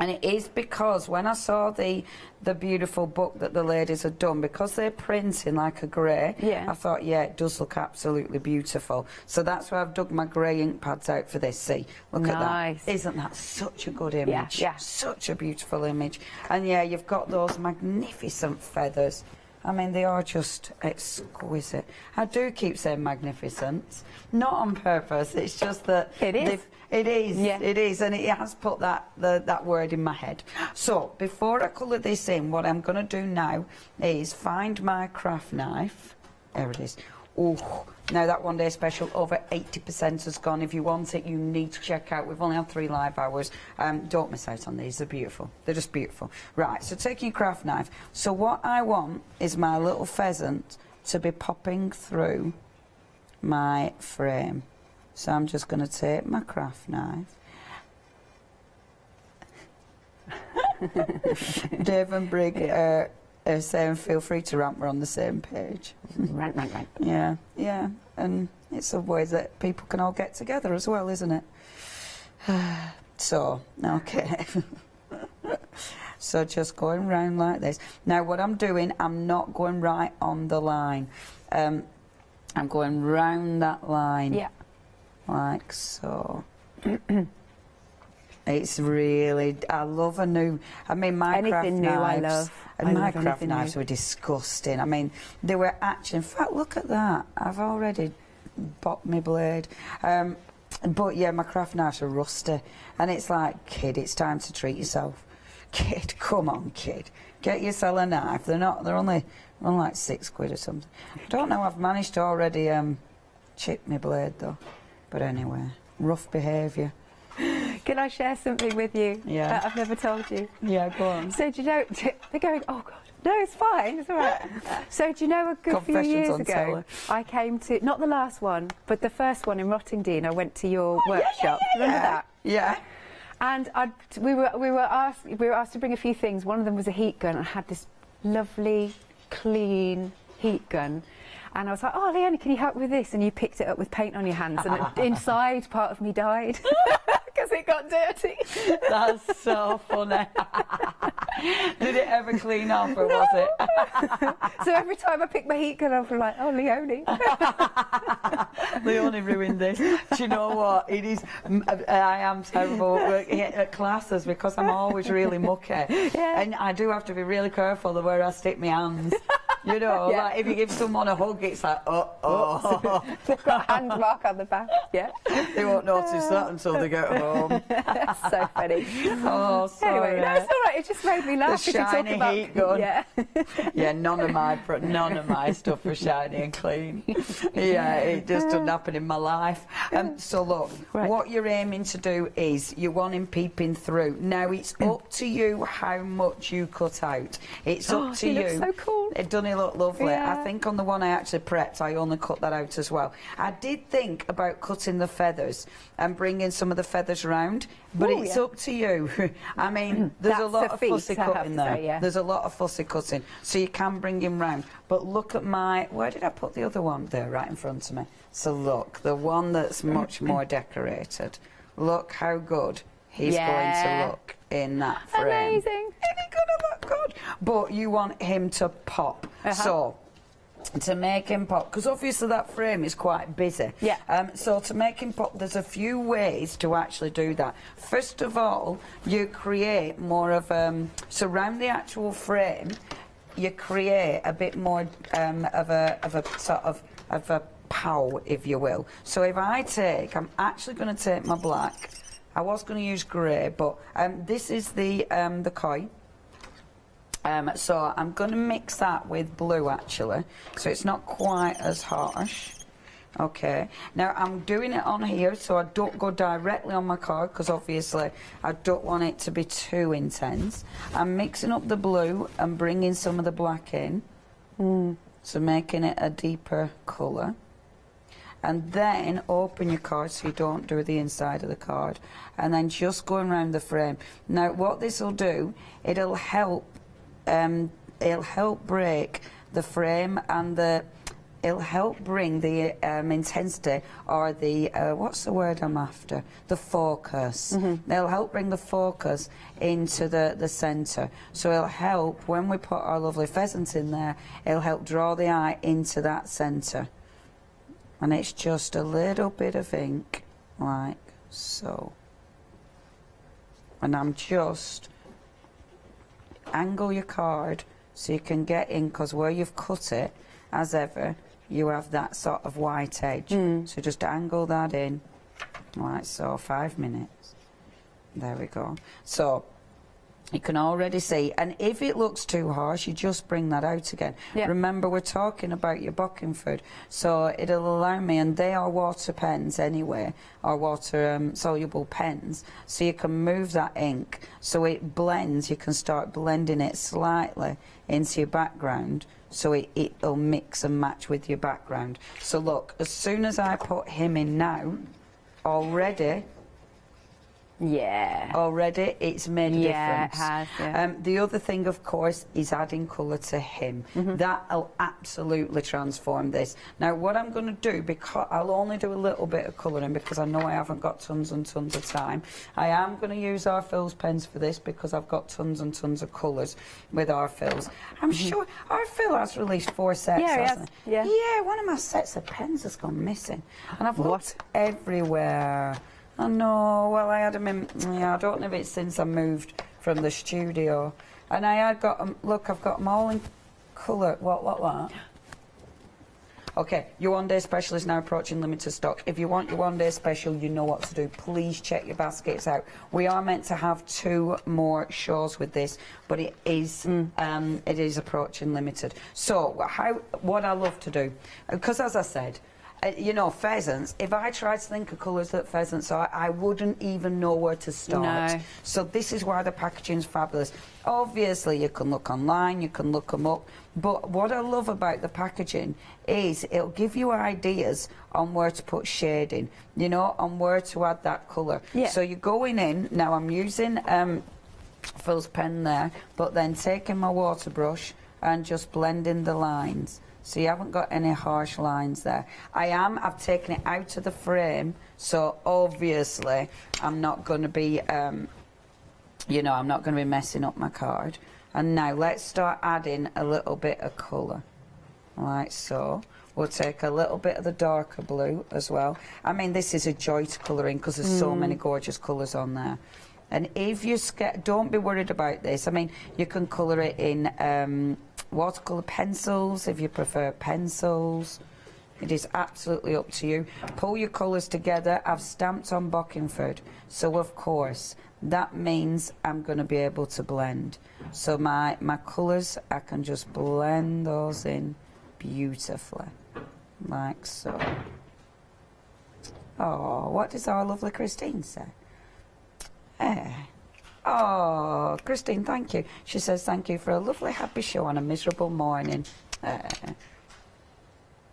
and it is because when I saw the the beautiful book that the ladies had done, because they're printing like a grey, Yeah. I thought, yeah, it does look absolutely beautiful. So that's why I've dug my grey ink pads out for this. See, look Nice. at that. Isn't that such a good image? yeah. Such a beautiful image. And yeah, you've got those magnificent feathers. I mean, they are just exquisite. I do keep saying magnificent, not on purpose. It's just that It is. they've- It is. Yeah. It is, and it has put that the, that word in my head. So before I colour this in, what I'm going to do now is find my craft knife. There it is. Oh, now that one day special over 80% has gone. If you want it, you need to check out. We've only had three live hours. Um, don't miss out on these. They're beautiful. They're just beautiful. Right. So taking your craft knife. So what I want is my little pheasant to be popping through my frame. So I'm just going to take my craft knife. Dave and Brig uh, are saying feel free to rant, we're on the same page. Rant, rant, rant. Yeah, yeah, and it's a way that people can all get together as well, isn't it? so, okay. so just going round like this. Now what I'm doing, I'm not going right on the line. Um, I'm going round that line Yeah. Like so. it's really, I love a new. I mean, my Anything craft new I knives. love. And I my love craft new. knives were disgusting. I mean, they were actually. In fact, look at that. I've already bought my blade. Um, but yeah, my craft knives are rusty, and it's like, kid, it's time to treat yourself. Kid, come on, kid, get yourself a knife. They're not. They're only, only like six quid or something. I don't know. I've managed to already um, chip my blade though. But anyway, rough behaviour. Can I share something with you Yeah. that I've never told you? Yeah, go on. So do you know, they're going, oh God, no, it's fine, it's all right. So do you know a good few years ago, telly. I came to, not the last one, but the first one in Rottingdean, I went to your oh, workshop. Remember that? Yeah. And I'd, we were we were asked we were asked to bring a few things. One of them was a heat gun. I had this lovely, clean heat gun, And I was like, oh, Leonie, can you help with this? And you picked it up with paint on your hands, and inside, part of me died because it got dirty. That's so funny. Did it ever clean off, or was it? so every time I pick my heat gun up, I'm like, oh, Leonie. Leonie ruined this. Do you know what? It is. Uh, I am terrible at classes because I'm always really mucky, yeah. and I do have to be really careful of where I stick my hands. You know, yeah. like if you give someone a hug, it's like, oh, oh. They've got a hand mark on the back, yeah. They won't notice that until they get home. That's so funny. Oh, sorry. Anyway, no, it's all right. It just made me laugh. The shiny about, heat gun. Yeah. yeah, none of my none of my stuff was shiny and clean. Yeah, it just doesn't happen in my life. Um, so look, right. what you're aiming to do is you want him peeping through. Now it's up to you how much you cut out. It's up oh, to you. so cool. It look lovely. Yeah. I think on the one I actually prepped, I only cut that out as well. I did think about cutting the feathers and bringing some of the feathers around, but Ooh, it's yeah. up to you. I mean, there's a lot of fussy cutting there. Say, yeah. There's a lot of fussy cutting, so you can bring him round. But look at my, where did I put the other one? There, right in front of me. So look, the one that's much more decorated. Look how good he's going to look in that frame. Amazing. Isn't he going to look good? But you want him to pop. Uh -huh. So to make him pop, because obviously that frame is quite busy. Yeah. Um, so to make him pop, there's a few ways to actually do that. First of all, you create more of, um, surround the actual frame, you create a bit more um, of a of a sort of of a pow, if you will. So if I take, I'm actually going to take my black. I was going to use grey, but um, this is the um, the koi. Um, so I'm going to mix that with blue actually, so it's not quite as harsh. Okay, now I'm doing it on here so I don't go directly on my card because obviously I don't want it to be too intense. I'm mixing up the blue and bringing some of the black in, mm. so making it a deeper colour. And then open your card so you don't do the inside of the card. And then just going around the frame. Now what this will do, it'll help um, it'll help break the frame and the it'll help bring the um, intensity or the uh, what's the word I'm after the focus mm -hmm. they'll help bring the focus into the the center so it'll help when we put our lovely pheasant in there it'll help draw the eye into that center and it's just a little bit of ink like so and I'm just angle your card so you can get in because where you've cut it, as ever, you have that sort of white edge. Mm. So just angle that in, like so, five minutes. There we go. So you can already see. And if it looks too harsh, you just bring that out again. Remember, we're talking about your food, so it'll allow me, and they are water pens anyway, or water um, soluble pens, so you can move that ink so it blends. You can start blending it slightly into your background so it, it'll mix and match with your background. So look, as soon as I put him in now, already yeah. Already, it's made a yeah, difference. It has, yeah. Um, the other thing, of course, is adding colour to him. Mm -hmm. That'll absolutely transform this. Now, what I'm going to do, because I'll only do a little bit of colouring because I know I haven't got tons and tons of time. I am going to use our Phil's pens for this because I've got tons and tons of colours with our Phil's. I'm mm -hmm. sure our Phil has released four sets, yeah, hasn't he? Yeah. Yeah, one of my sets of pens has gone missing. And I've looked everywhere. I know. Well, I had them in. Yeah, I don't know if it's since I moved from the studio, and I had got them. Look, I've got them all in colour. What? What? What? Okay, your one day special is now approaching limited stock. If you want your one day special, you know what to do. Please check your baskets out. We are meant to have two more shows with this, but it is mm. um, it is approaching limited. So, how what I love to do, because as I said, uh, you know, pheasants, if I tried to think of colours that pheasants are, I wouldn't even know where to start. No. So this is why the packaging's fabulous. Obviously, you can look online, you can look them up, but what I love about the packaging is it'll give you ideas on where to put shading, you know, on where to add that colour. Yeah. So you're going in, now I'm using um, Phil's pen there, but then taking my water brush and just blending the lines. So you haven't got any harsh lines there. I am, I've taken it out of the frame, so obviously I'm not going to be, um, you know, I'm not going to be messing up my card. And now let's start adding a little bit of colour, like so. We'll take a little bit of the darker blue as well. I mean, this is a joy to colour in because there's so many gorgeous colours on there. And if you don't be worried about this. I mean, you can colour it in um, watercolour pencils if you prefer pencils. It is absolutely up to you. Pull your colours together. I've stamped on Bockingford, so of course that means I'm going to be able to blend. So my my colours, I can just blend those in beautifully, like so. Oh, what does our lovely Christine say? Eh. Oh, Christine, thank you. She says thank you for a lovely, happy show on a miserable morning. Eh.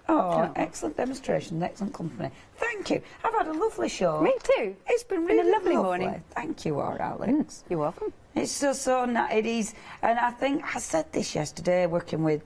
Oh, excellent demonstration, excellent company. Thank you. I've had a lovely show. Me too. It's been Been a really lovely morning. Thank you, our Alex. You're welcome. It's just so nice. It is, and I think I said this yesterday, working with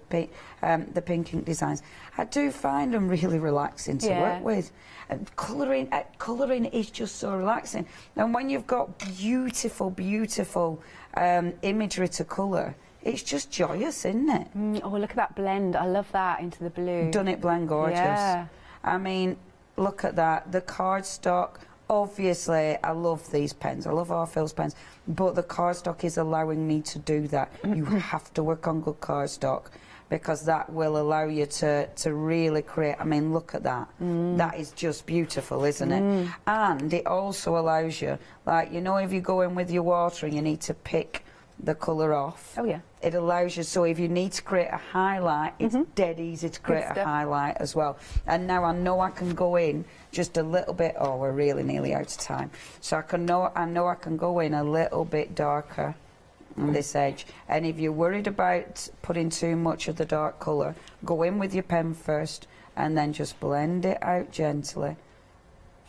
um, the Pink Ink Designs. I do find them really relaxing to Yeah. work with. And colouring, uh, colouring is just so relaxing. And when you've got beautiful, beautiful um, imagery to colour, it's just joyous, isn't it? Mm, oh, look at that blend. I love that into the blue. Done it blend gorgeous. Yeah. I mean, look at that. The cardstock. Obviously, I love these pens. I love our Phil's pens, but the cardstock is allowing me to do that. you have to work on good cardstock because that will allow you to to really create. I mean, look at that. Mm. That is just beautiful, isn't it? Mm. And it also allows you, like you know, if you go in with your water and you need to pick the colour off. Oh, yeah. It allows you, so if you need to create a highlight, it's mm-hmm. dead easy to create a highlight as well. And now I know I can go in just a little bit, oh, we're really nearly out of time. So I can know, I know I can go in a little bit darker on this edge. And if you're worried about putting too much of the dark colour, go in with your pen first and then just blend it out gently.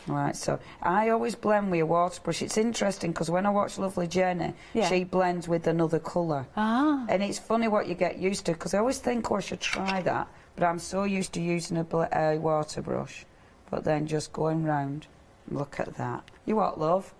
Right, so I always blend with a water brush. It's interesting because when I watch Lovely Jenny, Yeah. she blends with another colour. Ah. And it's funny what you get used to because I always think, oh, I should try that. But I'm so used to using a uh, water brush. But then just going round. Look at that. You what, love?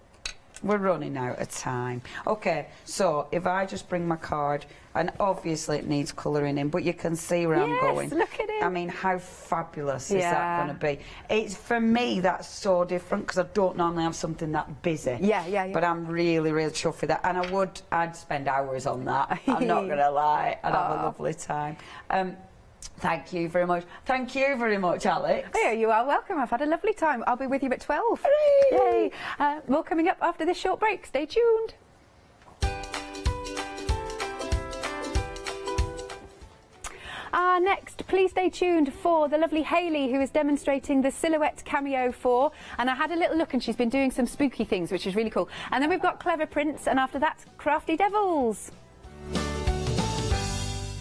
We're running out of time. Okay, so if I just bring my card, and obviously it needs colouring in, but you can see where I'm Yes, going. look at it. I mean, how fabulous is that going to be? It's for me that's so different because I don't normally have something that busy. Yeah, yeah, yeah. But I'm really, really chuffed with that, and I would, I'd spend hours on that. I'm not going to lie. I'd have a lovely time. Um, thank you very much. Thank you very much, Alex. There you are. Welcome. I've had a lovely time. I'll be with you at 12. Hooray! Yay. Uh, more coming up after this short break. Stay tuned. Ah, next, please stay tuned for the lovely Hayley, who is demonstrating the Silhouette Cameo 4. And I had a little look, and she's been doing some spooky things, which is really cool. And then we've got Clever Prints, and after that, Crafty Devils.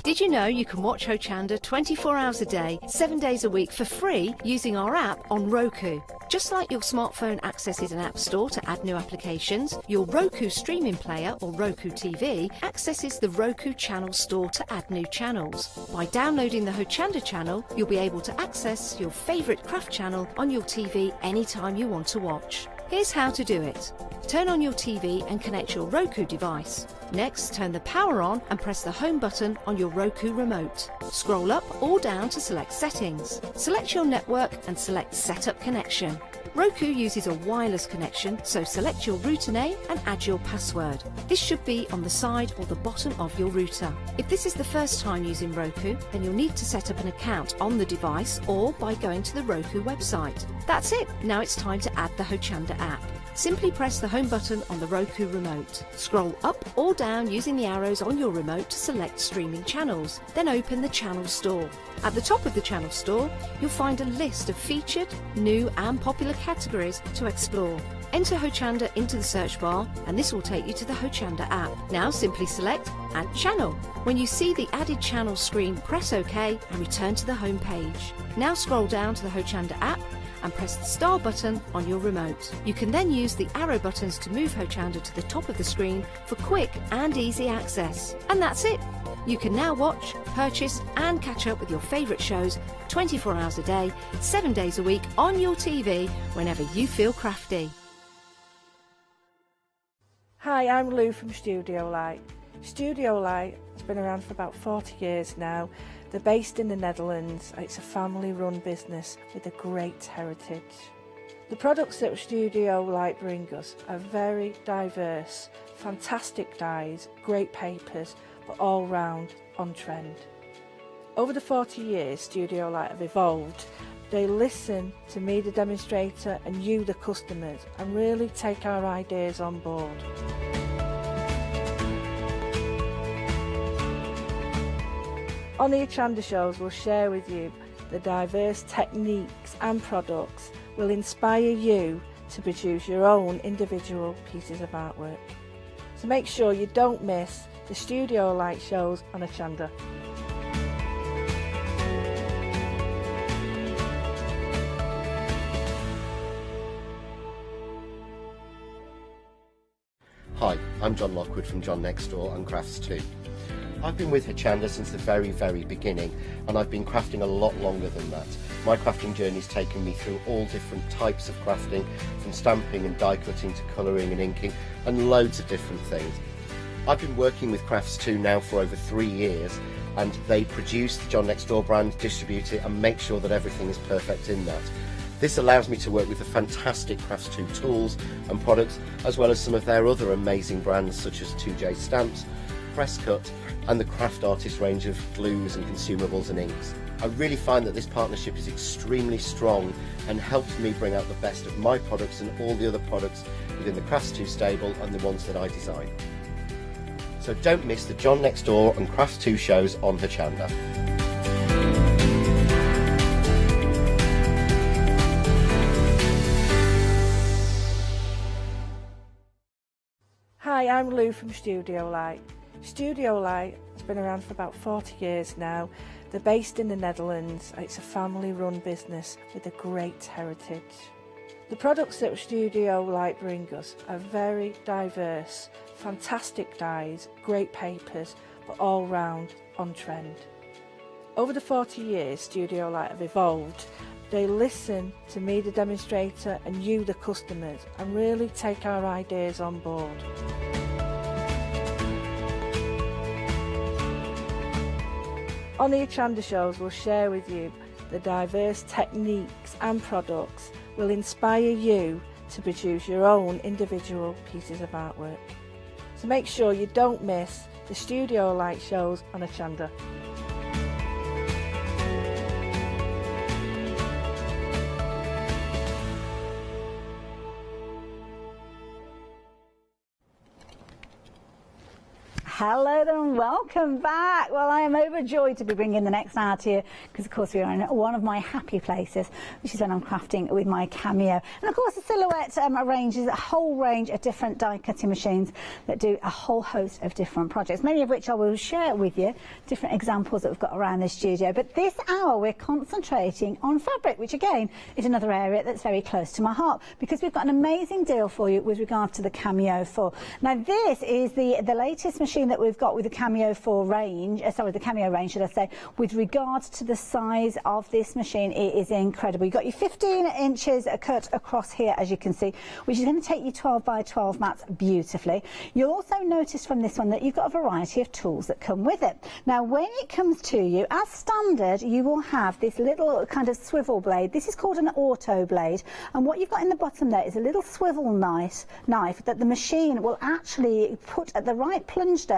Did you know you can watch Hochanda 24 hours a day, 7 days a week for free using our app on Roku? Just like your smartphone accesses an app store to add new applications, your Roku streaming player or Roku TV accesses the Roku channel store to add new channels. By downloading the Hochanda channel, you'll be able to access your favourite craft channel on your TV anytime you want to watch. Here's how to do it. Turn on your TV and connect your Roku device. Next, turn the power on and press the home button on your Roku remote. Scroll up or down to select settings. Select your network and select setup connection. Roku uses a wireless connection, so select your router name and add your password. This should be on the side or the bottom of your router. If this is the first time using Roku, then you'll need to set up an account on the device or by going to the Roku website. That's it. Now it's time to add the Hochanda app. Simply press the home button on the Roku remote. Scroll up or down using the arrows on your remote to select streaming channels. Then open the channel store. At the top of the channel store, you'll find a list of featured, new and popular categories to explore. Enter Hochanda into the search bar and this will take you to the Hochanda app. Now simply select Add Channel. When you see the added channel screen, press OK and return to the home page. Now scroll down to the Hochanda app and press the star button on your remote. You can then use the arrow buttons to move Hochanda to the top of the screen for quick and easy access. And that's it. You can now watch, purchase, and catch up with your favourite shows 24 hours a day, 7 days a week on your TV whenever you feel crafty. Hi, I'm Lou from Studio Light. Studio Light has been around for about 40 years now. They're based in the Netherlands. It's a family run business with a great heritage. The products that Studio Light bring us are very diverse, fantastic dies, great papers, but all round on trend. Over the 40 years Studio Light have evolved, they listen to me, the demonstrator, and you, the customers, and really take our ideas on board. On the Hochanda shows, we'll share with you the diverse techniques and products will inspire you to produce your own individual pieces of artwork. So make sure you don't miss the Studio Light shows on Hochanda. Hi, I'm John Lockwood from John Next Door and Crafts Too. I've been with Hochanda since the very, very beginning, and I've been crafting a lot longer than that. My crafting journey's taken me through all different types of crafting, from stamping and die cutting to colouring and inking, and loads of different things. I've been working with Crafts Too now for over three years, and they produce the John Next Door brand, distribute it, and make sure that everything is perfect in that. This allows me to work with the fantastic Crafts Too tools and products, as well as some of their other amazing brands such as 2J Stamps, Presscut, and the Craft Artist range of glues and consumables and inks. I really find that this partnership is extremely strong and helps me bring out the best of my products and all the other products within the Crafts Too stable and the ones that I design. So don't miss the John Next Door and Crafts Too shows on Hochanda. Hi, I'm Lou from Studio Light. Studio Light has been around for about 40 years now. They're based in the Netherlands. It's a family run business with a great heritage. The products that Studio Light bring us are very diverse, fantastic dies, great papers, but all round on trend. Over the 40 years Studio Light have evolved, they listen to me, the demonstrator, and you, the customers, and really take our ideas on board. On the Hochanda shows, we'll share with you the diverse techniques and products will inspire you to produce your own individual pieces of artwork. So make sure you don't miss the Studio Light shows on Hochanda. Hello and welcome back. Well, I am overjoyed to be bringing the next hour to you because, of course, we are in one of my happy places, which is when I'm crafting with my Cameo. And, of course, the Silhouette um, range is a whole range of different die cutting machines that do a whole host of different projects, many of which I will share with you, different examples that we've got around the studio. But this hour, we're concentrating on fabric, which, again, is another area that's very close to my heart because we've got an amazing deal for you with regard to the Cameo 4. Now, this is the, the latest machine that we've got with the Cameo 4 range, uh, sorry, the Cameo range, should I say, with regards to the size of this machine, it is incredible. You've got your 15 inches cut across here, as you can see, which is going to take you 12 by 12 mats beautifully. You'll also notice from this one that you've got a variety of tools that come with it. Now, when it comes to you, as standard, you will have this little kind of swivel blade. This is called an auto blade. And what you've got in the bottom there is a little swivel knife, knife that the machine will actually put at the right plunge depth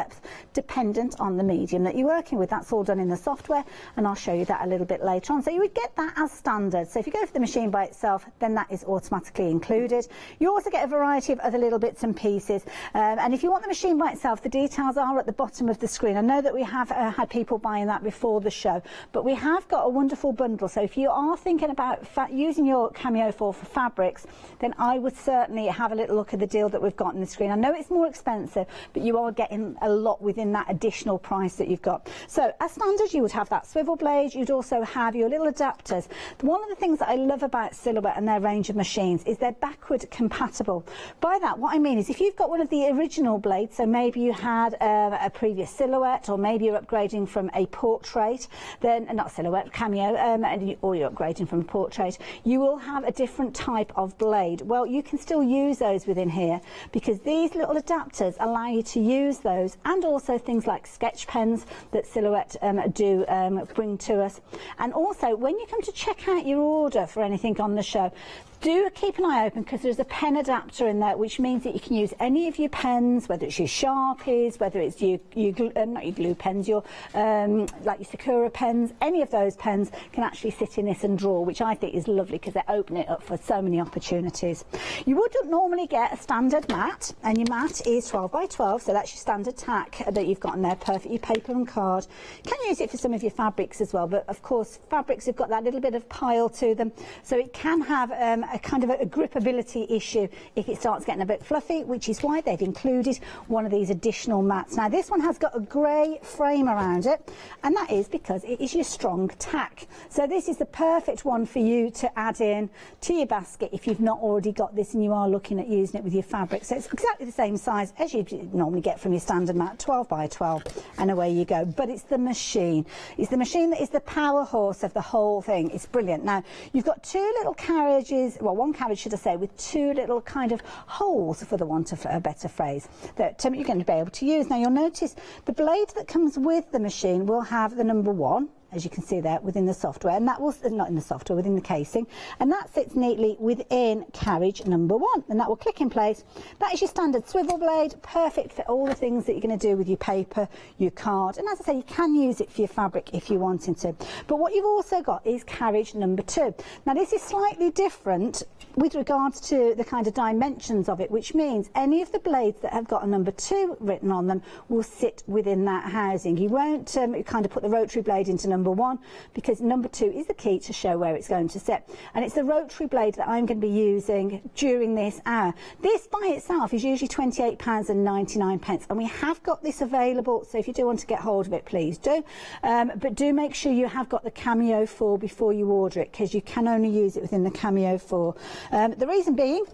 dependent on the medium that you're working with. That's all done in the software and I'll show you that a little bit later on. So you would get that as standard. So if you go for the machine by itself, then that is automatically included. You also get a variety of other little bits and pieces. Um, and if you want the machine by itself, the details are at the bottom of the screen. I know that we have uh, had people buying that before the show, but we have got a wonderful bundle. So if you are thinking about using your Cameo 4 for fabrics, then I would certainly have a little look at the deal that we've got on the screen. I know it's more expensive, but you are getting a a lot within that additional price that you've got. So as standard, you would have that swivel blade. You'd also have your little adapters. One of the things that I love about Silhouette and their range of machines is they're backward compatible. By that, what I mean is if you've got one of the original blades, so maybe you had uh, a previous Silhouette or maybe you're upgrading from a portrait, then not Silhouette, Cameo, um, you, or you're upgrading from a portrait, you will have a different type of blade. Well, you can still use those within here because these little adapters allow you to use those and also things like sketch pens that Silhouette um, do um, bring to us. And also, when you come to check out your order for anything on the show, do keep an eye open because there's a pen adapter in there which means that you can use any of your pens whether it's your sharpies whether it's your, your um, not your glue pens your um, like your sakura pens any of those pens can actually sit in this and draw which I think is lovely because they open it up for so many opportunities. You wouldn't normally get a standard mat and your mat is 12 by 12 so that's your standard tack that you've got in there perfect perfectly paper and card. You can use it for some of your fabrics as well but of course fabrics have got that little bit of pile to them so it can have um, a kind of a, a gripability issue if it starts getting a bit fluffy, which is why they've included one of these additional mats. Now, this one has got a grey frame around it, and that is because it is your strong tack. So this is the perfect one for you to add in to your basket if you've not already got this and you are looking at using it with your fabric. So it's exactly the same size as you normally get from your standard mat, 12 by 12, and away you go. But it's the machine. It's the machine that is the power horse of the whole thing. It's brilliant. Now, you've got two little carriages well, one carriage, should I say, with two little kind of holes, for the want of a better phrase, that um, you're going to be able to use. Now, you'll notice the blade that comes with the machine will have the number one, as you can see there within the software. And that will not in the software within the casing. And that sits neatly within carriage number one. And that will click in place. That is your standard swivel blade perfect for all the things that you're going to do with your paper your card. And as I say you can use it for your fabric if you're wanting to. But what you've also got is carriage number two. Now this is slightly different with regards to the kind of dimensions of it which means any of the blades that have got a number two written on them will sit within that housing. You won't um, kind of put the rotary blade into number number one because number two is the key to show where it's going to sit. And it's the rotary blade that I'm going to be using during this hour. This by itself is usually £28 and 99 pence and we have got this available so if you do want to get hold of it please do. Um, but do make sure you have got the Cameo 4 before you order it because you can only use it within the Cameo 4. Um, the reason being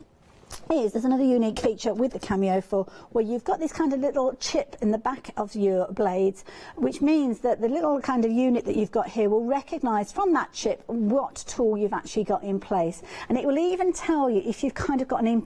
is there's another unique feature with the Cameo 4 where you've got this kind of little chip in the back of your blades which means that the little kind of unit that you've got here will recognise from that chip what tool you've actually got in place. And it will even tell you if you've kind of got an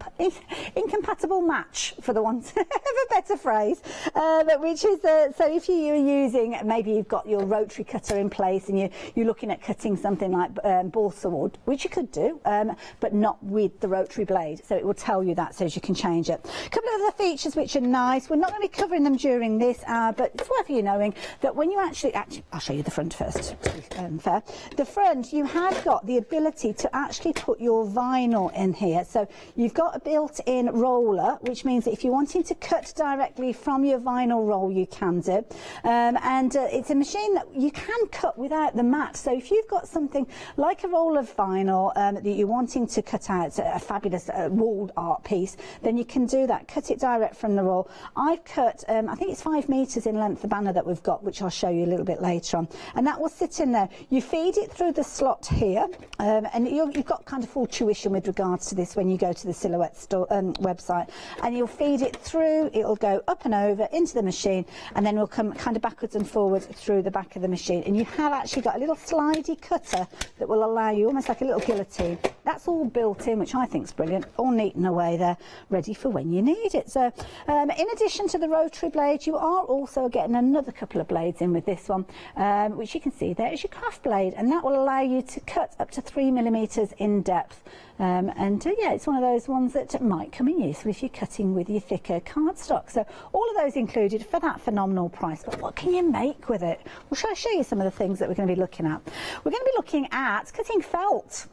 incompatible match for the want of a better phrase uh, which is uh, so if you're using maybe you've got your rotary cutter in place and you, you're looking at cutting something like um, balsa wood which you could do um, but not with the rotary blade. So it will tell you that so you can change it. A couple of other features which are nice. We're not going to be covering them during this hour, but it's worth you knowing that when you actually, actually I'll show you the front first, um, fair. The front, you have got the ability to actually put your vinyl in here. So you've got a built-in roller, which means that if you're wanting to cut directly from your vinyl roll, you can do. Um, and uh, it's a machine that you can cut without the mat. So if you've got something like a roll of vinyl um, that you're wanting to cut out, a fabulous uh, wall art piece, then you can do that. Cut it direct from the roll. I've cut, um, I think it's five metres in length, the banner that we've got, which I'll show you a little bit later on. And that will sit in there. You feed it through the slot here, um, and you have got kind of full tuition with regards to this when you go to the Silhouette store, um, website. And you'll feed it through, it'll go up and over into the machine, and then we'll come kind of backwards and forwards through the back of the machine. And you have actually got a little slidey cutter that will allow you, almost like a little guillotine. That's all built in, which I think is brilliant, all neat and away there, ready for when you need it. So um, in addition to the rotary blade, you are also getting another couple of blades in with this one, um, which you can see there is your craft blade, and that will allow you to cut up to three millimetres in depth. Um, and uh, yeah, it's one of those ones that might come in useful if you're cutting with your thicker cardstock. So all of those included for that phenomenal price. But what can you make with it? Well, shall I show you some of the things that we're going to be looking at? We're going to be looking at cutting felt.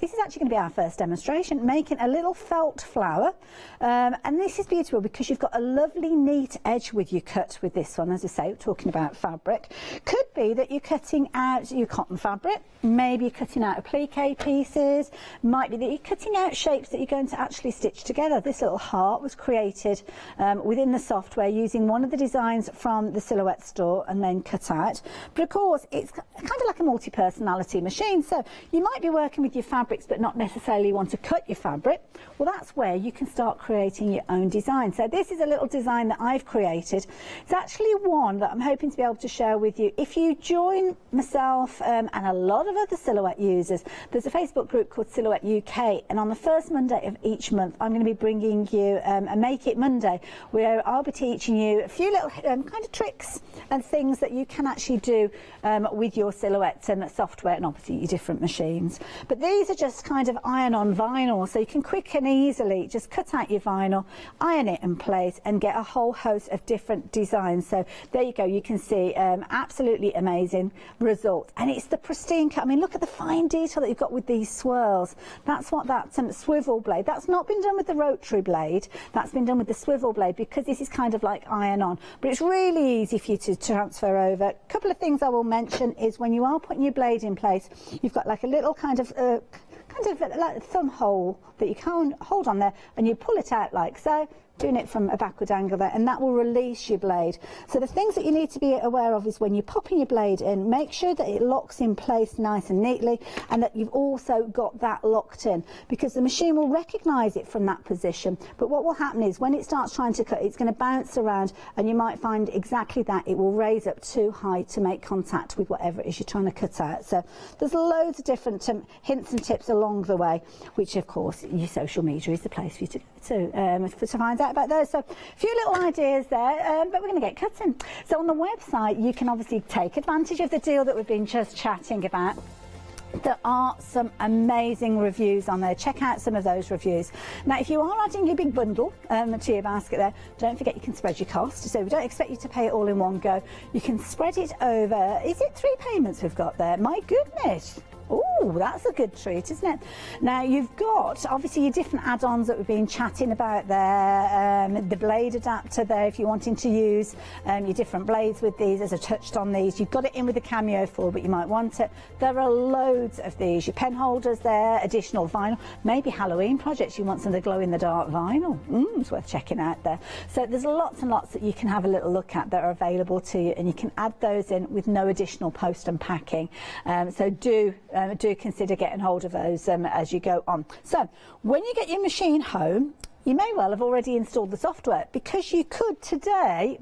This is actually going to be our first demonstration, making a little felt flower. Um, and this is beautiful because you've got a lovely neat edge with your cut with this one, as I say, talking about fabric. Could be that you're cutting out your cotton fabric, maybe you're cutting out applique pieces, might be that you're cutting out shapes that you're going to actually stitch together. This little heart was created um, within the software using one of the designs from the Silhouette store and then cut out. But of course, it's kind of like a multi-personality machine. So you might be working with your fabrics but not necessarily want to cut your fabric. Well, that's where you can start creating your own design. So this is a little design that I've created. It's actually one that I'm hoping to be able to share with you. If you join myself um, and a lot of other Silhouette users, there's a Facebook group called Silhouette UK and on the first Monday of each month I'm going to be bringing you um, a Make It Monday where I'll be teaching you a few little um, kind of tricks and things that you can actually do um, with your silhouettes and software and obviously your different machines. But these are just kind of iron-on vinyl, so you can quick and easily just cut out your vinyl, iron it in place and get a whole host of different designs. So there you go, you can see um, absolutely amazing results. And it's the pristine cut. I mean, look at the fine detail that you've got with these swirls. That's what that um, swivel blade, that's not been done with the rotary blade, that's been done with the swivel blade because this is kind of like iron on. But it's really easy for you to transfer over. A couple of things I will mention is when you are putting your blade in place, you've got like a little kind of uh, kind of like a thumb hole that you can hold on there and you pull it out like so doing it from a backward angle there, and that will release your blade. So the things that you need to be aware of is when you're popping your blade in, make sure that it locks in place nice and neatly, and that you've also got that locked in, because the machine will recognise it from that position. But what will happen is when it starts trying to cut, it's going to bounce around, and you might find exactly that. It will raise up too high to make contact with whatever it is you're trying to cut out. So there's loads of different um, hints and tips along the way, which of course your social media is the place for you to, to, um, to find out about those. So a few little ideas there, um, but we're going to get cutting. So on the website, you can obviously take advantage of the deal that we've been just chatting about. There are some amazing reviews on there. Check out some of those reviews. Now, if you are adding your big bundle um, to your basket there, don't forget you can spread your cost. So we don't expect you to pay it all in one go. You can spread it over, is it three payments we've got there? My goodness. Oh, that's a good treat, isn't it? Now, you've got, obviously, your different add-ons that we've been chatting about there. Um, the blade adapter there, if you're wanting to use um, your different blades with these, as I touched on these. You've got it in with the Cameo 4, but you might want it. There are loads of these. Your pen holders there, additional vinyl. Maybe Halloween projects, you want some of the glow-in-the-dark vinyl. Mm, it's worth checking out there. So there's lots and lots that you can have a little look at that are available to you, and you can add those in with no additional post and packing. Um, so do um, do consider getting hold of those um, as you go on. So when you get your machine home, you may well have already installed the software because you could today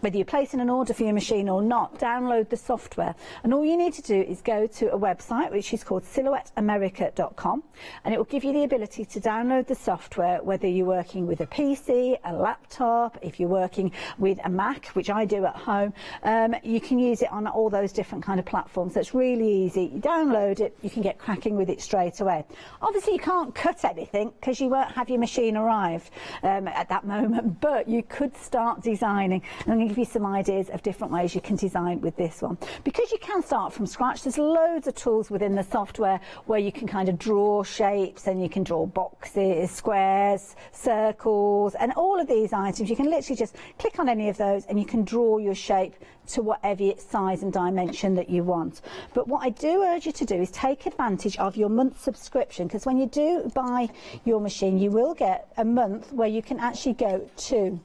whether you're placing an order for your machine or not, download the software. And all you need to do is go to a website which is called silhouetteamerica.com and it will give you the ability to download the software whether you're working with a PC, a laptop, if you're working with a Mac, which I do at home, um, you can use it on all those different kind of platforms. So it's really easy. You download it, you can get cracking with it straight away. Obviously you can't cut anything because you won't have your machine arrived um, at that moment, but you could start designing. And give you some ideas of different ways you can design with this one. Because you can start from scratch, there's loads of tools within the software where you can kind of draw shapes and you can draw boxes, squares, circles, and all of these items. You can literally just click on any of those and you can draw your shape to whatever size and dimension that you want. But what I do urge you to do is take advantage of your month subscription because when you do buy your machine, you will get a month where you can actually go to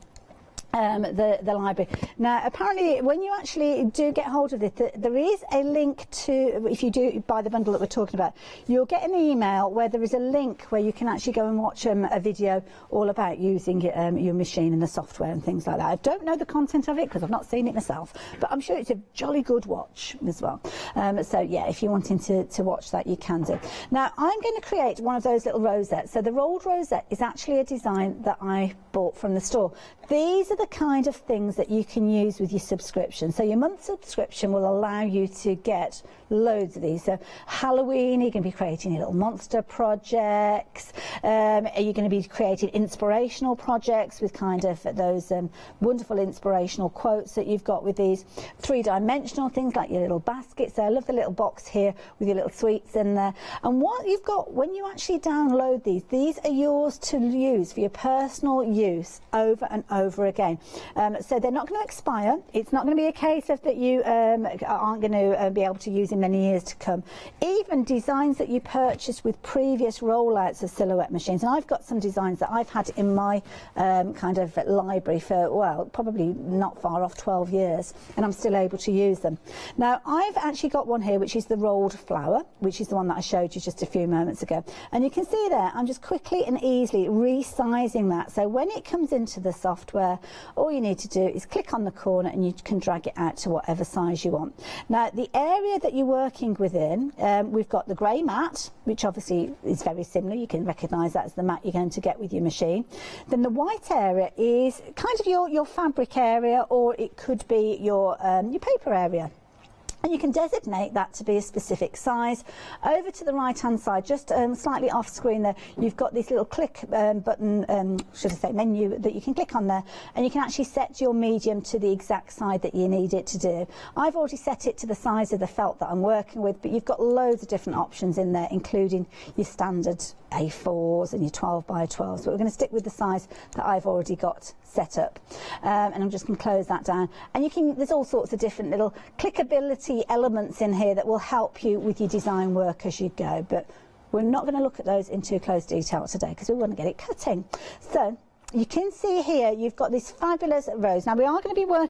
um, the, the library. Now, apparently, when you actually do get hold of it, there is a link to, if you do buy the bundle that we're talking about, you'll get an email where there is a link where you can actually go and watch um, a video all about using um, your machine and the software and things like that. I don't know the content of it because I've not seen it myself, but I'm sure it's a jolly good watch as well. Um, so, yeah, if you're wanting to, to watch that, you can do. Now, I'm going to create one of those little rosettes. So the rolled rosette is actually a design that I bought from the store. These are the kind of things that you can use with your subscription. So your month subscription will allow you to get loads of these. So Halloween, you're going to be creating your little monster projects. Um, are you going to be creating inspirational projects with kind of those um, wonderful inspirational quotes that you've got with these three-dimensional things like your little baskets. So I love the little box here with your little sweets in there. And what you've got when you actually download these, these are yours to use for your personal use over and over again. Um, so they're not going to expire. It's not going to be a case of that you um, aren't going to uh, be able to use in many years to come. Even designs that you purchased with previous rollouts of silhouette machines, and I've got some designs that I've had in my um, kind of library for, well, probably not far off 12 years, and I'm still able to use them. Now, I've actually got one here, which is the rolled flower, which is the one that I showed you just a few moments ago. And you can see there, I'm just quickly and easily resizing that. So when it comes into the software, all you need to do is click on the corner and you can drag it out to whatever size you want. Now, the area that you're working within, um, we've got the grey mat, which obviously is very similar. You can recognise that as the mat you're going to get with your machine. Then the white area is kind of your, your fabric area or it could be your, um, your paper area and you can designate that to be a specific size. Over to the right hand side, just um, slightly off screen there, you've got this little click um, button, um, should I say menu, that you can click on there and you can actually set your medium to the exact side that you need it to do. I've already set it to the size of the felt that I'm working with, but you've got loads of different options in there, including your standard A4s and your 12 by 12s, but we're going to stick with the size that I've already got set up. Um, and I'm just going to close that down. And you can, there's all sorts of different little clickability elements in here that will help you with your design work as you go. But we're not going to look at those in too close detail today because we want to get it cutting. So you can see here you've got this fabulous rose. Now we are going to be working